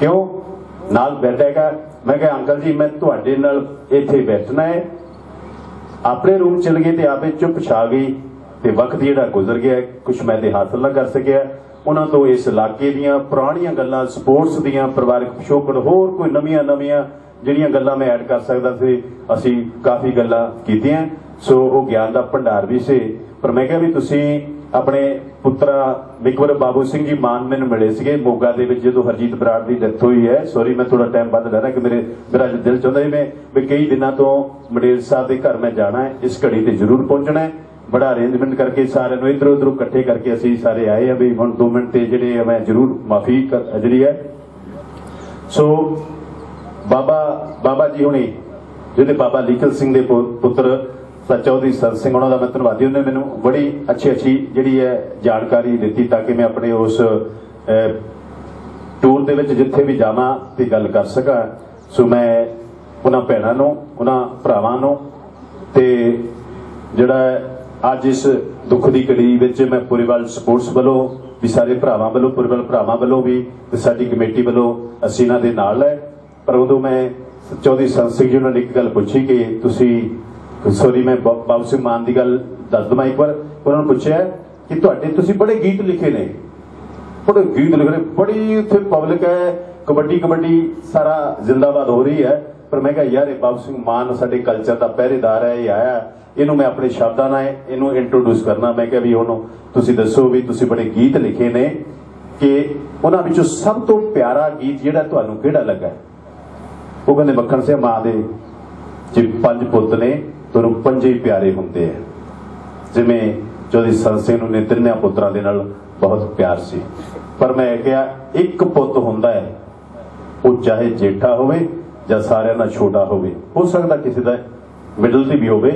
Speaker 11: ਕਿਉਂ? ਨਾਲ ਬੈਠੇਗਾ ਮੈਂ ਕਿਹਾ, ਅੰਕਲ ਜੀ, ਮੈਂ ਤੁਹਾਡੇ ਨਾਲ ਇੱਥੇ ਬੈਠਣਾ ਹੈ। ਆਪਣੇ ਰੂਮ ਚਲ ਗਏ ਤੇ ਆਪੇ ਚੁੱਪ ਛਾ ਗਈ ਤੇ ਵਕਤ ਜਿਹੜਾ ਗੁਜ਼ਰ ਗਿਆ। ਕੁਝ ਮੈਂ ਤੇ ਹਾਸਲ ਨਾ ਕਰ ਸਕਿਆ। ਉਹਨਾਂ ਤੋਂ ਇਸ ਇਲਾਕੇ ਦੀਆਂ ਪੁਰਾਣੀਆਂ ਗੱਲਾਂ ਸਪੋਰਟਸ ਦੀਆਂ, ਪਰਿਵਾਰਕ ਪਿਛੋਕੜ, ਹੋਰ ਕੋਈ ਨਵੀਆਂ ਨਵੀਆਂ ਜਿਹੜੀਆਂ ਗੱਲਾਂ ਮੈਂ ਐਡ ਕਰ ਸਕਦਾ ਸੀ, ਅਸੀਂ ਕਾਫੀ ਗੱਲਾਂ ਕੀਤੀਆਂ। ਸੋ ਉਹ ਗਿਆਨ ਦਾ ਭੰਡਾਰ ਵੀ ਸੀ। ਪਰ ਮੈਂ ਕਿਹਾ ਵੀ ਤੁਸੀਂ ਆਪਣੇ ਪੁੱਤਰਾ ਵਿਕਵਰ ਬਾਬੂ ਸਿੰਘ ਜੀ ਮਾਨ ਮੈਨੂੰ ਮਿਲੇ ਸੀਗੇ। ਮੋਗਾ ਦੇ ਵਿੱਚ ਜਦੋਂ ਹਰਜੀਤ ਬਰਾੜ ਦੀ ਡੈਥ ਹੋਈ ਹੈ। ਸੌਰੀ ਮੈਂ ਥੋੜਾ ਟਾਈਮ ਵੱਧ ਲੈ ਰਿਹਾ ਕਿ ਮੇਰੇ ਮੇਰਾ ਦਿਲ ਚਾਹੁੰਦਾ ਸੀ ਮੈਂ ਵੀ ਕਈ ਦਿਨਾਂ ਤੋਂ ਮਡੇਲ ਸਾਹਿਬ ਦੇ ਘਰ ਮੈਂ ਜਾਣਾ ਹੈ। ਇਸ ਘੜੀ ਤੇ ਜ਼ਰੂਰ ਪਹੁੰਚਣਾ ਹੈ। ਬੜਾ ਅਰੇਂਜਮੈਂਟ ਕਰਕੇ ਸਾਰਿਆਂ ਨੂੰ ਇਧਰ ਉਧਰ ਇਕੱਠੇ ਕਰਕੇ ਅਸੀਂ ਸਾਰੇ ਆਏ ਆ ਵੀ ਹੁਣ 2 ਮਿੰਟ ਤੇ ਜਿਹੜੇ ਆ ਮੈਂ ਜ਼ਰੂਰ ਮਾਫੀ ਜਿਹੜੀ ਹੈ। ਸੋ ਬਾਬਾ ਬਾਬਾ ਜੀ ਹੁਣੀ, ਜਿਹਦੇ ਬਾਬਾ ਲੀਕਲ ਸਿੰਘ ਦੇ ਪੁੱਤਰ ਤਾਂ ਚੌਧਰੀ ਸਰ ਸਿੰਘ, ਉਹਨਾਂ ਦਾ ਮੈਂ ਧੰਨਵਾਦੀ ਉਹਨੇ ਮੈਨੂੰ ਬੜੀ ਅੱਛੀ ਅੱਛੀ ਜਿਹੜੀ ਹੈ ਜਾਣਕਾਰੀ ਦਿੱਤੀ ਤਾਂ ਕਿ ਮੈਂ ਆਪਣੇ ਉਸ ਟੂਰ ਦੇ ਵਿੱਚ ਜਿੱਥੇ ਵੀ ਜਾਵਾਂ ਤੇ ਗੱਲ ਕਰ ਸਕਾਂ। ਸੋ ਮੈਂ ਉਹਨਾਂ ਭੈਣਾਂ ਨੂੰ, ਉਹਨਾਂ ਭਰਾਵਾਂ ਨੂੰ ਤੇ ਜਿਹੜਾ ਅੱਜ ਇਸ ਦੁੱਖ ਦੀ ਘੜੀ ਵਿੱਚ ਮੈਂ ਪੂਰੇਵਾਲ ਸਪੋਰਟਸ ਵੱਲੋਂ ਵੀ ਸਾਰੇ ਭਰਾਵਾਂ ਵੱਲੋਂ ਪੂਰੇਵਾਲ ਭਰਾਵਾਂ ਵੱਲੋਂ ਵੀ ਤੇ ਸਾਡੀ ਕਮੇਟੀ ਵੱਲੋਂ ਅਸੀਂ ਇਹਨਾਂ ਦੇ ਨਾਲ ਹੈ। ਪਰ ਉਦੋਂ ਮੈਂ ਚੌਧਰੀ ਸੰਤ ਸਿੰਘ ਜੀ ਨੂੰ ਇੱਕ ਗੱਲ ਪੁੱਛੀ ਕਿ ਤੁਸੀਂ ਸੋਰੀ ਮੈਂ ਬਾਬੂ ਸਿੰਘ ਮਾਨ ਦੀ ਗੱਲ ਦੱਸ ਦਵਾਂ ਇੱਕ ਵਾਰ। ਉਹਨਾਂ ਨੂੰ ਪੁੱਛਿਆ ਕਿ ਤੁਹਾਡੇ ਤੁਸੀਂ ਬੜੇ ਗੀਤ ਲਿਖੇ ਨੇ। ਬੜੇ ਗੀਤ ਲਿਖ ਰਹੇ ਬੜੀ ਇੱਥੇ ਪਬਲਿਕ ਹੈ। ਕਬੱਡੀ ਕਬੱਡੀ ਸਾਰਾ ਜ਼ਿੰਦਾਬਾਦ ਹੋ ਰਹੀ ਹੈ। ਪਰ ਮੈਂ ਕਿਹਾ, ਯਾਰ, ਇਹ ਬਾਬੂ ਸਿੰਘ ਮਾਨ ਸਾਡੇ ਕਲਚਰ ਦਾ ਪਹਿਰੇਦਾਰ ਹੈ, ਇਹ ਆਇਆ। ਇਹਨੂੰ ਮੈਂ ਆਪਣੇ ਸ਼ਬਦਾਂ ਨਾਲ ਇਹਨੂੰ ਇੰਟਰੋਡਿਊਸ ਕਰਨਾ। ਮੈਂ ਕਿਹਾ ਵੀ ਉਹਨੂੰ ਤੁਸੀਂ ਦੱਸੋ ਵੀ ਤੁਸੀਂ ਬੜੇ ਗੀਤ ਲਿਖੇ ਨੇ ਕਿ ਉਹਨਾਂ ਵਿੱਚੋਂ ਸਭ ਤੋਂ ਪਿਆਰਾ ਗੀਤ ਜਿਹੜਾ ਤੁਹਾਨੂੰ ਕਿਹੜਾ ਲੱਗਾ? ਉਹ ਕਹਿੰਦੇ ਮੱਖਣ ਸਿੰਘ ਮਾਂ ਦੇ ਜੇ ਪੰਜ ਪੁੱਤ ਨੇ। ਤੁਹਾਨੂੰ ਪੰਜੇ ਪਿਆਰੇ ਹੁੰਦੇ ਆ। ਜਿਵੇਂ ਚੌਧਰੀ ਸੰਤ ਸਿੰਘ ਨੂੰ ਨੇ ਤਿੰਨਿਆਂ ਪੁੱਤਰਾਂ ਦੇ ਨਾਲ ਬਹੁਤ ਪਿਆਰ ਸੀ। ਪਰ ਮੈਂ ਕਿਹਾ, ਇੱਕ ਪੁੱਤ ਹੁੰਦਾ ਹੈ, ਉਹ ਚਾਹੇ ਜੇਠਾ ਹੋਵੇ ਜਾਂ ਸਾਰਿਆਂ ਨਾਲ ਛੋਟਾ ਹੋਵੇ, ਹੋ ਸਕਦਾ ਕਿਸੇ ਦਾ ਮਿਡਲ ਦੀ ਵੀ ਹੋਵੇ।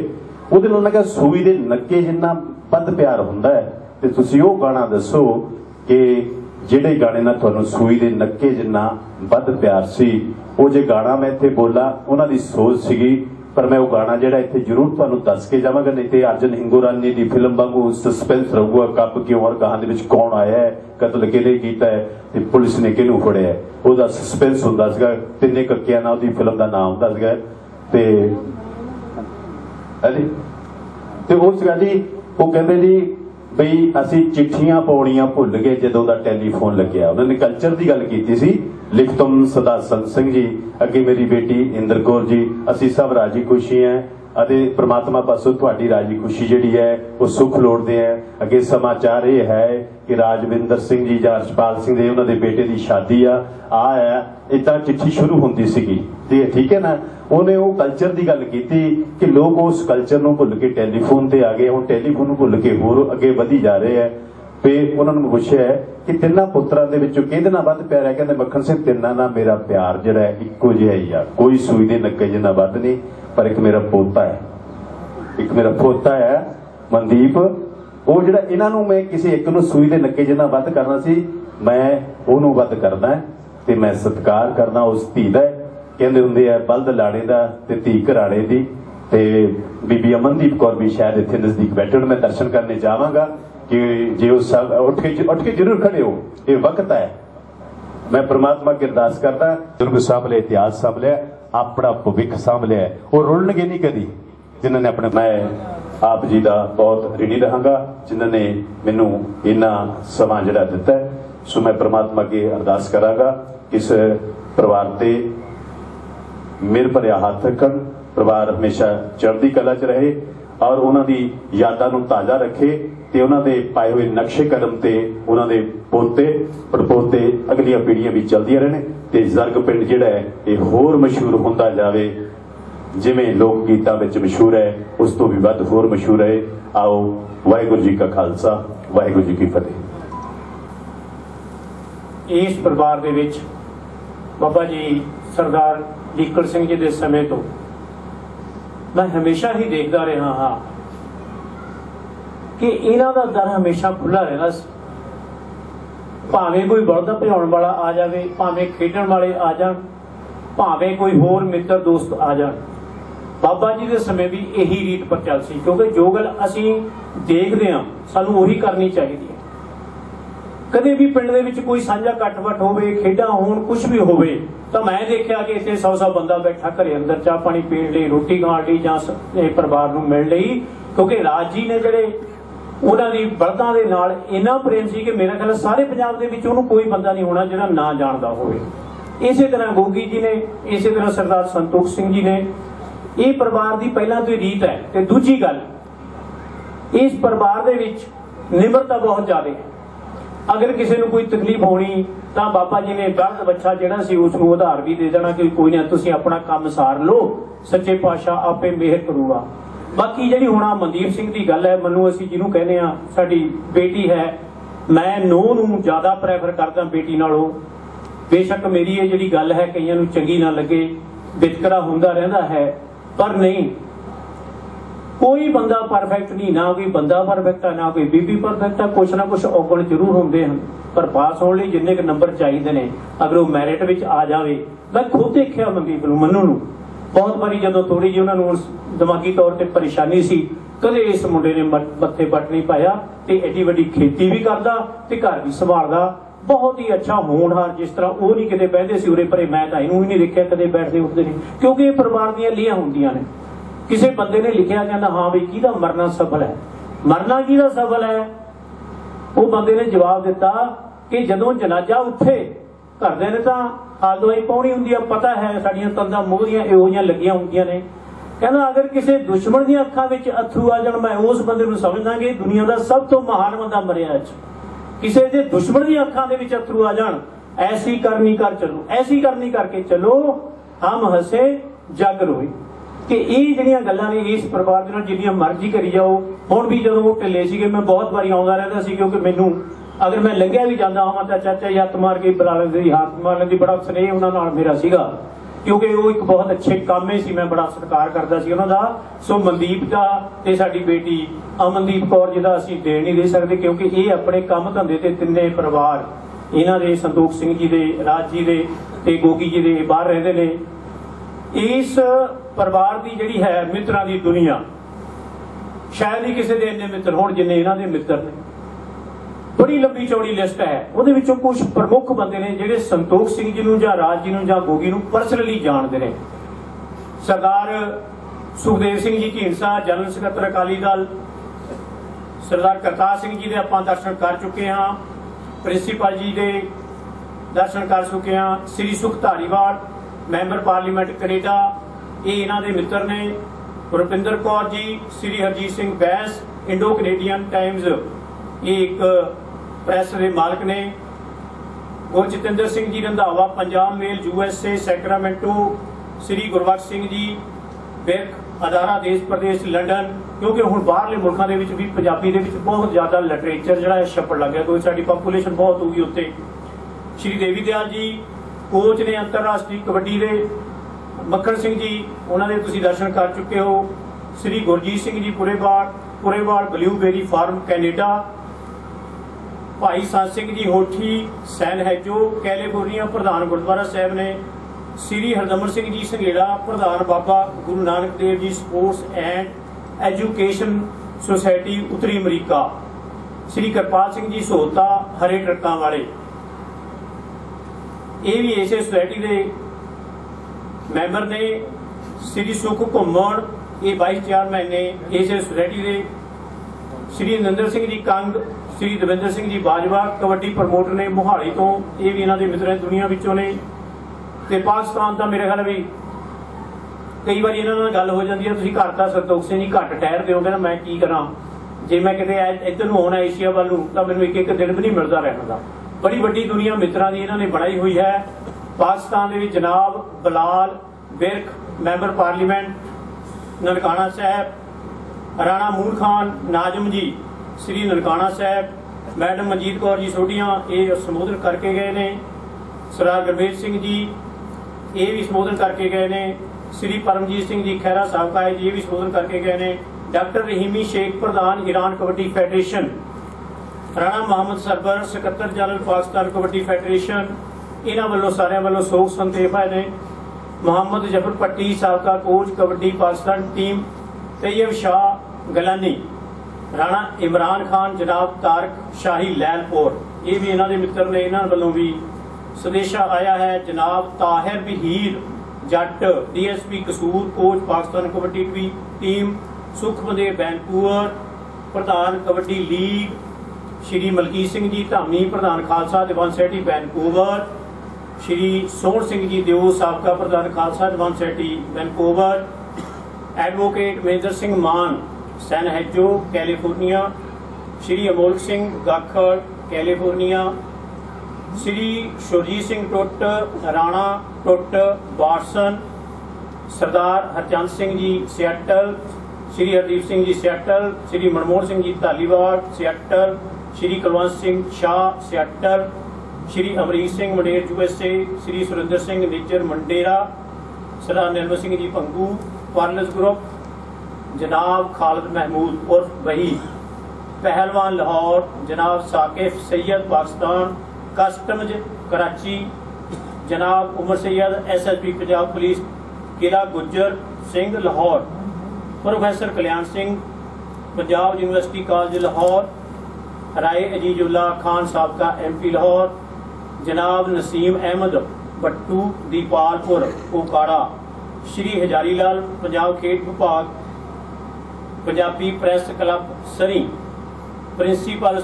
Speaker 11: ਉਹਦੇ ਨਾਲ ਮੈਂ ਕਿਹਾ, ਸੂਈ ਦੇ ਨੱਕੇ ਜਿੰਨਾ ਵੱਧ ਪਿਆਰ ਹੁੰਦਾ ਹੈ, ਤੇ ਤੁਸੀਂ ਉਹ ਗਾਣਾ ਦੱਸੋ ਕਿ ਜਿਹੜੇ ਗਾਣੇ ਨਾਲ ਤੁਹਾਨੂੰ ਸੂਈ ਦੇ ਨੱਕੇ ਜਿੰਨਾ ਵੱਧ ਪਿਆਰ ਸੀ, ਉਹ ਜੇ ਗਾਣਾ ਮੈਂ ਇੱਥੇ ਬੋਲਾ, ਉਹਨਾਂ ਦੀ ਸੋਚ ਸੀਗੀ ਪਰ ਮੈਂ ਉਹ ਗਾਣਾ ਜਿਹੜਾ ਇੱਥੇ ਜ਼ਰੂਰ ਤੁਹਾਨੂੰ ਦੱਸ ਕੇ ਜਾਵਾਂਗਾ, ਨਹੀਂ ਤੇ ਅਰਜਨ ਹਿੰਗੋਰਾਨੀ ਦੀ ਫਿਲਮ ਵਾਂਗੂ ਸਸਪੈਂਸ ਰਹੂਗਾ ਕੱਬ ਕਿਉਂ ਔਰ ਕਹਾਂ ਦੇ ਵਿੱਚ ਕੌਣ ਆਇਆ ਹੈ, ਕਤਲ ਕਿਹਨੇ ਕੀਤਾ ਹੈ ਤੇ ਪੁਲਿਸ ਨੇ ਕਿਹਨੂੰ ਫੜਿਆ ਹੈ। ਉਹਦਾ ਸਸਪੈਂਸ ਹੁੰਦਾ ਸੀਗਾ, ਤਿੰਨੇ ਕੱਕਿਆਂ ਨਾਲ ਉਹਦੀ ਫਿਲਮ ਦਾ ਨਾਮ ਹੁੰਦਾ ਸੀਗਾ। ਤੇ ਹਾਂਜੀ ਤੇ ਉਹ ਸੀਗਾ ਜੀ, ਉਹ ਕਹਿੰਦੇ ਜੀ ਬਈ ਅਸੀਂ ਚਿੱਠੀਆਂ ਪਾਉਣੀਆਂ ਭੁੱਲ ਗਏ ਜਦੋਂ ਦਾ ਟੈਲੀਫੋਨ ਲੱਗਿਆ। ਉਹਨਾਂ ਨੇ ਕਲਚਰ ਦੀ ਗੱਲ ਕੀਤੀ ਸੀ ਲਿਖਤਮ ਸਦਾ ਸਿੰਘ ਜੀ, ਅੱਗੇ ਮੇਰੀ ਬੇਟੀ ਇੰਦਰ ਕੌਰ ਜੀ, ਅਸੀਂ ਸਭ ਰਾਜੀ ਖੁਸ਼ੀ ਹੈ ਅਤੇ ਪ੍ਰਮਾਤਮਾ ਪਾਸੋਂ ਤੁਹਾਡੀ ਰਾਜੀ ਖੁਸ਼ੀ ਜਿਹੜੀ ਹੈ, ਉਹ ਸੁਖ ਲੋੜਦੇ ਹੈ। ਅੱਗੇ ਸਮਾਚਾਰ ਇਹ ਹੈ ਕਿ ਰਾਜਵਿੰਦਰ ਸਿੰਘ ਜੀ ਜਾਂ ਅਰਸ਼ਪਾਲ ਸਿੰਘ ਦੇ ਉਹਨਾਂ ਦੇ ਬੇਟੇ ਦੀ ਸ਼ਾਦੀ ਆ ਆ ਹੈ ਇਦਾਂ ਚਿੱਠੀ ਸ਼ੁਰੂ ਹੁੰਦੀ ਸੀਗੀ। ਤੇ ਠੀਕ ਹੈ ਨਾ? ਉਹਨੇ ਉਹ ਕਲਚਰ ਦੀ ਗੱਲ ਕੀਤੀ ਕਿ ਲੋਕ ਉਸ ਕਲਚਰ ਨੂੰ ਭੁੱਲ ਕੇ ਟੈਲੀਫੋਨ ਤੇ ਆ ਗਏ, ਹੁਣ ਟੈਲੀਫੋਨ ਨੂੰ ਭੁੱਲ ਕੇ ਹੋਰ ਅੱਗੇ ਵਧੀ ਜਾ ਰਹੇ ਹੈ। ਤੇ ਉਹਨਾਂ ਨੂੰ ਪੁੱਛਿਆ ਕਿ ਤਿੰਨਾਂ ਪੁੱਤਰਾਂ ਦੇ ਵਿੱਚੋਂ ਕਿਹਦੇ ਨਾਲ ਵੱਧ ਪਿਆਰ ਹੈ? ਕਹਿੰਦੇ ਮੱਖਣ ਸਿੰਘ, ਤਿੰਨਾਂ ਨਾਲ ਮੇਰਾ ਪਿਆਰ ਜਿਹੜਾ ਹੈ ਇੱਕੋ ਜਿਹਾ ਹੀ ਆ। ਕੋਈ ਸੂਈ ਦੇ ਨੱਕੇ ਜਿੰਨਾ ਵੱਧ ਨਹੀਂ, ਪਰ ਇੱਕ ਮੇਰਾ ਪੋਤਾ ਹੈ। ਇੱਕ ਮੇਰਾ ਪੋਤਾ ਹੈ, ਮਨਦੀਪ। ਉਹ ਜਿਹੜਾ ਇਹਨਾਂ ਨੂੰ ਮੈਂ ਕਿਸੇ ਇੱਕ ਨੂੰ ਸੂਈ ਦੇ ਨੱਕੇ ਜਿੰਨਾ ਵੱਧ ਕਰਨਾ ਸੀ, ਮੈਂ ਉਹਨੂੰ ਵੱਧ ਕਰਦਾ ਤੇ ਮੈਂ ਸਤਿਕਾਰ ਕਰਦਾ, ਉਸ ਧੀ ਦਾ ਕਹਿੰਦੇ ਹੁੰਦੇ ਆ, ਬਲਦ ਲਾੜੇ ਦਾ ਤੇ ਧੀ ਘਰਾੜੇ ਦੀ। ਤੇ ਬੀਬੀ ਅਮਨਦੀਪ ਕੌਰ ਵੀ ਸ਼ਾਇਦ ਇੱਥੇ ਨਜ਼ਦੀਕ ਬੈਠੇ ਹੋਣ, ਮੈਂ ਦਰਸ਼ਨ ਕਰਨੇ ਜਾਵਾਂਗਾ। ਕਿ ਜੇ ਉਹ ਸਭ ਉੱਠ ਕੇ ਉੱਠ ਕੇ ਜ਼ਰੂਰ ਖੜੇ ਹੋ, ਇਹ ਵਕਤ ਹੈ। ਮੈਂ ਪ੍ਰਮਾਤਮਾ ਕੀ ਅਰਦਾਸ ਕਰਦਾ, ਬਜੁਰਗ ਸਾਹਿਬ ਲਈ ਇਤਿਹਾਸ ਸਾਂਭ ਲਿਆ, ਆਪਣਾ ਭਵਿੱਖ ਸਾਂਭ ਲਿਆ। ਉਹ ਰੁਲਣਗੇ ਨਹੀਂ ਕਦੀ, ਜਿਨ੍ਹਾਂ ਨੇ ਆਪਣੇ ਮੈਂ ਆਪ ਜੀ ਦਾ ਬਹੁਤ ਰਿਣੀ ਰਹਾਂਗਾ, ਜਿਨ੍ਹਾਂ ਨੇ ਮੈਨੂੰ ਇਹਨਾਂ ਸਮਾਂ ਜਿਹੜਾ ਦਿੱਤਾ ਸੋ ਮੈਂ ਪ੍ਰਮਾਤਮਾ ਅੱਗੇ ਅਰਦਾਸ ਕਰਾਂਗਾ, ਇਸ ਪਰਿਵਾਰ ਤੇ ਮਿਹਰ ਭਰਿਆ ਹੱਥ ਰੱਖਣ। ਪਰਿਵਾਰ ਹਮੇਸ਼ਾ ਚੜ੍ਹਦੀ ਕਲਾ 'ਚ ਰਹੇ ਔਰ ਉਹਨਾਂ ਦੀ ਯਾਦਾਂ ਨੂੰ ਤਾਜ਼ਾ ਰੱਖੇ। ਤੇ ਉਹਨਾਂ ਦੇ ਪਾਏ ਹੋਏ ਨਕਸ਼ੇ ਕਦਮ ਤੇ ਉਹਨਾਂ ਦੇ ਪੋਤੇ ਪੜਪੋਤੇ ਅਗਲੀਆਂ ਪੀੜ੍ਹੀਆਂ ਵੀ ਚੱਲਦੀਆਂ ਰਹਿਣ ਤੇ ਜ਼ਰਗ ਪਿੰਡ ਜਿਹੜਾ ਹੈ, ਇਹ ਹੋਰ ਮਸ਼ਹੂਰ ਹੁੰਦਾ ਜਾਵੇ। ਜਿਵੇਂ ਲੋਕ ਗੀਤਾਂ ਵਿੱਚ ਮਸ਼ਹੂਰ ਹੈ, ਉਸ ਤੋਂ ਵੀ ਵੱਧ ਹੋਰ ਮਸ਼ਹੂਰ ਹੈ। ਆਓ, ਵਾਹਿਗੁਰੂ ਜੀ ਕਾ ਖਾਲਸਾ, ਵਾਹਿਗੁਰੂ ਜੀ ਕੀ ਫਤਿਹ।
Speaker 5: ਇਸ ਪਰਿਵਾਰ ਦੇ ਵਿੱਚ ਬਾਬਾ ਜੀ ਸਰਦਾਰ ਲੀਕੜ ਸਿੰਘ ਜੀ ਦੇ ਸਮੇਂ ਤੋਂ ਮੈਂ ਹਮੇਸ਼ਾ ਹੀ ਦੇਖਦਾ ਰਿਹਾ ਹਾਂ ਕਿ ਇਹਨਾਂ ਦਾ ਦਰ ਹਮੇਸ਼ਾ ਖੁੱਲਾ ਰਹਿੰਦਾ ਸੀ। ਭਾਵੇਂ ਕੋਈ ਬਲਦਾ ਭਜਾਉਣ ਵਾਲਾ ਆ ਜਾਵੇ, ਭਾਵੇਂ ਖੇਡਣ ਵਾਲੇ ਆ ਜਾਣ, ਭਾਵੇਂ ਕੋਈ ਹੋਰ ਮਿੱਤਰ ਦੋਸਤ ਆ ਜਾਣ। ਬਾਬਾ ਜੀ ਦੇ ਸਮੇਂ ਵੀ ਇਹੀ ਰੀਤ ਪ੍ਰਚਲ ਸੀ, ਕਿਉਂਕਿ ਜੋ ਗੱਲ ਅਸੀਂ ਦੇਖਦੇ ਹਾਂ, ਸਾਨੂੰ ਉਹੀ ਕਰਨੀ ਚਾਹੀਦੀ ਹੈ। ਕਦੇ ਵੀ ਪਿੰਡ ਦੇ ਵਿੱਚ ਕੋਈ ਸਾਂਝਾ ਇਕੱਠ-ਵੱਠ ਹੋਵੇ, ਖੇਡਾਂ ਹੋਣ ਕੁਝ ਵੀ ਹੋਵੇ, ਤਾਂ ਮੈਂ ਦੇਖਿਆ ਕਿ ਇੱਥੇ 100-100 ਬੰਦਾ ਬੈਠਾ ਘਰੇ ਅੰਦਰ, ਚਾਹ ਪਾਣੀ ਪੀਣ ਲਈ ਰੋਟੀ ਖਾਣ ਲਈ ਜਾਂ ਪਰਿਵਾਰ ਨੂੰ ਮਿਲਣ ਲਈ, ਕਿਉਂਕਿ ਰਾਜ ਜੀ ਨੇ ਜਿਹੜੇ ਉਹਨਾਂ ਦੀ ਬਲਦਾਂ ਦੇ ਨਾਲ ਇੰਨਾ ਪ੍ਰੇਮ ਸੀ ਕਿ ਮੇਰਾ ਖਿਆਲ ਸਾਰੇ ਪੰਜਾਬ ਦੇ ਵਿੱਚ ਉਹਨੂੰ ਕੋਈ ਬੰਦਾ ਨਹੀਂ ਹੋਣਾ ਜਿਹੜਾ ਨਾ ਜਾਣਦਾ ਹੋਵੇ। ਇਸੇ ਤਰ੍ਹਾਂ ਗੋਗੀ ਜੀ ਨੇ, ਇਸੇ ਤਰ੍ਹਾਂ ਸਰਦਾਰ ਸੰਤੋਖ ਸਿੰਘ ਜੀ ਨੇ। ਇਹ ਪਰਿਵਾਰ ਦੀ ਪਹਿਲਾਂ ਤੋਂ ਰੀਤ ਹੈ ਤੇ ਦੂਜੀ ਗੱਲ, ਇਸ ਪਰਿਵਾਰ ਦੇ ਵਿੱਚ ਨਿਮਰਤਾ ਬਹੁਤ ਜ਼ਿਆਦਾ ਹੈ। ਅਗਰ ਕਿਸੇ ਨੂੰ ਕੋਈ ਤਕਲੀਫ ਹੋਣੀ, ਤਾਂ ਬਾਬਾ ਜੀ ਨੇ ਬਲਦ ਬੱਚਾ ਜਿਹੜਾ ਸੀ ਉਸ ਨੂੰ ਉਧਾਰ ਵੀ ਦੇ ਦੇਣਾ ਕਿ ਕੋਈ ਨਾ ਤੁਸੀਂ ਆਪਣਾ ਕੰਮ ਸਾਰ ਲਓ, ਸੱਚੇ ਪਾਤਸ਼ਾਹ ਆਪੇ ਮਿਹਰ ਕਰੂਗਾ। ਬਾਕੀ ਜਿਹੜੀ ਹੁਣ ਆ ਮਨਦੀਪ ਸਿੰਘ ਦੀ ਗੱਲ ਹੈ, ਮੈਨੂੰ ਅਸੀਂ ਜਿਹਨੂੰ ਕਹਿੰਦੇ ਆ ਸਾਡੀ ਬੇਟੀ ਹੈ, ਮੈਂ ਨੋ ਨੂੰ ਜ਼ਿਆਦਾ ਪ੍ਰੈਫਰ ਕਰਦਾ ਬੇਟੀ ਨਾਲੋਂ। ਬੇਸ਼ੱਕ ਮੇਰੀ ਇਹ ਜਿਹੜੀ ਗੱਲ ਹੈ, ਕਈਆਂ ਨੂੰ ਚੰਗੀ ਨਾ ਲੱਗੇ, ਵਿਤਕਰਾ ਹੁੰਦਾ ਰਹਿੰਦਾ ਹੈ, ਪਰ ਨਹੀਂ। ਕੋਈ ਬੰਦਾ ਪਰਫੈਕਟ ਨਹੀਂ, ਨਾ ਕੋਈ ਬੰਦਾ ਪਰਫੈਕਟ ਹੈ ਨਾ ਕੋਈ ਬੀਬੀ ਪਰਫੈਕਟ ਆ, ਕੁਛ ਨਾ ਕੁਛ ਔਗਣ ਜ਼ਰੂਰ ਹੁੰਦੇ ਹਨ, ਪਰ ਪਾਸ ਹੋਣ ਲਈ ਜਿੰਨੇ ਕੁ ਨੰਬਰ ਚਾਹੀਦੇ ਨੇ, ਅਗਰ ਉਹ ਮੈਰਿਟ ਵਿੱਚ ਆ ਜਾਵੇ, ਮੈਂ ਖੁਦ ਦੇਖਿਆ ਮਨਦੀਪ ਨੂੰ, ਮੰਨੂ ਨੂੰ। ਬਹੁਤ ਵਾਰੀ ਜਦੋਂ ਥੋੜੀ ਜਿਹੀ ਉਹਨਾਂ ਨੂੰ ਦਿਮਾਗੀ ਤੌਰ ਤੇ ਪਰੇਸ਼ਾਨੀ ਸੀ। ਕਦੇ ਇਸ ਮੁੰਡੇ ਨੇ ਮੱਥੇ ਪੱਟ ਨਹੀਂ ਪਾਇਆ ਤੇ ਐਡੀ ਵੱਡੀ ਖੇਤੀ ਵੀ ਕਰਦਾ ਤੇ ਘਰ ਵੀ ਸੰਭਾਲਦਾ। ਬਹੁਤ ਹੀ ਅੱਛਾ ਹੋਣਹਾਰ ਜਿਸ ਤਰ੍ਹਾਂ ਉਹ ਨਹੀਂ ਕਿਤੇ ਬਹਿੰਦੇ ਸੀ ਉਰੇ, ਪਰੇ ਮੈਂ ਤਾਂ ਇਹਨੂੰ ਹੀ ਨਹੀਂ ਦੇਖਿਆ ਕਦੇ ਬੈਠਦੇ ਉੱਠਦੇ ਨਹੀਂ। ਕਿਉਂਕਿ ਇਹ ਪਰਿਵਾਰ ਦੀਆਂ ਲੀਆਂ ਹੁੰਦੀਆਂ ਨੇ। ਕਿਸੇ ਬੰਦੇ ਨੇ ਲਿਖਿਆ ਕਹਿੰਦਾ, ਹਾਂ ਵੀ ਕਿਹਦਾ ਮਰਨਾ ਸਫਲ ਹੈ? ਮਰਨਾ ਕਿਹਦਾ ਸਫਲ ਹੈ? ਉਹ ਬੰਦੇ ਨੇ ਜਵਾਬ ਦਿੱਤਾ ਕਿ ਜਦੋਂ ਜਨਾਜ਼ਾ ਉੱਠੇ, ਘਰਦਿਆਂ ਨੇ ਤਾਂ ਹਾਲ ਦਵਾਈ ਪਾਉਣੀ ਹੁੰਦੀ ਆ, ਪਤਾ ਹੈ ਸਾਡੀਆਂ ਤੰਦਾਂ ਮੋਹਰੀਆਂ ਇਹੋ ਜਿਹੀਆਂ ਲੱਗੀਆਂ ਹੁੰਦੀਆਂ ਨੇ। ਕਹਿੰਦਾ, ਅਗਰ ਕਿਸੇ ਦੁਸ਼ਮਣ ਦੀਆਂ ਅੱਖਾਂ ਵਿੱਚ ਅਥਰੂ ਆ ਜਾਣ, ਮੈਂ ਉਸ ਬੰਦੇ ਨੂੰ ਸਮਝਦਾ ਕਿ ਦੁਨੀਆ ਦਾ ਸਭ ਤੋਂ ਮਹਾਨ ਬੰਦਾ ਮਰਿਆ ਅੱਜ। ਕਿਸੇ ਦੇ ਦੁਸ਼ਮਣ ਦੀਆਂ ਅੱਖਾਂ ਦੇ ਵਿੱਚ ਅਥਰੂ ਆ ਜਾਣ, ਐਸੀ ਕਰਨੀ ਕਰ ਚੱਲੋ, ਐਸੀ ਕਰਨੀ ਕਰਕੇ ਚੱਲੋ, ਹਮ ਹਸੇ, ਜਗ ਰੋਏ। ਕਿ ਇਹ ਜਿਹੜੀਆਂ ਗੱਲਾਂ ਨੇ, ਇਸ ਪਰਿਵਾਰ ਦੇ ਨਾਲ ਜਿੰਨੀਆਂ ਮਰਜ਼ੀ ਕਰੀ ਜਾਓ। ਹੁਣ ਵੀ ਜਦੋਂ ਉਹ ਢਿੱਲੇ ਸੀਗੇ, ਮੈਂ ਬਹੁਤ ਵਾਰੀ ਆਉਂਦਾ ਰਹਿੰਦਾ ਸੀ, ਕਿਉਂਕਿ ਮੈਨੂੰ ਅਗਰ ਮੈਂ ਲੰਘਿਆ ਵੀ ਜਾਂਦਾ ਹਾਂ ਤਾਂ ਚਾਚਾ ਜੀ ਹੱਥ ਮਾਰ ਕੇ ਬੁਲਾ ਲੈਂਦੇ ਸੀ, ਹੱਥ ਮਾਰ ਲੈਂਦੀ ਬੜਾ ਸਨੇਹ ਉਹਨਾਂ ਨਾਲ ਮੇਰਾ ਸੀਗਾ। ਕਿਉਂਕਿ ਉਹ ਇੱਕ ਬਹੁਤ ਅੱਛੇ ਕਾਮੇ ਸੀ, ਮੈਂ ਬੜਾ ਸਤਿਕਾਰ ਕਰਦਾ ਸੀ ਉਹਨਾਂ ਦਾ। ਸੋ ਮਨਦੀਪ ਦਾ ਤੇ ਸਾਡੀ ਬੇਟੀ ਅਮਨਦੀਪ ਕੌਰ ਜਿਹਦਾ ਅਸੀਂ ਦੇ ਨਹੀਂ ਦੇ ਸਕਦੇ, ਕਿਉਂਕਿ ਇਹ ਆਪਣੇ ਕੰਮ ਧੰਦੇ ਤੇ ਤਿੰਨੇ ਪਰਿਵਾਰ, ਇਹਨਾਂ ਦੇ ਸੰਤੋਖ ਸਿੰਘ ਜੀ ਦੇ, ਰਾਜ ਜੀ ਦੇ ਤੇ ਗੋਗੀ ਜੀ ਦੇ ਬਾਹਰ ਰਹਿੰਦੇ ਨੇ। ਇਸ ਪਰਿਵਾਰ ਦੀ ਜਿਹੜੀ ਹੈ ਮਿੱਤਰਾਂ ਦੀ ਦੁਨੀਆ, ਸ਼ਾਇਦ ਹੀ ਕਿਸੇ ਦੇ ਇੰਨੇ ਮਿੱਤਰ ਹੋਣ ਜਿੰਨੇ ਇਹਨਾਂ ਦੇ ਮਿੱਤਰ ਨੇ। ਬੜੀ ਲੰਬੀ ਚੌੜੀ ਲਿਸਟ ਹੈ। ਉਹਦੇ ਵਿੱਚੋਂ ਕੁਝ ਪ੍ਰਮੁੱਖ ਬੰਦੇ ਨੇ ਜਿਹੜੇ ਸੰਤੋਖ ਸਿੰਘ ਜੀ ਨੂੰ ਜਾਂ ਰਾਜ ਜੀ ਨੂੰ ਜਾਂ ਗੋਗੀ ਨੂੰ ਪਰਸਨਲੀ ਜਾਣਦੇ ਨੇ। ਸਰਦਾਰ ਸੁਖਦੇਵ ਸਿੰਘ ਜੀ ਢੀਂਡਸਾ, ਜਨਰਲ ਸਕੱਤਰ ਅਕਾਲੀ ਦਲ, ਸਰਦਾਰ ਕਰਤਾਰ ਸਿੰਘ ਜੀ ਦੇ ਆਪਾਂ ਦਰਸ਼ਨ ਕਰ ਚੁੱਕੇ ਹਾਂ। ਪ੍ਰਿੰਸੀਪਲ ਜੀ ਦੇ ਦਰਸ਼ਨ ਕਰ ਚੁੱਕੇ ਹਾਂ। ਸ੍ਰੀ ਸੁਖ ਧਾਰੀਵਾਲ, ਮੈਂਬਰ ਪਾਰਲੀਮੈਂਟ ਕੈਨੇਡਾ, ਇਹ ਇਹਨਾਂ ਦੇ ਮਿੱਤਰ ਨੇ। Rupinder Kaur ji, Sri Harjit Singh Bains Indo Canadian times, ਇਹ ਇੱਕ ਪ੍ਰੈਸ ਦੇ ਮਾਲਕ ਨੇ Gurjitinder Singh ji Randhawa, Punjab mail U S A, Sacramento, Sri Gurbakhsh Singh ji Birkh ਅਦਾਰਾ ਦੇਸ਼ ਪ੍ਰਦੇਸ਼, ਲੰਡਨ, ਕਿਉਂਕਿ ਹੁਣ ਬਾਹਰਲੇ ਮੁਲਕਾਂ ਦੇ ਵਿੱਚ ਵੀ ਪੰਜਾਬੀ ਦੇ ਵਿੱਚ ਬਹੁਤ ਜ਼ਿਆਦਾ ਲਿਟਰੇਚਰ ਜਿਹੜਾ ਹੈ ਛਪਣ ਲੱਗਿਆ ਕਿਉਂਕਿ ਸਾਡੀ ਪੋਪੂਲੇਸ਼ਨ ਬਹੁਤ ਹੋ ਗਈ ਉੱਤੇ। ਸ਼੍ਰੀ ਦੇਵੀ ਦਿਆਲ ਜੀ, ਕੋਚ ਨੇ ਅੰਤਰਰਾਸ਼ਟਰੀ ਕਬੱਡੀ ਦੇ, ਮੱਖਣ ਸਿੰਘ ਜੀ, ਉਹਨਾਂ ਦੇ ਤੁਸੀਂ ਦਰਸ਼ਨ ਕਰ ਚੁੱਕੇ ਹੋ। Sri Gurjit Singh ji, Purewal Purewal, blueberry farm, Canada Bhai Sant Singh ਜੀ ਹੋਠੀ ਸੈਨ ਹੈਜੋ ਕੈਲੀਫੋਰਨੀਆ ਪ੍ਰਧਾਨ ਗੁਰਦੁਆਰਾ ਸਾਹਿਬ ਨੇ ਸ੍ਰੀ ਹਰਦਮਨ ਸਿੰਘ ਜੀ ਸੰਘੇੜਾ ਪ੍ਰਧਾਨ ਬਾਬਾ Guru Nanak Dev ji sports and education society ਉਤਰੀ ਅਮਰੀਕਾ, ਸ੍ਰੀ ਕਿਰਪਾਲ ਸਿੰਘ ਜੀ ਸੋਹਤਾ ਹਰੇ ਟਰੱਕਾਂ ਵਾਲੇ। ਇਹ ਵੀ ਇਸੇ ਸੁਸਾਇਟੀ ਦੇ ਮੈਂਬਰ ਨੇ, ਸ੍ਰੀ ਸੁਖ ਘੁੰਮਣ, ਇਹ ਵਾਈਸ ਚੇਅਰਮੈਨ ਨੇ ਇਸੇ ਸੁਸਾਇਟੀ ਦੇ। ਸ੍ਰੀ ਨਰਿੰਦਰ ਸਿੰਘ ਜੀ ਕੰਗ ਸ੍ਰੀ ਦਵਿੰਦਰ ਸਿੰਘ ਜੀ ਬਾਜਵਾ, ਕਬੱਡੀ ਪ੍ਰਮੋਟਰ ਨੇ ਮੋਹਾਲੀ ਤੋਂ, ਇਹ ਵੀ ਇਹਨਾਂ ਦੇ ਮਿੱਤਰ ਹੈ ਦੁਨੀਆ ਵਿੱਚੋਂ ਨੇ। ਤੇ ਪਾਕਿਸਤਾਨ ਦਾ ਮੇਰੇ ਖਿਆਲ ਵੀ ਕਈ ਵਾਰੀ ਇਹਨਾਂ ਨਾਲ ਗੱਲ ਹੋ ਜਾਂਦੀ ਹੈ, ਤੁਸੀਂ ਘਰ ਤਾਂ ਸੰਤੋਖ ਸਿੰਘ ਜੀ ਘੱਟ ਟਾਇਰ ਦਿਓ ਨਾ ਮੈਂ ਕੀ ਕਰਾਂ? ਜੇ ਮੈਂ ਕਿਤੇ ਇੱਧਰ ਨੂੰ ਆਉਣਾ ਏਸ਼ੀਆ ਵੱਲ ਨੂੰ, ਤਾਂ ਮੈਨੂੰ ਇੱਕ ਇੱਕ ਦਿਨ ਵੀ ਨਹੀਂ ਮਿਲਦਾ ਰਹਿਣ ਦਾ। ਬੜੀ ਵੱਡੀ ਦੁਨੀਆ ਮਿੱਤਰਾਂ ਦੀ ਇਹਨਾਂ ਨੇ ਬਣਾਈ ਹੋਈ ਹੈ। ਪਾਕਿਸਤਾਨ ਦੇ ਵਿੱਚ ਜਨਾਬ ਬਲਾਲ ਬਿਰਖ ਮੈਂਬਰ ਪਾਰਲੀਮੈਂਟ, ਨਨਕਾਣਾ ਸਾਹਿਬ, ਰਾਣਾ ਮੂਰ ਖਾਨ, ਨਾਜ਼ਮ ਜੀ ਸ੍ਰੀ ਨਨਕਾਣਾ ਸਾਹਿਬ। ਮੈਡਮ ਮਨਜੀਤ ਕੌਰ ਜੀ ਸੋਢੀਆਂ, ਇਹ ਸੰਬੋਧਨ ਕਰਕੇ ਗਏ ਨੇ। ਸਰਦਾਰ ਗੁਰਮੇਜ ਸਿੰਘ ਜੀ, ਇਹ ਵੀ ਸੰਬੋਧਨ ਕਰਕੇ ਗਏ ਨੇ। ਸ੍ਰੀ ਪਰਮਜੀਤ ਸਿੰਘ ਜੀ ਖਹਿਰਾ ਸਾਹਿਬ ਕਾਇ ਜੀ ਇਹ ਵੀ ਸੰਬੋਧਨ ਕਰਕੇ ਗਏ ਨੇ। ਡਾਕਟਰ ਰਹੀਮੀ ਸ਼ੇਖ ਪ੍ਰਧਾਨ ਈਰਾਨ ਕਬੱਡੀ ਫੈਡਰੇਸ਼ਨ। ਰਾਣਾ ਮੁਹੰਮਦ ਸਰਬਰ, ਸਕੱਤਰ ਜਨਰਲ ਪਾਕਿਸਤਾਨ ਕਬੱਡੀ ਫੈਡਰੇਸ਼ਨ। ਇਹਨਾਂ ਵੱਲੋਂ ਸਾਰਿਆਂ ਵੱਲੋਂ ਸੋਗ ਸੰਤੇਪ ਹੈ ਨੇ। ਮੁਹੰਮਦ ਜਫਰ ਪੱਟੀ ਸਾਬਕਾ ਕੋਚ ਕਬੱਡੀ ਪਾਕਿਸਤਾਨ ਟੀਮ ਤੈਯਬ ਸ਼ਾਹ ਗਲਾਨੀ। ਰਾਣਾ ਇਮਰਾਨ ਖਾਨ, ਜਨਾਬ ਤਾਰਕ ਸ਼ਾਹੀ ਲੈਲਪੁਰ ਇਹ ਵੀ ਇਹਨਾਂ ਦੇ ਮਿੱਤਰ ਨੇ, ਇਹਨਾਂ ਵੱਲੋਂ ਵੀ ਸਦੇਸ਼ਾ ਆਇਆ ਹੈ, ਜਨਾਬ Tahir Bahir Jatt, DSP Kasur, coach Pakistan kabaddi team ਸੁਖਮਦੇ Vancouver ਪ੍ਰਧਾਨ ਕਬੱਡੀ ਲੀਗ, ਸ਼੍ਰੀ ਮਲਕੀਤ ਸਿੰਘ ਜੀ ਧਾਮੀ, ਪ੍ਰਧਾਨ ਖਾਲਸਾ ਦੀਵਾਨ ਸੈਟੀ ਵੈਨਕੂਵਰ ਸ਼੍ਰੀ ਸੋਹਣ ਸਿੰਘ ਜੀ ਦਿਓ ਸਾਬਕਾ ਪ੍ਰਧਾਨ Khalsa Diwan society Vancouver advocate Mahinder Singh Mann San Jose California Shri Amolak Singh Gakhar California Shri Surjit Singh Tutt Rana Tutt ਬਾਰਸਨ ਸਰਦਾਰ Harchand Singh ji Seattle ਸ਼੍ਰੀ Hardeep Singh ji Seattle Shri Manmohan Singh ji Dhaliwal Seattle Shri Kulwant Singh Shah Seattle Shri Amrik Singh Mander USA Shri Surinder Singh Nijjar Mandera Sardar Nirmal Singh ji जनाब खालिद महमूद उर्फ़ वही, पहलवान लाहौर, जनाब Saqib Syed Pakistan customs Karachi, जनाब Umar Syed S S P Punjab police, Qila Gujar Singh Lahore, professor Kalyan Singh, Punjab university college Lahore, Rai Azizullah Khan सबका का M P Lahore, जनाब नसीम अहमद भट्टू दीपालपुर ओकाड़ा श्री हजारीलाल, पंजाब खेत विभाग Punjabi press club Surrey, principal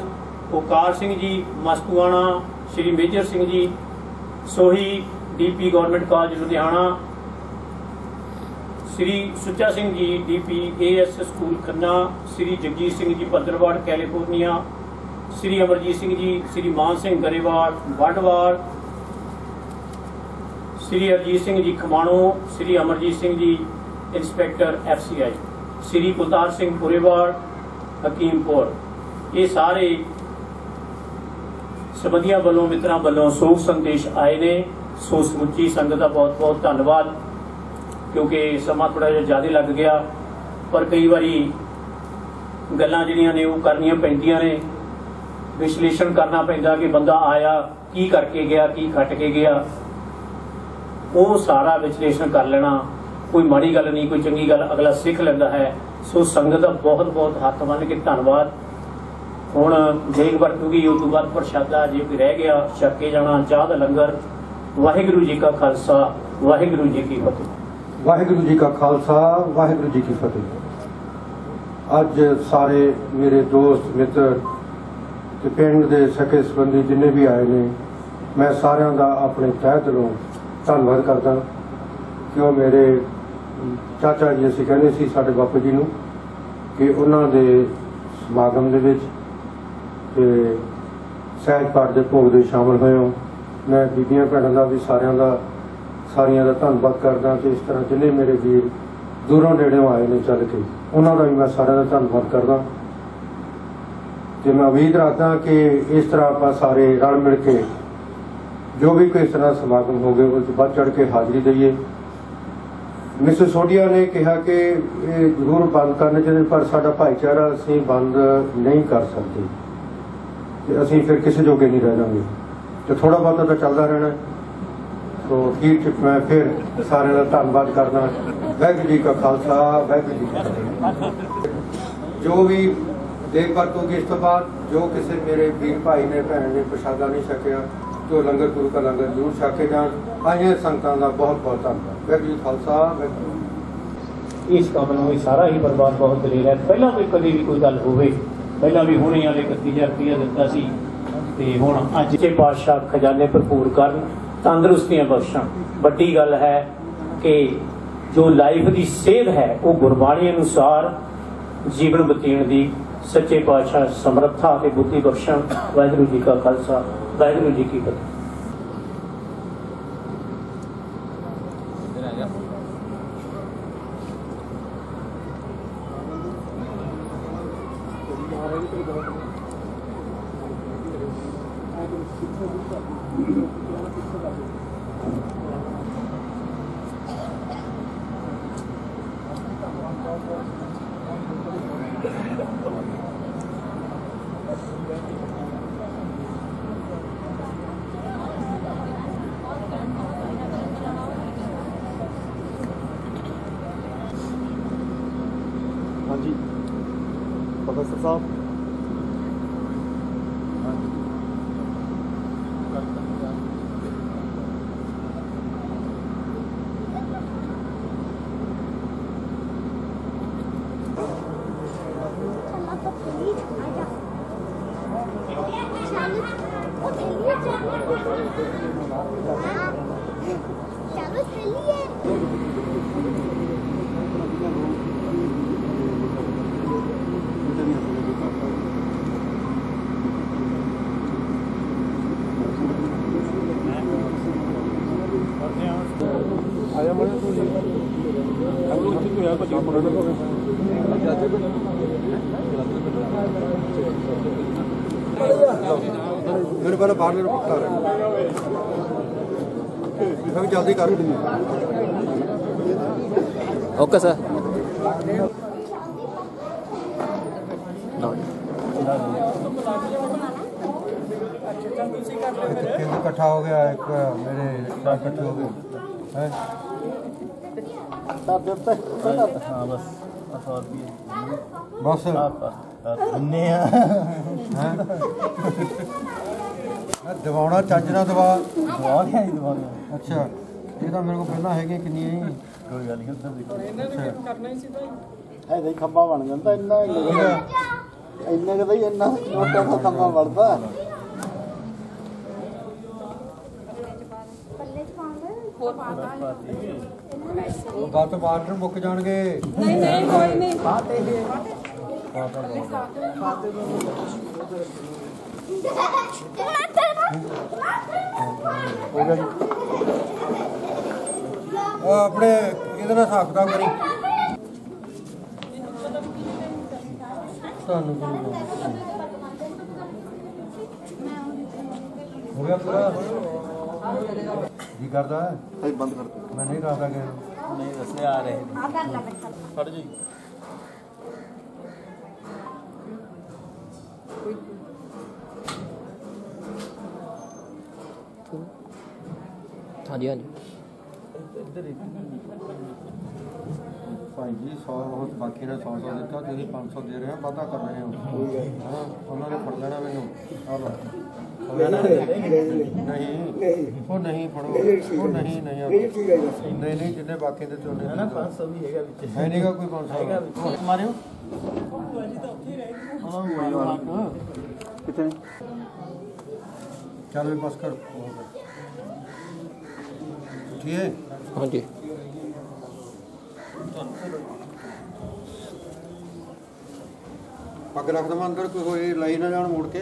Speaker 5: Onkar Singh ji, Mastuana, Shri Major Singh ji, Sohi DP government college Ludhiana, Shri Sucha Singh ji, DP AS school Khanna, Shri Jagjit Singh ji, Bhadarwar, California, Shri Amarjit Singh ji, Shri Mann Singh Grewal, ਵੱਡਵਾਲ, ਸ਼੍ਰੀ ਅਰਜੀਤ ਸਿੰਘ ਜੀ ਖਮਾਣੋ, ਸ਼੍ਰੀ Amarjit Singh ji, inspector FCI Shri Kultar Singh Purewal, Hakimpur. ਇਹ ਸਾਰੇ ਸਬੰਧੀਆਂ ਵੱਲੋਂ, ਮਿੱਤਰਾਂ ਵੱਲੋਂ ਸੋਗ ਸੰਦੇਸ਼ ਆਏ ਨੇ। ਸੋ ਸਮੁੱਚੀ ਸੰਗਤ ਦਾ ਬਹੁਤ ਬਹੁਤ ਧੰਨਵਾਦ, ਕਿਉਂਕਿ ਸਮਾਂ ਥੋੜਾ ਜਿਹਾ ਜ਼ਿਆਦਾ ਲੱਗ ਗਿਆ। ਪਰ ਕਈ ਵਾਰੀ ਗੱਲਾਂ ਜਿਹੜੀਆਂ ਨੇ, ਉਹ ਕਰਨੀਆਂ ਪੈਂਦੀਆਂ ਨੇ। ਵਿਸ਼ਲੇਸ਼ਣ ਕਰਨਾ ਪੈਂਦਾ ਕਿ ਬੰਦਾ ਆਇਆ, ਕੀ ਕਰਕੇ ਗਿਆ, ਕੀ ਖੱਟ ਕੇ ਗਿਆ। ਉਹ ਸਾਰਾ ਵਿਸ਼ਲੇਸ਼ਣ ਕਰ ਲੈਣਾ। ਕੋਈ ਮਾੜੀ ਗੱਲ ਨਹੀਂ, ਕੋਈ ਚੰਗੀ ਗੱਲ, ਅਗਲਾ ਸਿੱਖ ਲੈਂਦਾ ਹੈ। ਸੋ ਸੰਗਤ ਦਾ ਬਹੁਤ ਬਹੁਤ ਹੱਥ ਬੰਨ੍ਹ ਕੇ ਧੰਨਵਾਦ। ਹੁਣ ਦੇਗ ਵਰਤੂਗੀ ਉਸ ਤੋਂ ਬਾਅਦ ਪ੍ਰਸ਼ਾਦਾ ਜੇ ਕੋਈ ਰਹਿ ਗਿਆ, ਛੱਕ ਜਾਣਾ, ਚਾਹ ਦਾ ਲੰਗਰ। ਵਾਹਿਗੁਰੂ ਜੀ ਕਾ ਖਾਲਸਾ, ਵਾਹਿਗੁਰੂ ਜੀ ਕੀ ਫਤਿਹ।
Speaker 12: ਵਾਹਿਗੁਰੂ ਜੀ ਕਾ ਖਾਲਸਾ, ਵਾਹਿਗੁਰੂ ਜੀ ਕੀ ਫਤਿਹ। ਅੱਜ ਸਾਰੇ ਮੇਰੇ ਦੋਸਤ, ਮਿੱਤਰ ਤੇ ਪਿੰਡ ਦੇ ਸਕੇ ਸੰਬੰਧੀ ਜਿੰਨੇ ਵੀ ਆਏ ਨੇ, ਮੈਂ ਸਾਰਿਆਂ ਦਾ ਆਪਣੇ ਤਹਿ ਦਿਲੋਂ ਧੰਨਵਾਦ ਕਰਦਾ। ਕਿ ਉਹ ਮੇਰੇ ਚਾਚਾ ਜੀ ਅਸੀਂ ਕਹਿੰਦੇ ਸੀ ਸਾਡੇ ਬਾਪੂ ਜੀ ਨੂੰ ਕਿ ਉਹਨਾਂ ਦੇ ਸਮਾਗਮ ਦੇ ਵਿੱਚ ਤੇ ਸਹਿਜ ਪਾਠ ਦੇ ਭੋਗ ਦੇ ਸ਼ਾਮਲ ਹੋਏ ਹੋ ਮੈਂ ਬੀਬੀਆਂ ਭੈਣਾਂ ਦਾ ਵੀ ਸਾਰਿਆਂ ਦਾ ਸਾਰਿਆਂ ਦਾ ਧੰਨਵਾਦ ਕਰਦਾ ਤੇ ਇਸ ਤਰ੍ਹਾਂ ਜਿੰਨੇ ਮੇਰੇ ਵੀਰ ਦੂਰੋਂ ਨੇੜਿਓਂ ਆਏ ਨੇ ਚੱਲ ਕੇ, ਉਹਨਾਂ ਦਾ ਵੀ ਮੈਂ ਸਾਰਿਆਂ ਦਾ ਧੰਨਵਾਦ ਕਰਦਾ। ਤੇ ਮੈਂ ਉਮੀਦ ਰੱਖਦਾ ਕਿ ਇਸ ਤਰ੍ਹਾਂ ਆਪਾਂ ਸਾਰੇ ਰਲ ਮਿਲ ਕੇ ਜੋ ਵੀ ਕੋਈ ਇਸ ਤਰ੍ਹਾਂ ਸਮਾਗਮ ਹੋਵੇ ਉਸ 'ਚ ਵੱਧ ਚੜ ਕੇ ਹਾਜ਼ਰੀ ਦਈਏ। ਮਿਸਿਸ ਸੋਢੀਆ ਨੇ ਕਿਹਾ ਕਿ ਇਹ ਜ਼ਰੂਰ ਬੰਦ ਕਰਨੇ ਚਾਹੀਦੇ ਪਰ ਸਾਡਾ ਭਾਈਚਾਰਾ ਅਸੀਂ ਬੰਦ ਨਹੀਂ ਕਰ ਸਕਦੇ। ਤੇ ਅਸੀਂ ਫਿਰ ਕਿਸੇ ਜੋਗੇ ਨਹੀਂ ਰਹਿ ਜਾਵਾਂਗੇ ਤੇ ਥੋੜਾ ਬਹੁਤਾ ਤਾਂ ਚੱਲਦਾ ਰਹਿਣਾ। ਹੈ। ਸੋ ਅਖੀਰ ਚ ਮੈਂ ਫਿਰ ਸਾਰਿਆਂ ਦਾ ਧੰਨਵਾਦ ਕਰਦਾ। ਵਾਹਿਗੁਰੂ ਜੀ ਕਾ ਖਾਲਸਾ, ਵਾਹਿਗੁਰੂ ਜੀ ਕੀ ਫਤਿਹ। ਜੋ ਵੀ ਦੇਖ ਵਰਤੋਗੇ ਇਸ ਤੋਂ ਬਾਅਦ, ਜੋ ਕਿਸੇ ਮੇਰੇ ਵੀਰ ਭਾਈ ਨੇ, ਭੈਣ ਨੇ ਪ੍ਰਸ਼ਾਦਾ ਨਹੀਂ ਛਕਿਆ, ਜੋ ਲੰਗਰ ਗੁਰੂ ਕਾ ਲੰਗਰ ਜ਼ਰੂਰ ਛਕ ਕੇ ਜਾਣ। ਆਈਆਂ ਸੰਗਤਾਂ ਦਾ ਬਹੁਤ ਬਹੁਤ ਧੰਨਵਾਦ। ਵਾਹਿਗੁਰੂ ਖਾਲਸਾ, ਵਾਹਿਗੁਰੂ
Speaker 5: ਇਸ ਕੰਮ ਨੂੰ ਇਹ ਸਾਰਾ ਹੀ ਬਰਬਾਦ ਬਹੁਤ ਦਲੇਰ ਹੈ ਪਹਿਲਾਂ ਵੀ ਕਦੀ ਵੀ ਕੋਈ ਗੱਲ ਹੋਵੇ, ਪਹਿਲਾਂ ਵੀ ਹੁਣੇ ਵਾਲੇ 31000 ਰੁਪਇਆ ਦਿੱਤਾ ਸੀ। ਤੇ ਹੁਣ ਅੱਜ ਦੇ ਪਾਤਸ਼ਾਹ ਖਜ਼ਾਨੇ ਭਰਪੂਰ ਕਰਨ, ਤੰਦਰੁਸਤੀਆਂ ਬਖਸ਼ਣ। ਵੱਡੀ ਗੱਲ ਹੈ ਕਿ ਜੋ ਲਾਈਫ ਦੀ ਸੇਧ ਹੈ, ਉਹ ਗੁਰਬਾਣੀ ਅਨੁਸਾਰ ਜੀਵਨ ਬਤੀਣ ਦੀ ਸੱਚੇ ਪਾਤਸ਼ਾਹ ਸਮਰੱਥਾ ਤੇ ਬੁੱਧੀ ਬਖਸ਼ਣ। ਵਾਹਿਗੁਰੂ ਜੀ ਕਾ ਖਾਲਸਾ, ਵਾਹਿਗੁਰੂ ਜੀ ਕੀ ਫਤਿਹ।
Speaker 3: ਅਗਲੋ ਉੱਥੇ ਤੋਂ ਯਾਰ ਭੱਜ
Speaker 12: ਮੇਰੇ ਪਹਿਲਾਂ ਬਾਹਰ ਨੂੰ ਪੱਕਾ ਰਹੇ ਮੈਂ ਵੀ ਜਲਦੀ ਕਰ
Speaker 13: ਓਕੇ ਸਰ
Speaker 12: ਕਿੰਨ ਇਕੱਠਾ ਹੋ ਗਿਆ ਇੱਕ ਮੇਰੇ ਰਿਸ਼ਤਾ ਇਕੱਠੇ ਹੋ ਗਏ ਹੈ
Speaker 13: ਹਾਂ ਬਸ। 100 ਰੁਪਏ
Speaker 12: ਬਸ
Speaker 13: ਇੰਨੇ ਆ।
Speaker 12: ਹੈ? ਦਵਾਉਣਾ ਚੱਜ ਨਾਲ ਦਵਾ।
Speaker 13: ਦਵਾ ਲਿਆ ਜੀ ਦਵਾ ਲਿਆ
Speaker 12: ਅੱਛਾ ਇਹ ਤਾਂ ਮੇਰੇ ਕੋਲ ਪਹਿਲਾਂ ਹੈਗੀਆਂ ਕਿੰਨੀਆਂ ਹੀ।
Speaker 13: ਕੋਈ ਗੱਲ ਨਹੀਂ ਉੱਧਰ ਦੇਖੋ।
Speaker 14: ਇਹਦਾ ਹੀ ਖੰਭਾ ਬਣ ਜਾਂਦਾ ਇੰਨਾ ਹੀ। ਲੱਗਦਾ ਇੰਨੇ ਕਦਾ ਹੀ ਇੰਨਾ ਛੋਟਾ ਦਾ ਖੰਭਾ
Speaker 12: ਬਾਤ ਮਾਰਟਰ ਮੁੱਕ ਜਾਣਗੇ।
Speaker 2: ਨਹੀਂ ਨਹੀਂ ਕੋਈ
Speaker 12: ਨਹੀਂ। ਬਾਤ ਇਹ ਉਹ ਆਪਣੇ ਇਹਦੇ ਨਾਲ ਹਿਸਾਬ ਕਿਤਾਬ ਕਰੀ। ਤੁਹਾਨੂੰ ਹੋ ਗਿਆ ਪੂਰਾ? ਜੀ ਕਰਦਾ? ਹੈ
Speaker 14: ਭਾਈ ਬੰਦ ਕਰ ਦਿਓ
Speaker 12: ਮੈਂ ਨਹੀਂ ਕਰਦਾ ਨੂੰ।
Speaker 13: ਨਹੀਂ ਦੱਸੇ ਆ ਰਹੇ। ਨੇ
Speaker 14: ਫੜ ਜੀ।
Speaker 15: ਹਾਂਜੀ ਹਾਂਜੀ।
Speaker 12: ਭਾਈ ਜੀ 100 ਬਹੁਤ ਬਾਕੀ ਨੇ 100 100 ਦਿੱਤਾ ਤੁਸੀਂ 500 ਦੇ ਰਹੇ ਹੋ ਵਾਧਾ ਕਰ ਰਹੇ ਹੋ। ਹਾਂ ਉਹਨਾਂ ਨੇ ਫੜ ਲੈਣਾ ਮੈਨੂੰ। ਆ ਲਓ? ਨਹੀਂ ਉਹ ਨਹੀਂ ਫੜੋ। ਉਹ ਨਹੀਂ। ਨਹੀਂ ਆ- ਨਹੀਂ ਨਹੀਂ ਜਿੰਨੇ ਬਾਕੀ ਦੇ ਚੋਲੇ
Speaker 13: ਹੈ ਨਾ 500 ਵੀ ਹੈਗਾ ਵਿੱਚ।
Speaker 12: ਹੈ ਨਹੀਂਗਾ ਕੋਈ 500
Speaker 13: ਹੈਗਾ ਵਿੱਚ। ਮਾਰਿਓ ਉਹਨਾਂ ਨੂੰ ਮਾਰਿਓ।
Speaker 14: ਕਿੱਥੇ?
Speaker 12: ਚੱਲ ਵੀ ਬਸ ਕਰ। ਠੀਕ ਹੈ?
Speaker 15: ਹਾਂਜੀ।
Speaker 12: ਪੱਗ ਰੱਖ ਦਵਾਂ ਅੰਦਰ ਕੋਈ ਹੋਏ ਲਾਈ ਨਾ ਜਾਣ ਮੁੜ ਕੇ।